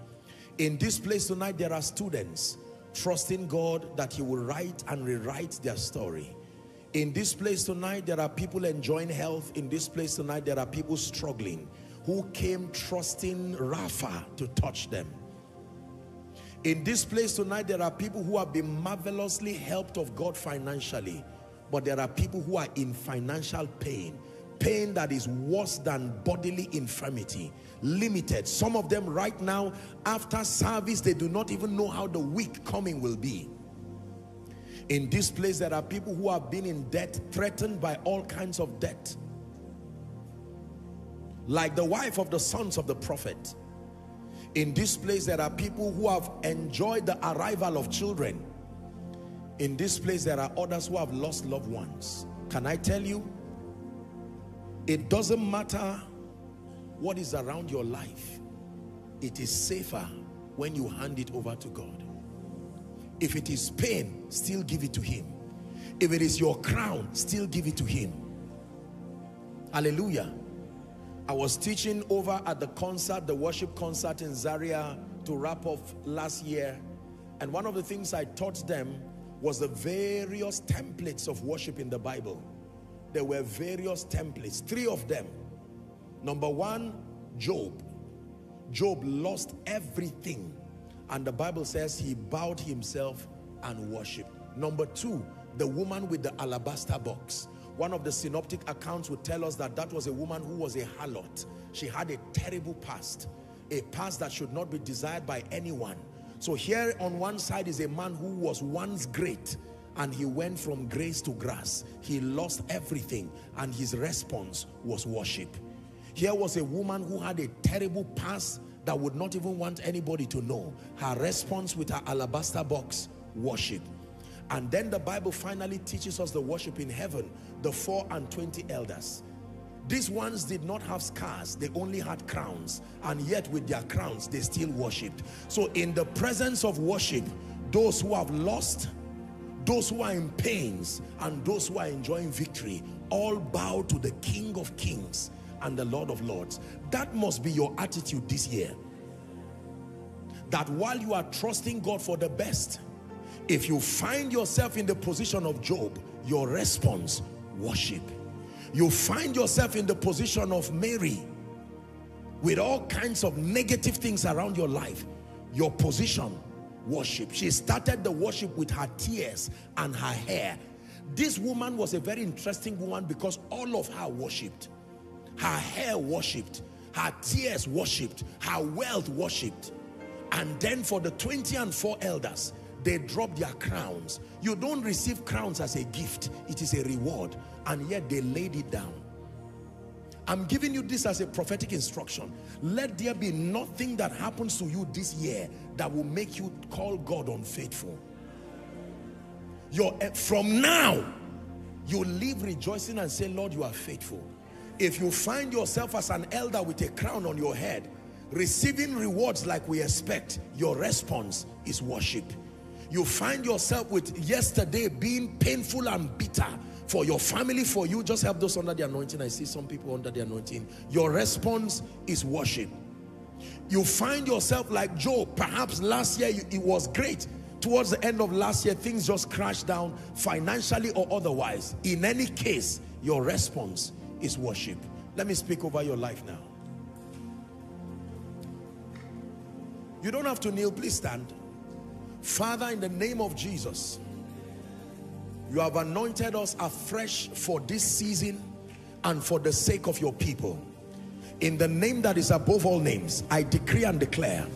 In this place tonight, there are students trusting God that He will write and rewrite their story. In this place tonight, there are people enjoying health. In this place tonight, there are people struggling who came trusting Rapha to touch them. In this place tonight, there are people who have been marvelously helped of God financially but there are people who are in financial pain, pain that is worse than bodily infirmity, limited. Some of them right now, after service, they do not even know how the week coming will be. In this place, there are people who have been in debt, threatened by all kinds of debt. Like the wife of the sons of the prophet. In this place, there are people who have enjoyed the arrival of children in this place, there are others who have lost loved ones. Can I tell you? It doesn't matter what is around your life. It is safer when you hand it over to God. If it is pain, still give it to him. If it is your crown, still give it to him. Hallelujah. I was teaching over at the concert, the worship concert in Zaria to wrap up last year. And one of the things I taught them was the various templates of worship in the Bible. There were various templates, three of them. Number one, Job. Job lost everything. And the Bible says he bowed himself and worshiped. Number two, the woman with the alabaster box. One of the synoptic accounts would tell us that that was a woman who was a harlot. She had a terrible past, a past that should not be desired by anyone. So here on one side is a man who was once great and he went from grace to grass. He lost everything and his response was worship. Here was a woman who had a terrible past that would not even want anybody to know. Her response with her alabaster box, worship. And then the Bible finally teaches us the worship in heaven, the four and twenty elders. These ones did not have scars, they only had crowns. And yet with their crowns, they still worshipped. So in the presence of worship, those who have lost, those who are in pains and those who are enjoying victory all bow to the King of Kings and the Lord of Lords. That must be your attitude this year. That while you are trusting God for the best, if you find yourself in the position of Job, your response, worship. You find yourself in the position of Mary with all kinds of negative things around your life. Your position, worship. She started the worship with her tears and her hair. This woman was a very interesting woman because all of her worshipped. Her hair worshipped, her tears worshipped, her wealth worshipped. And then for the 20 and 4 elders, they drop their crowns. You don't receive crowns as a gift. It is a reward. And yet they laid it down. I'm giving you this as a prophetic instruction. Let there be nothing that happens to you this year that will make you call God unfaithful. You're, eh, from now, you live rejoicing and say, Lord, you are faithful. If you find yourself as an elder with a crown on your head, receiving rewards like we expect, your response is worship. You find yourself with yesterday being painful and bitter, for your family, for you, just help those under the anointing. I see some people under the anointing. Your response is worship. You find yourself like Job. Perhaps last year it was great. Towards the end of last year, things just crashed down financially or otherwise. In any case, your response is worship. Let me speak over your life now. You don't have to kneel, please stand. Father, in the name of Jesus, you have anointed us afresh for this season and for the sake of your people. In the name that is above all names, I decree and declare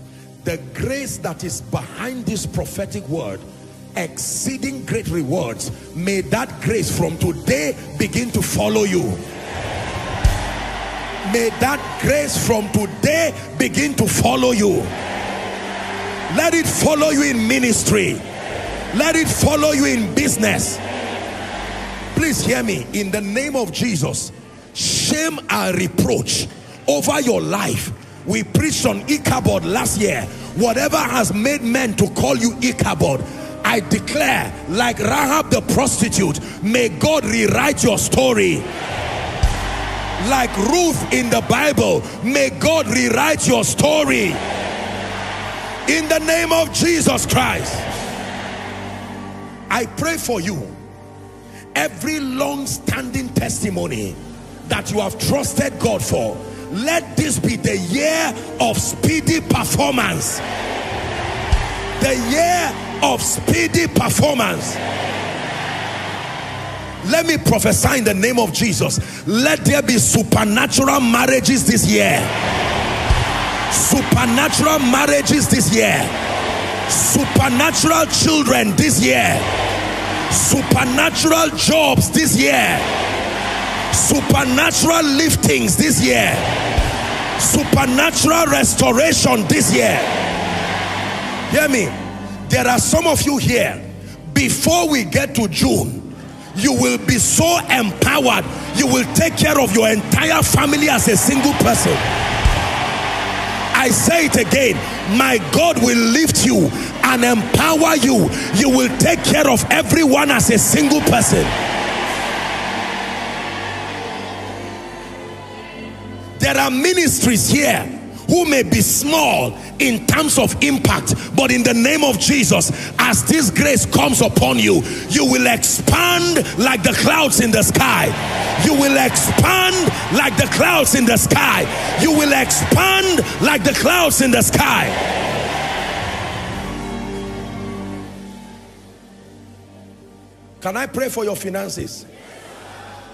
the grace that is behind this prophetic word exceeding great rewards may that grace from today begin to follow you. May that grace from today begin to follow you. Let it follow you in ministry let it follow you in business. Please hear me. In the name of Jesus, shame and reproach over your life. We preached on Ichabod last year. Whatever has made men to call you Ichabod, I declare, like Rahab the prostitute, may God rewrite your story. Like Ruth in the Bible, may God rewrite your story. In the name of Jesus Christ. I pray for you. Every long-standing testimony that you have trusted God for let this be the year of speedy performance. The year of speedy performance. Let me prophesy in the name of Jesus. Let there be supernatural marriages this year. Supernatural marriages this year supernatural children this year. Supernatural jobs this year. Supernatural liftings this year. Supernatural restoration this year. Hear me. There are some of you here. Before we get to June you will be so empowered. You will take care of your entire family as a single person. I say it again my God will lift you and empower you. You will take care of everyone as a single person. There are ministries here who may be small in terms of impact but in the name of Jesus as this grace comes upon you you will expand like the clouds in the sky. You will expand like the clouds in the sky. You will expand like the clouds in the sky. Can I pray for your finances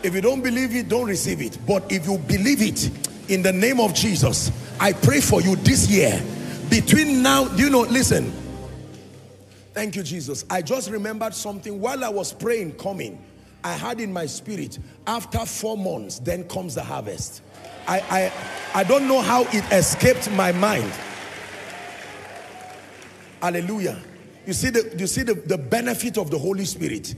if you don't believe it don't receive it. But if you believe it in the name of Jesus I pray for you this year. Between now you know listen. Thank you Jesus. I just remembered something while I was praying coming. I had in my spirit after four months then comes the harvest. I I I don't know how it escaped my mind. Hallelujah. You see the you see the, the benefit of the Holy Spirit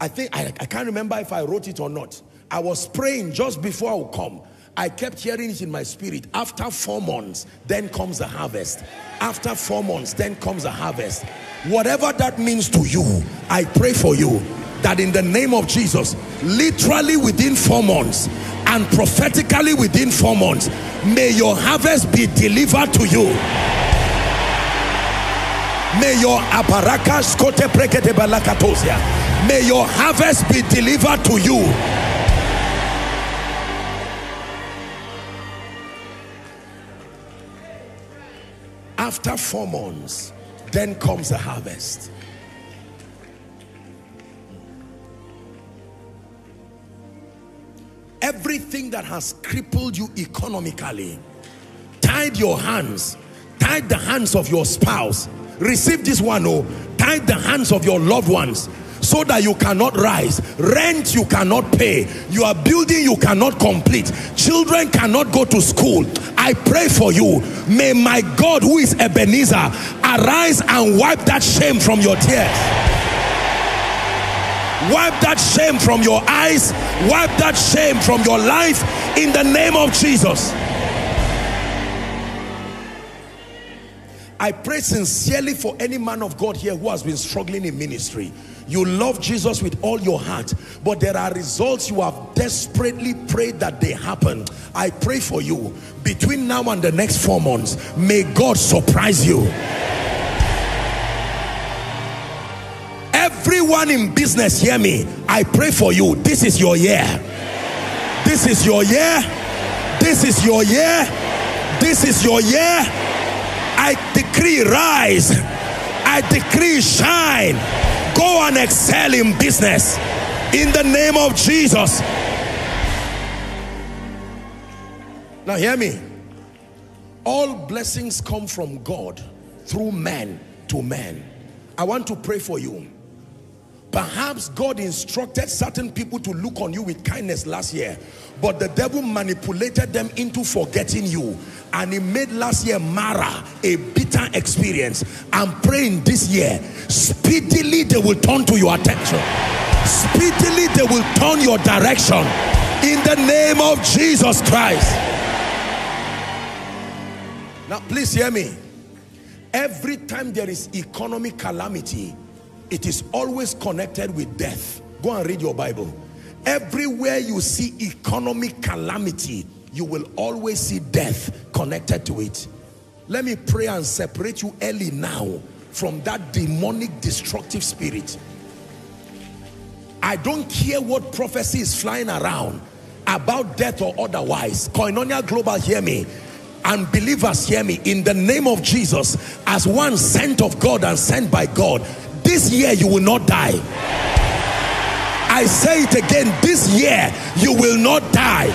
I think I, I can't remember if I wrote it or not I was praying just before I would come I kept hearing it in my spirit. After four months, then comes the harvest. After four months, then comes the harvest. Whatever that means to you, I pray for you that in the name of Jesus, literally within four months and prophetically within four months, may your harvest be delivered to you. May your aparakas kote prekete balakatosia. May your harvest be delivered to you. After four months, then comes the harvest. Everything that has crippled you economically, tied your hands, tied the hands of your spouse, receive this one, oh, tie the hands of your loved ones, so that you cannot rise. Rent you cannot pay. You are building you cannot complete. Children cannot go to school. I pray for you. May my god who is ebenezer arise and wipe that shame from your tears. Wipe that shame from your eyes. Wipe that shame from your life in the name of jesus I pray sincerely for any man of God here who has been struggling in ministry. You love Jesus with all your heart, but there are results you have desperately prayed that they happen. I pray for you between now and the next four months. May God surprise you. Everyone in business, hear me. I pray for you. This is your year. This is your year. This is your year. This is your year I decree rise. I decree shine. Go and excel in business. In the name of Jesus. Now hear me. All blessings come from God through man to man. I want to pray for you. Perhaps God instructed certain people to look on you with kindness last year, but the devil manipulated them into forgetting you and he made last year Mara a bitter experience. I'm praying this year, speedily they will turn to your attention. Speedily they will turn your direction in the name of Jesus Christ. Now please hear me. Every time there is economic calamity, it is always connected with death. Go and read your Bible. Everywhere you see economic calamity, you will always see death connected to it. Let me pray and separate you early now from that demonic destructive spirit. I don't care what prophecy is flying around about death or otherwise. Koinonia Global, hear me. And believers, hear me. In the name of Jesus, as one sent of God and sent by God, this year you will not die. I say it again, this year you will not die.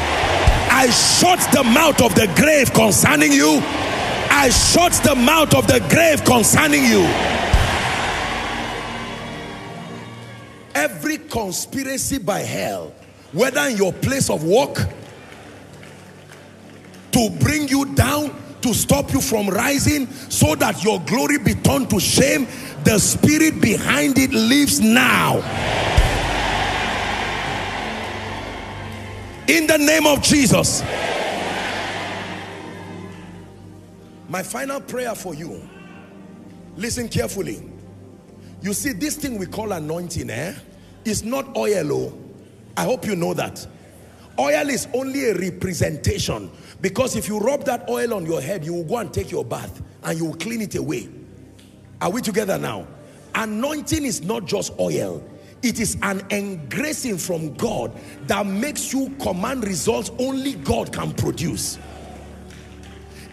I shut the mouth of the grave concerning you. I shut the mouth of the grave concerning you. Every conspiracy by hell, whether in your place of work, to bring you down, to stop you from rising, so that your glory be turned to shame, the spirit behind it lives now. In the name of Jesus. My final prayer for you. Listen carefully. You see, this thing we call anointing, eh? Is not oil, oh. I hope you know that. Oil is only a representation. Because if you rub that oil on your head, you will go and take your bath and you will clean it away. Are we together now? Anointing is not just oil. It is an engracing from God that makes you command results only God can produce.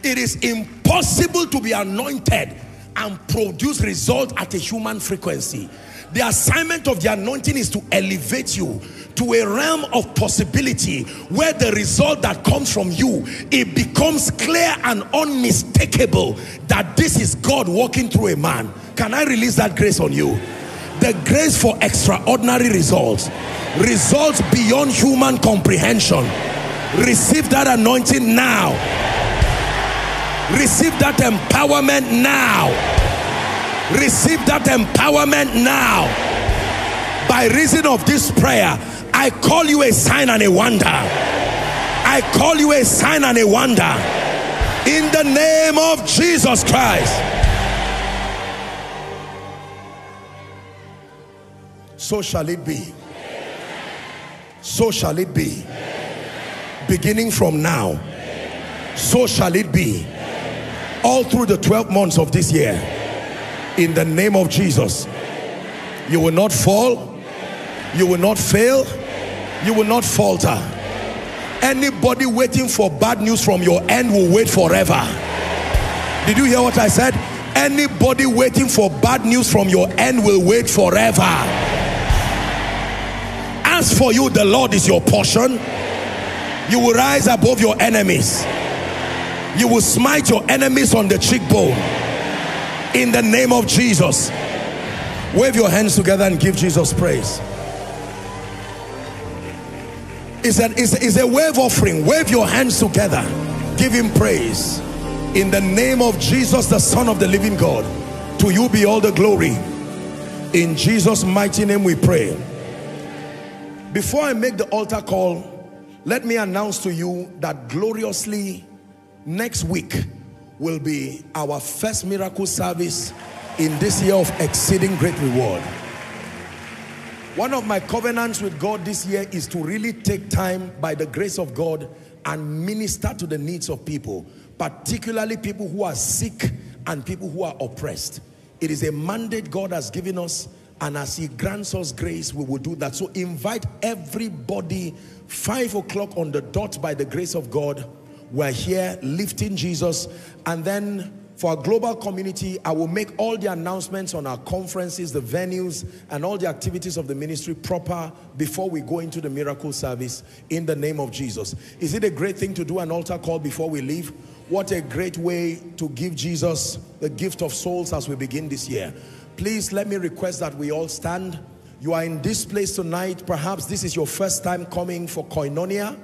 It is impossible to be anointed and produce results at a human frequency. The assignment of the anointing is to elevate you to a realm of possibility where the result that comes from you, it becomes clear and unmistakable that this is God walking through a man. Can I release that grace on you? The grace for extraordinary results. Results beyond human comprehension. Receive that anointing now. Receive that empowerment now. Receive that empowerment now. By reason of this prayer, I call you a sign and a wonder. I call you a sign and a wonder. In the name of Jesus Christ. So shall it be. So shall it be. Beginning from now. So shall it be. All through the 12 months of this year. In the name of Jesus. You will not fall. You will not fail. You will not falter. Anybody waiting for bad news from your end will wait forever. Did you hear what I said? Anybody waiting for bad news from your end will wait forever. As for you, the Lord is your portion. You will rise above your enemies. You will smite your enemies on the cheekbone. In the name of Jesus. Wave your hands together and give Jesus praise. It's, an, it's, it's a wave offering. Wave your hands together. Give him praise. In the name of Jesus, the Son of the living God, to you be all the glory. In Jesus' mighty name we pray. Before I make the altar call, let me announce to you that gloriously next week will be our first miracle service in this year of exceeding great reward. One of my covenants with God this year is to really take time by the grace of God and minister to the needs of people, particularly people who are sick and people who are oppressed. It is a mandate God has given us and as he grants us grace, we will do that. So invite everybody, five o'clock on the dot by the grace of God. We're here lifting Jesus and then for our global community, I will make all the announcements on our conferences, the venues, and all the activities of the ministry proper before we go into the miracle service in the name of Jesus. Is it a great thing to do an altar call before we leave? What a great way to give Jesus the gift of souls as we begin this year. Please let me request that we all stand. You are in this place tonight. Perhaps this is your first time coming for Koinonia.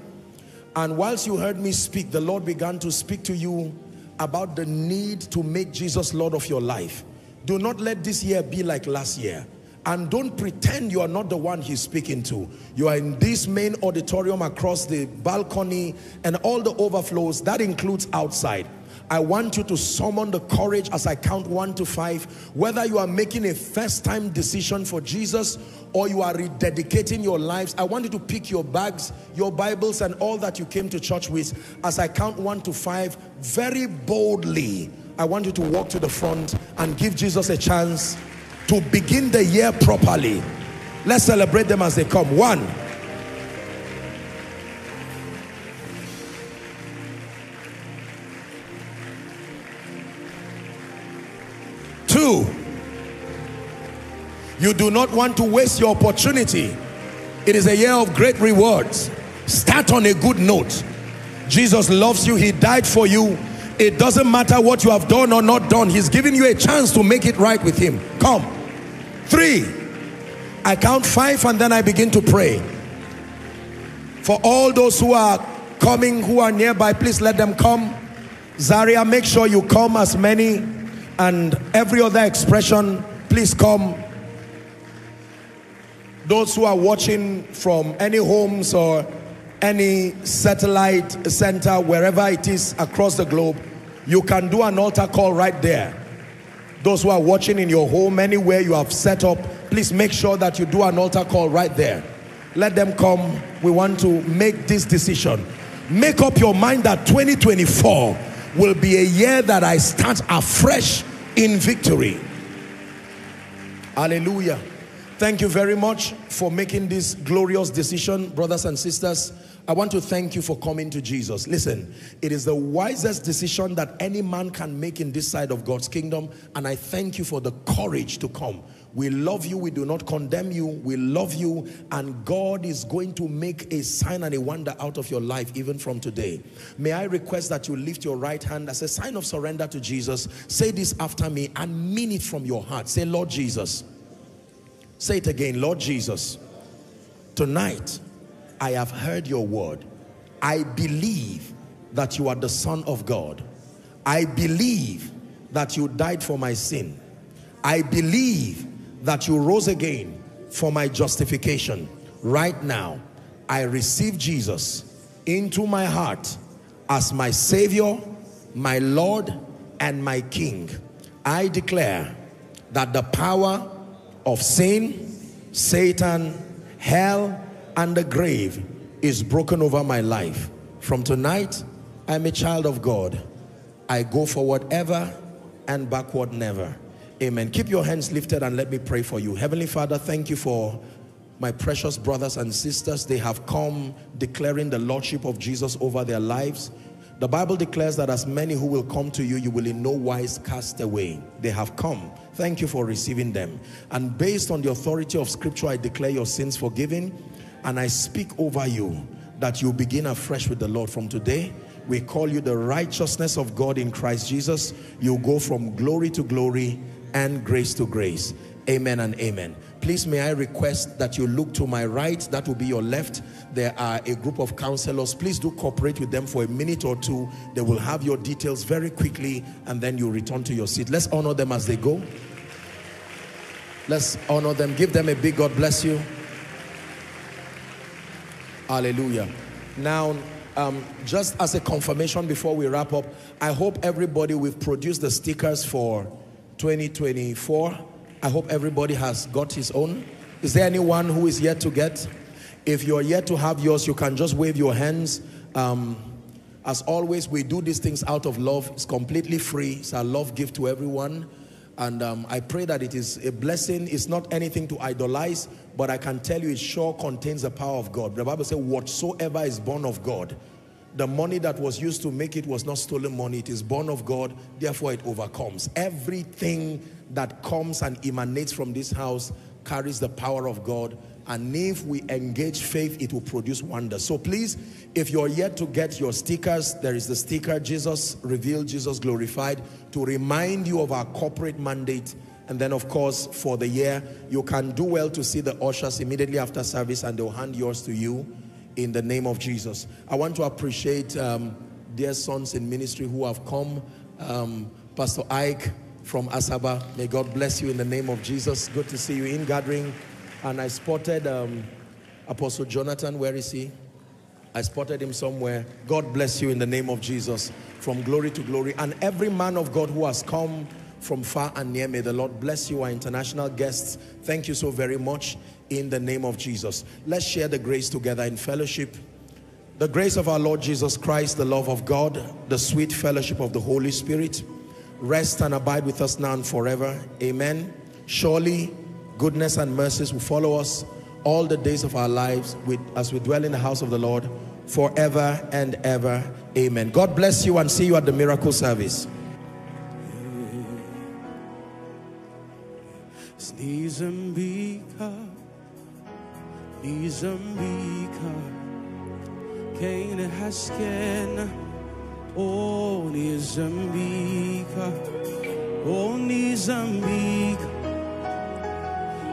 And whilst you heard me speak, the Lord began to speak to you about the need to make Jesus Lord of your life. Do not let this year be like last year. And don't pretend you are not the one he's speaking to. You are in this main auditorium across the balcony and all the overflows. That includes outside. I want you to summon the courage as I count one to five. Whether you are making a first time decision for Jesus or you are rededicating your lives, I want you to pick your bags, your Bibles and all that you came to church with. As I count one to five, very boldly, I want you to walk to the front and give Jesus a chance to begin the year properly. Let's celebrate them as they come. One, Two, you do not want to waste your opportunity. It is a year of great rewards. Start on a good note. Jesus loves you. He died for you. It doesn't matter what you have done or not done. He's giving you a chance to make it right with him. Come. Three. I count five and then I begin to pray. For all those who are coming, who are nearby, please let them come. Zaria, make sure you come as many and every other expression, please come. Those who are watching from any homes or any satellite center, wherever it is across the globe, you can do an altar call right there. Those who are watching in your home, anywhere you have set up, please make sure that you do an altar call right there. Let them come. We want to make this decision. Make up your mind that 2024 will be a year that I start afresh in victory. Hallelujah. Thank you very much for making this glorious decision, brothers and sisters. I want to thank you for coming to Jesus. Listen, it is the wisest decision that any man can make in this side of God's kingdom. And I thank you for the courage to come. We love you. We do not condemn you. We love you. And God is going to make a sign and a wonder out of your life even from today. May I request that you lift your right hand as a sign of surrender to Jesus. Say this after me and mean it from your heart. Say, Lord Jesus. Say it again. Lord Jesus, tonight I have heard your word. I believe that you are the son of God. I believe that you died for my sin. I believe that you rose again for my justification. Right now, I receive Jesus into my heart as my Savior, my Lord, and my King. I declare that the power of sin, Satan, hell, and the grave is broken over my life. From tonight, I'm a child of God. I go forward ever and backward never. Amen. Keep your hands lifted and let me pray for you. Heavenly Father, thank you for my precious brothers and sisters. They have come declaring the Lordship of Jesus over their lives. The Bible declares that as many who will come to you, you will in no wise cast away. They have come. Thank you for receiving them. And based on the authority of scripture, I declare your sins forgiven and I speak over you that you begin afresh with the Lord from today. We call you the righteousness of God in Christ Jesus. You go from glory to glory and grace to grace. Amen and amen. Please may I request that you look to my right, that will be your left. There are a group of counselors. Please do cooperate with them for a minute or two. They will have your details very quickly and then you return to your seat. Let's honor them as they go. Let's honor them. Give them a big God bless you. Hallelujah. Now, um, just as a confirmation before we wrap up, I hope everybody, we've produced the stickers for 2024. I hope everybody has got his own. Is there anyone who is yet to get? If you're yet to have yours, you can just wave your hands. Um, as always, we do these things out of love. It's completely free. It's a love gift to everyone. And um, I pray that it is a blessing. It's not anything to idolize, but I can tell you it sure contains the power of God. The Bible says, whatsoever is born of God, the money that was used to make it was not stolen money. It is born of God, therefore it overcomes. Everything that comes and emanates from this house carries the power of God. And if we engage faith, it will produce wonders. So please, if you're yet to get your stickers, there is the sticker, Jesus revealed, Jesus glorified, to remind you of our corporate mandate. And then, of course, for the year, you can do well to see the ushers immediately after service and they'll hand yours to you in the name of Jesus. I want to appreciate um, dear sons in ministry who have come. Um, Pastor Ike from Asaba, may God bless you in the name of Jesus. Good to see you in gathering. And I spotted um, Apostle Jonathan, where is he? I spotted him somewhere. God bless you in the name of Jesus. From glory to glory. And every man of God who has come from far and near, may the Lord bless you, our international guests. Thank you so very much in the name of Jesus. Let's share the grace together in fellowship. The grace of our Lord Jesus Christ, the love of God, the sweet fellowship of the Holy Spirit, rest and abide with us now and forever. Amen. Surely goodness and mercies will follow us all the days of our lives with, as we dwell in the house of the Lord forever and ever. Amen. God bless you and see you at the miracle service. Nizambika, Nizambika, Kane Hasken, Oh Nizambika, Oh Nizambika,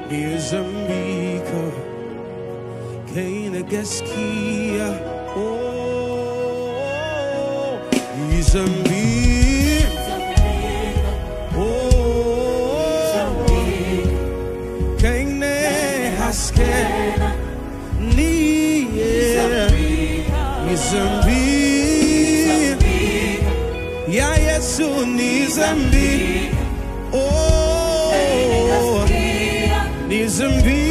Nizambika, Kane Gaskia, Oh Nizambika, Nizambika, Ya Yesu Nizambika, Oh Nizambika,